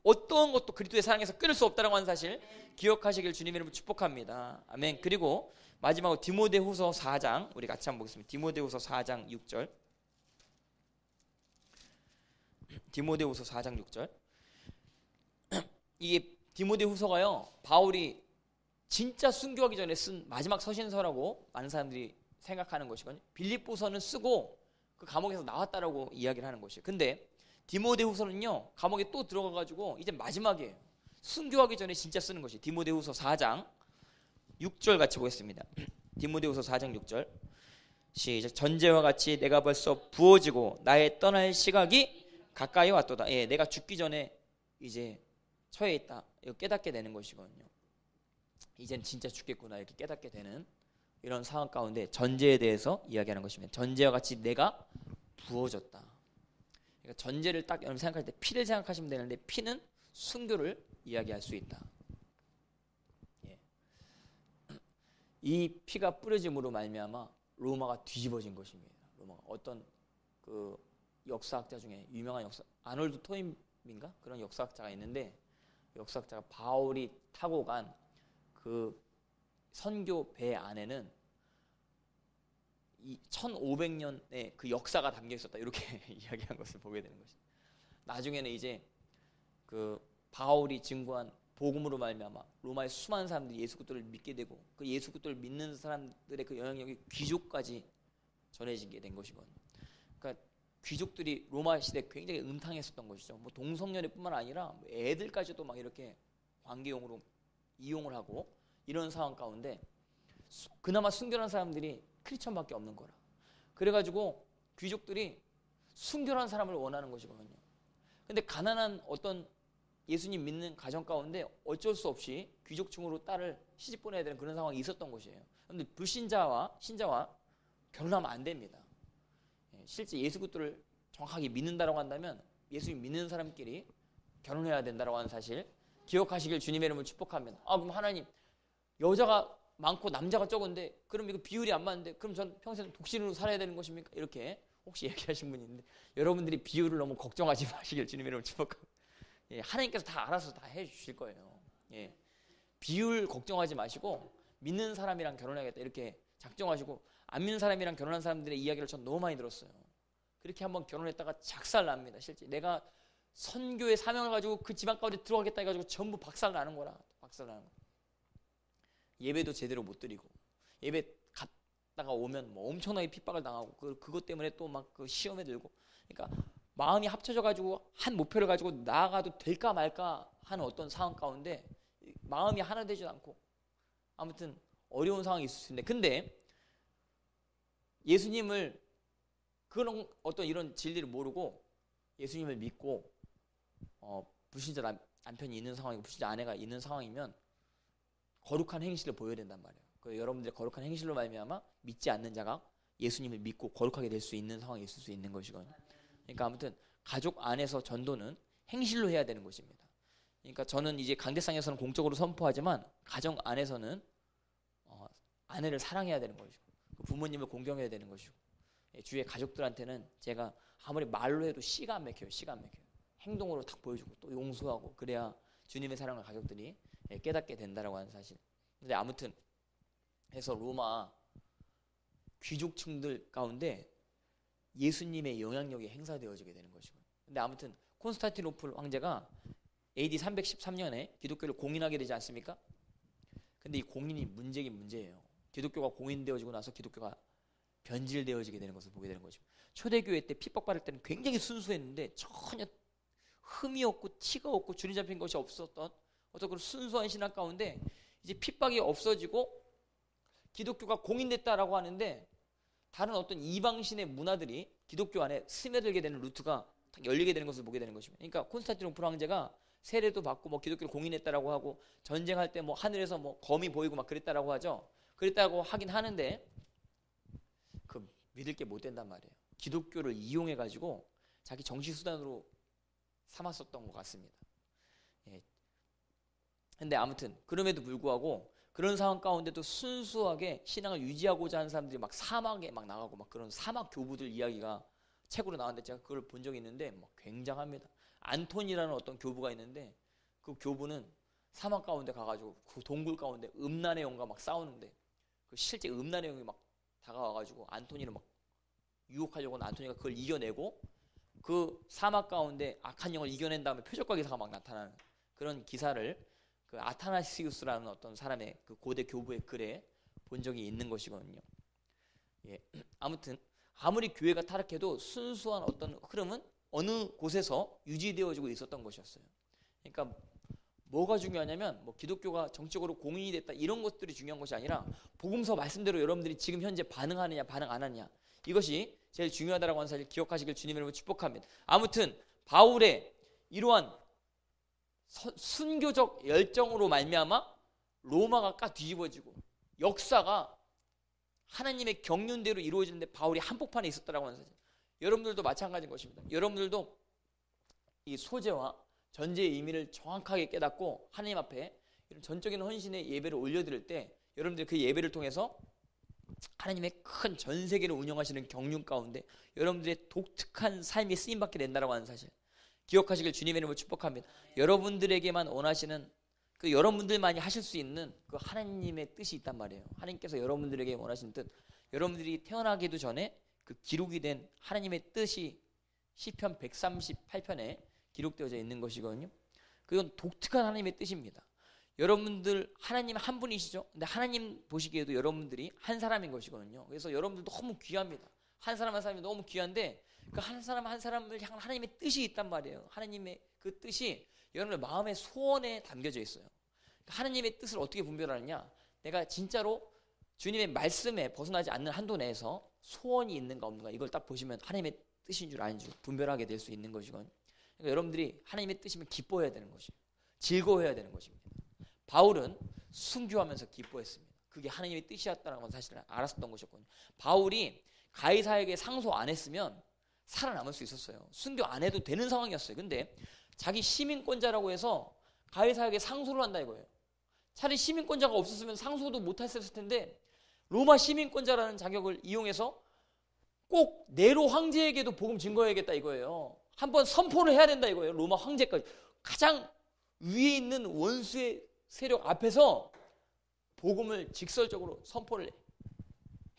어떤 것도 그리스도의 사랑에서 끊을 수 없다라고 하는 사실 기억하시길 주님의 이름으로 축복합니다. 아멘. 그리고 마지막으로 디모데후서 4장 우리 같이 한번 보겠습니다. 디모데후서 4장 6절. 디모데후서 4장 6절. 이게 디모데후서가요. 바울이 진짜 순교하기 전에 쓴 마지막 서신서라고 많은 사람들이 생각하는 것이거든요. 빌립보서는 쓰고 그 감옥에서 나왔다라고 이야기를 하는 것이에요. 근데 디모데후서는요 감옥에 또 들어가 가지고 이제 마지막이에요. 순교하기 전에 진짜 쓰는 것이 디모데후서 4장 6절 같이 보겠습니다. 디모데후서 4장 6절 시작 전제와 같이 내가 벌써 부어지고 나의 떠날 시각이 가까이 왔도다. 예, 내가 죽기 전에 이제 처해 있다. 이거 깨닫게 되는 것이거든요. 이젠 진짜 죽겠구나 이렇게 깨닫게 되는 이런 상황 가운데 전제에 대해서 이야기하는 것입니다. 전제와 같이 내가 부어졌다. 그러니까 전제를 딱 여러분 생각할 때 피를 생각하시면 되는데 피는 순교를 이야기할 수 있다. 예. 이 피가 뿌려짐으로 말미암아 로마가 뒤집어진 것입니다. 로마가 어떤 그 역사학자 중에 유명한 역사 아놀드 토임인가 그런 역사학자가 있는데 역사학자가 바울이 타고 간 그 선교 배 안에는 이 1500년의 그 역사가 담겨 있었다 이렇게 이야기한 것을 보게 되는 것입니다. 나중에는 이제 그 바울이 증거한 복음으로 말미암아 로마의 수많은 사람들이 예수 그리스도를 믿게 되고 그 예수 그리스도를 믿는 사람들의 그 영향력이 귀족까지 전해지게 된 것이거든요. 그러니까 귀족들이 로마 시대 굉장히 음탕했었던 것이죠. 뭐 동성연애뿐만 아니라 뭐 애들까지도 막 이렇게 관계용으로 이용을 하고 이런 상황 가운데 그나마 순결한 사람들이 크리스천밖에 없는 거라. 그래가지고 귀족들이 순결한 사람을 원하는 것이거든요. 근데 가난한 어떤 예수님 믿는 가정 가운데 어쩔 수 없이 귀족층으로 딸을 시집 보내야 되는 그런 상황이 있었던 것이에요. 그런데 불신자와 신자와 결혼하면 안 됩니다. 예, 실제 예수 그리스도를 정확하게 믿는다라고 한다면 예수님 믿는 사람끼리 결혼해야 된다라고 하는 사실 기억하시길 주님의 이름을 축복합니다. 아 그럼 하나님 여자가 많고 남자가 적은데 그럼 이거 비율이 안 맞는데 그럼 전 평생 독신으로 살아야 되는 것입니까? 이렇게 혹시 얘기하신 분이 있는데 여러분들이 비율을 너무 걱정하지 마시길 주님의 이름을 축복합니다. 예, 하나님께서 다 알아서 다 해주실 거예요. 예, 비율 걱정하지 마시고 믿는 사람이랑 결혼하겠다 이렇게 작정하시고 안 믿는 사람이랑 결혼한 사람들의 이야기를 전 너무 많이 들었어요. 그렇게 한번 결혼했다가 작살 납니다. 실제 내가 선교의 사명을 가지고 그 가운데 들어가겠다 해가지고 전부 박살 나는 거라. 박살 나는 거. 예배도 제대로 못 드리고 예배 갔다가 오면 뭐 엄청나게 핍박을 당하고 그 그것 때문에 또 막 그 시험에 들고. 그러니까 마음이 합쳐져 가지고 한 목표를 가지고 나아가도 될까 말까 하는 어떤 상황 가운데 마음이 하나 되지 않고 아무튼 어려운 상황이 있을 수 있는데. 근데 예수님을 그런 어떤 이런 진리를 모르고 예수님을 믿고 어, 불신자 남, 남편이 있는 상황이고 불신자 아내가 있는 상황이면 거룩한 행실을 보여야 된단 말이에요. 그 여러분들의 거룩한 행실로 말미암아 믿지 않는 자가 예수님을 믿고 거룩하게 될 수 있는 상황이 있을 수 있는 것이거든요. 그러니까 아무튼 가족 안에서 전도는 행실로 해야 되는 것입니다. 그러니까 저는 이제 강대상에서는 공적으로 선포하지만 가정 안에서는 어, 아내를 사랑해야 되는 것이고 그 부모님을 공경해야 되는 것이고 예, 주위의 가족들한테는 제가 아무리 말로 해도 안 맥혀요. 안 맥혀요. 행동으로 딱 보여주고 또 용서하고 그래야 주님의 사랑을 가족들이 예, 깨닫게 된다라고 하는 사실. 근데 아무튼 해서 로마 귀족층들 가운데 예수님의 영향력이 행사되어지게 되는 것이고. 근데 아무튼 콘스탄티노플 황제가 AD 313년에 기독교를 공인하게 되지 않습니까? 근데 이 공인이 문제긴 문제예요. 기독교가 공인되어지고 나서 기독교가 변질되어지게 되는 것을 보게 되는 거죠. 초대교회 때 핍박받을 때는 굉장히 순수했는데 전혀 흠이 없고 티가 없고 줄이 잡힌 것이 없었던 어떤 그런 순수한 신앙 가운데 이제 핍박이 없어지고 기독교가 공인됐다라고 하는데 다른 어떤 이방신의 문화들이 기독교 안에 스며들게 되는 루트가 열리게 되는 것을 보게 되는 것입니다. 그러니까 콘스탄티노플 황제가 세례도 받고 뭐 기독교를 공인했다라고 하고 전쟁할 때 뭐 하늘에서 뭐 검이 보이고 막 그랬다라고 하죠. 그랬다고 하긴 하는데 그 믿을 게 못 된단 말이에요. 기독교를 이용해 가지고 자기 정치 수단으로 삼았었던 것 같습니다. 예. 근데 아무튼 그럼에도 불구하고 그런 상황 가운데도 순수하게 신앙을 유지하고자 하는 사람들이 막 사막에 막 나가고 막 그런 사막 교부들 이야기가 책으로 나왔는데 제가 그걸 본 적이 있는데 막 굉장합니다. 안톤이라는 어떤 교부가 있는데 그 교부는 사막 가운데 가가지고 그 동굴 가운데 음란의 영과 막 싸우는데 그 실제 음란의 영이 막 다가와가지고 안토니를 막 유혹하려고 하는 안토니가 그걸 이겨내고 그 사막 가운데 악한 영을 이겨낸 다음에 표적과 기사가 막 나타나는 그런 기사를 그 아타나시우스라는 어떤 사람의 그 고대 교부의 글에 본 적이 있는 것이거든요. 예. 아무튼 아무리 교회가 타락해도 순수한 어떤 흐름은 어느 곳에서 유지되어지고 있었던 것이었어요. 그러니까 뭐가 중요하냐면 뭐 기독교가 정적으로 공인이 됐다 이런 것들이 중요한 것이 아니라 복음서 말씀대로 여러분들이 지금 현재 반응하느냐 반응 안 하느냐 이것이 제일 중요하다라고 하는 사실 기억하시길 주님의 축복합니다. 아무튼 바울의 이러한 순교적 열정으로 말미암아 로마가 까 뒤집어지고 역사가 하나님의 경륜대로 이루어지는데 바울이 한복판에 있었다라고 하는 사실. 여러분들도 마찬가지인 것입니다. 여러분들도 이 소재와 전제의 의미를 정확하게 깨닫고 하나님 앞에 이런 전적인 헌신의 예배를 올려드릴 때 여러분들 그 예배를 통해서 하나님의 큰 전 세계를 운영하시는 경륜 가운데 여러분들의 독특한 삶이 쓰임받게 된다고 하는 사실 기억하시길 주님의 이름을 축복합니다. 여러분들에게만 원하시는 그 여러분들만이 하실 수 있는 그 하나님의 뜻이 있단 말이에요. 하나님께서 여러분들에게 원하시는 뜻. 여러분들이 태어나기도 전에 그 기록이 된 하나님의 뜻이 시편 138편에 기록되어져 있는 것이거든요. 그건 독특한 하나님의 뜻입니다. 여러분들 하나님 한 분이시죠. 근데 하나님 보시기에도 여러분들이 한 사람인 것이거든요. 그래서 여러분들 너무 귀합니다. 한 사람 한 사람이 너무 귀한데 그 한 사람 한 사람을 향한 하나님의 뜻이 있단 말이에요. 하나님의 그 뜻이 여러분의 마음의 소원에 담겨져 있어요. 그러니까 하나님의 뜻을 어떻게 분별하느냐? 내가 진짜로 주님의 말씀에 벗어나지 않는 한도 내에서 소원이 있는가 없는가 이걸 딱 보시면 하나님의 뜻인 줄 아닌 줄 분별하게 될 수 있는 것이건. 그러니까 여러분들이 하나님의 뜻이면 기뻐해야 되는 것이에요. 즐거워해야 되는 것입니다. 바울은 순교하면서 기뻐했습니다. 그게 하나님의 뜻이었다는 건 사실 알았었던 것이었거든요. 바울이 가이사에게 상소 안 했으면 살아남을 수 있었어요. 순교 안 해도 되는 상황이었어요. 근데 자기 시민권자라고 해서 가이사에게 상소를 한다 이거예요. 차라리 시민권자가 없었으면 상소도 못 했을 텐데 로마 시민권자라는 자격을 이용해서 꼭 네로 황제에게도 복음 증거해야겠다 이거예요. 한번 선포를 해야 된다 이거예요. 로마 황제까지 가장 위에 있는 원수의 세력 앞에서 복음을 직설적으로 선포를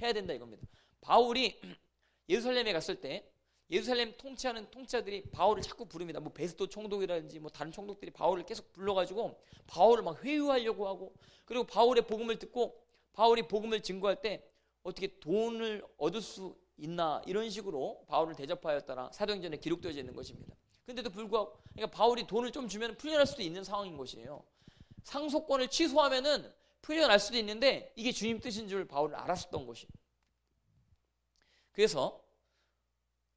해야 된다 이겁니다. 바울이 예루살렘에 갔을 때 예루살렘 통치하는 통치자들이 바울을 자꾸 부릅니다. 뭐 베스도 총독이라든지 뭐 다른 총독들이 바울을 계속 불러가지고 바울을 막 회유하려고 하고 그리고 바울의 복음을 듣고 바울이 복음을 증거할 때 어떻게 돈을 얻을 수 있나 이런 식으로 바울을 대접하였다라 사도행전에 기록되어져 있는 것입니다. 근데도 불구하고 그러니까 바울이 돈을 좀 주면 풀려날 수도 있는 상황인 것이에요. 상속권을 취소하면은 풀려날 수도 있는데 이게 주님 뜻인 줄 바울은 알았었던 것이. 그래서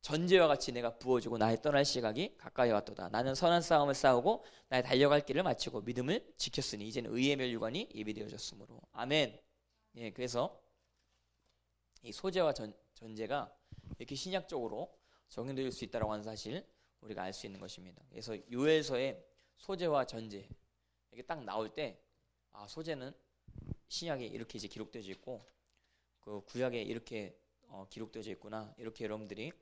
전제와 같이 내가 부어주고 나의 떠날 시각이 가까이 왔도다. 나는 선한 싸움을 싸우고 나의 달려갈 길을 마치고 믿음을 지켰으니 이제는 의의 멸류관이 예비되어졌으므로 아멘. 예, 그래서 이 소재와 전, 전제가 이렇게 신약적으로 적용될 수 있다라고 하는 사실 우리가 알 수 있는 것입니다. 그래서 요엘서의 소재와 전제 이게 딱 나올 때 아, 소재는 신약에 이렇게 이제 기록되어 있고 그 구약에 이렇게 어, 기록되어 있구나 이렇게 여러분들이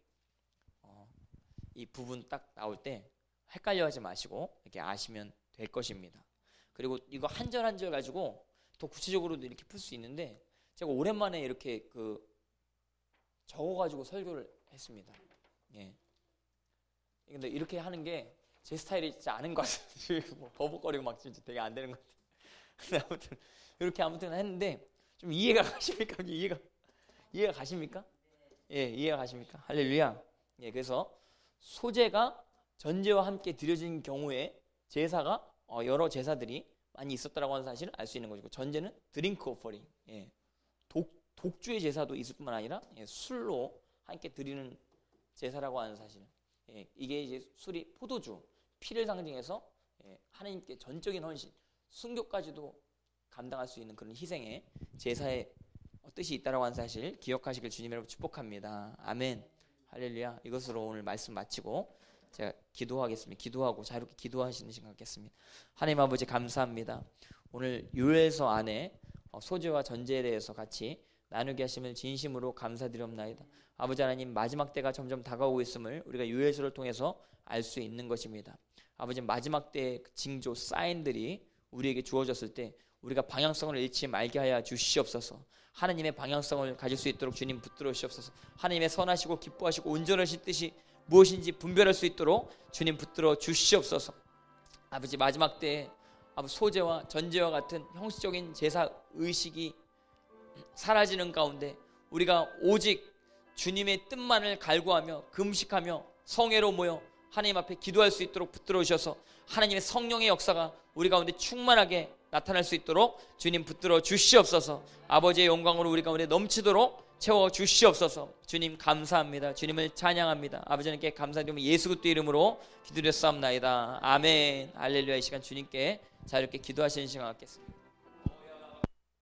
이 부분 딱 나올 때 헷갈려하지 마시고 이렇게 아시면 될 것입니다. 그리고 이거 한 절 한 절 가지고 더 구체적으로도 이렇게 풀 수 있는데 제가 오랜만에 이렇게 그 적어가지고 설교를 했습니다. 예. 근데 이렇게 하는 게 제 스타일이 진짜 아닌 것 같아요. 뭐 버벅거리고 막 진짜 되게 안 되는 것 같아요. 아무튼 이렇게 아무튼 했는데 좀 이해가 가십니까? 이해가 이해가 가십니까? 예, 이해가 가십니까? 할렐루야. 예, 그래서 소재가 전제와 함께 드려진 경우에 제사가 어, 여러 제사들이 많이 있었다라고 하는 사실을 알 수 있는 것이고 전제는 drink offering. 예. 독, 독주의 제사도 있을 뿐만 아니라 예, 술로 함께 드리는 제사라고 하는 사실. 예, 이게 이제 술이 포도주 피를 상징해서 예, 하나님께 전적인 헌신 순교까지도 감당할 수 있는 그런 희생의 제사의 뜻이 있다라고 하는 사실 기억하시길 주님으로 축복합니다. 아멘 할렐루야. 이것으로 오늘 말씀 마치고 제가 기도하겠습니다. 기도하고 자유롭게 기도하시는 시간 갖겠습니다. 하나님 아버지 감사합니다. 오늘 요엘서 안에 어, 소재와 전제에 대해서 같이 나누게 하심을 진심으로 감사드립나이다. 아버지 하나님 마지막 때가 점점 다가오고 있음을 우리가 요엘서를 통해서 알 수 있는 것입니다. 아버지 마지막 그 징조 사인들이 우리에게 주어졌을 때 우리가 방향성을 잃지 말게 하여 주시옵소서. 하나님의 방향성을 가질 수 있도록 주님 붙들어 주시옵소서. 하나님의 선하시고 기뻐하시고 온전하신 뜻이 무엇인지 분별할 수 있도록 주님 붙들어 주시옵소서. 아버지 마지막 때 아버지 소재와 전제와 같은 형식적인 제사 의식이 사라지는 가운데 우리가 오직 주님의 뜻만을 갈구하며 금식하며 성회로 모여 하나님 앞에 기도할 수 있도록 붙들어 주셔서 하나님의 성령의 역사가 우리 가운데 충만하게 나타날 수 있도록 주님 붙들어 주시옵소서. 아버지의 영광으로 우리 가운데 넘치도록 채워 주시옵소서. 주님 감사합니다. 주님을 찬양합니다. 아버지님께 감사드리며 예수 그리스도 이름으로 기도드렸사옵나이다. 아멘. 할렐루야 이 시간 주님께 자유롭게 기도하시는 시간 갖겠습니다.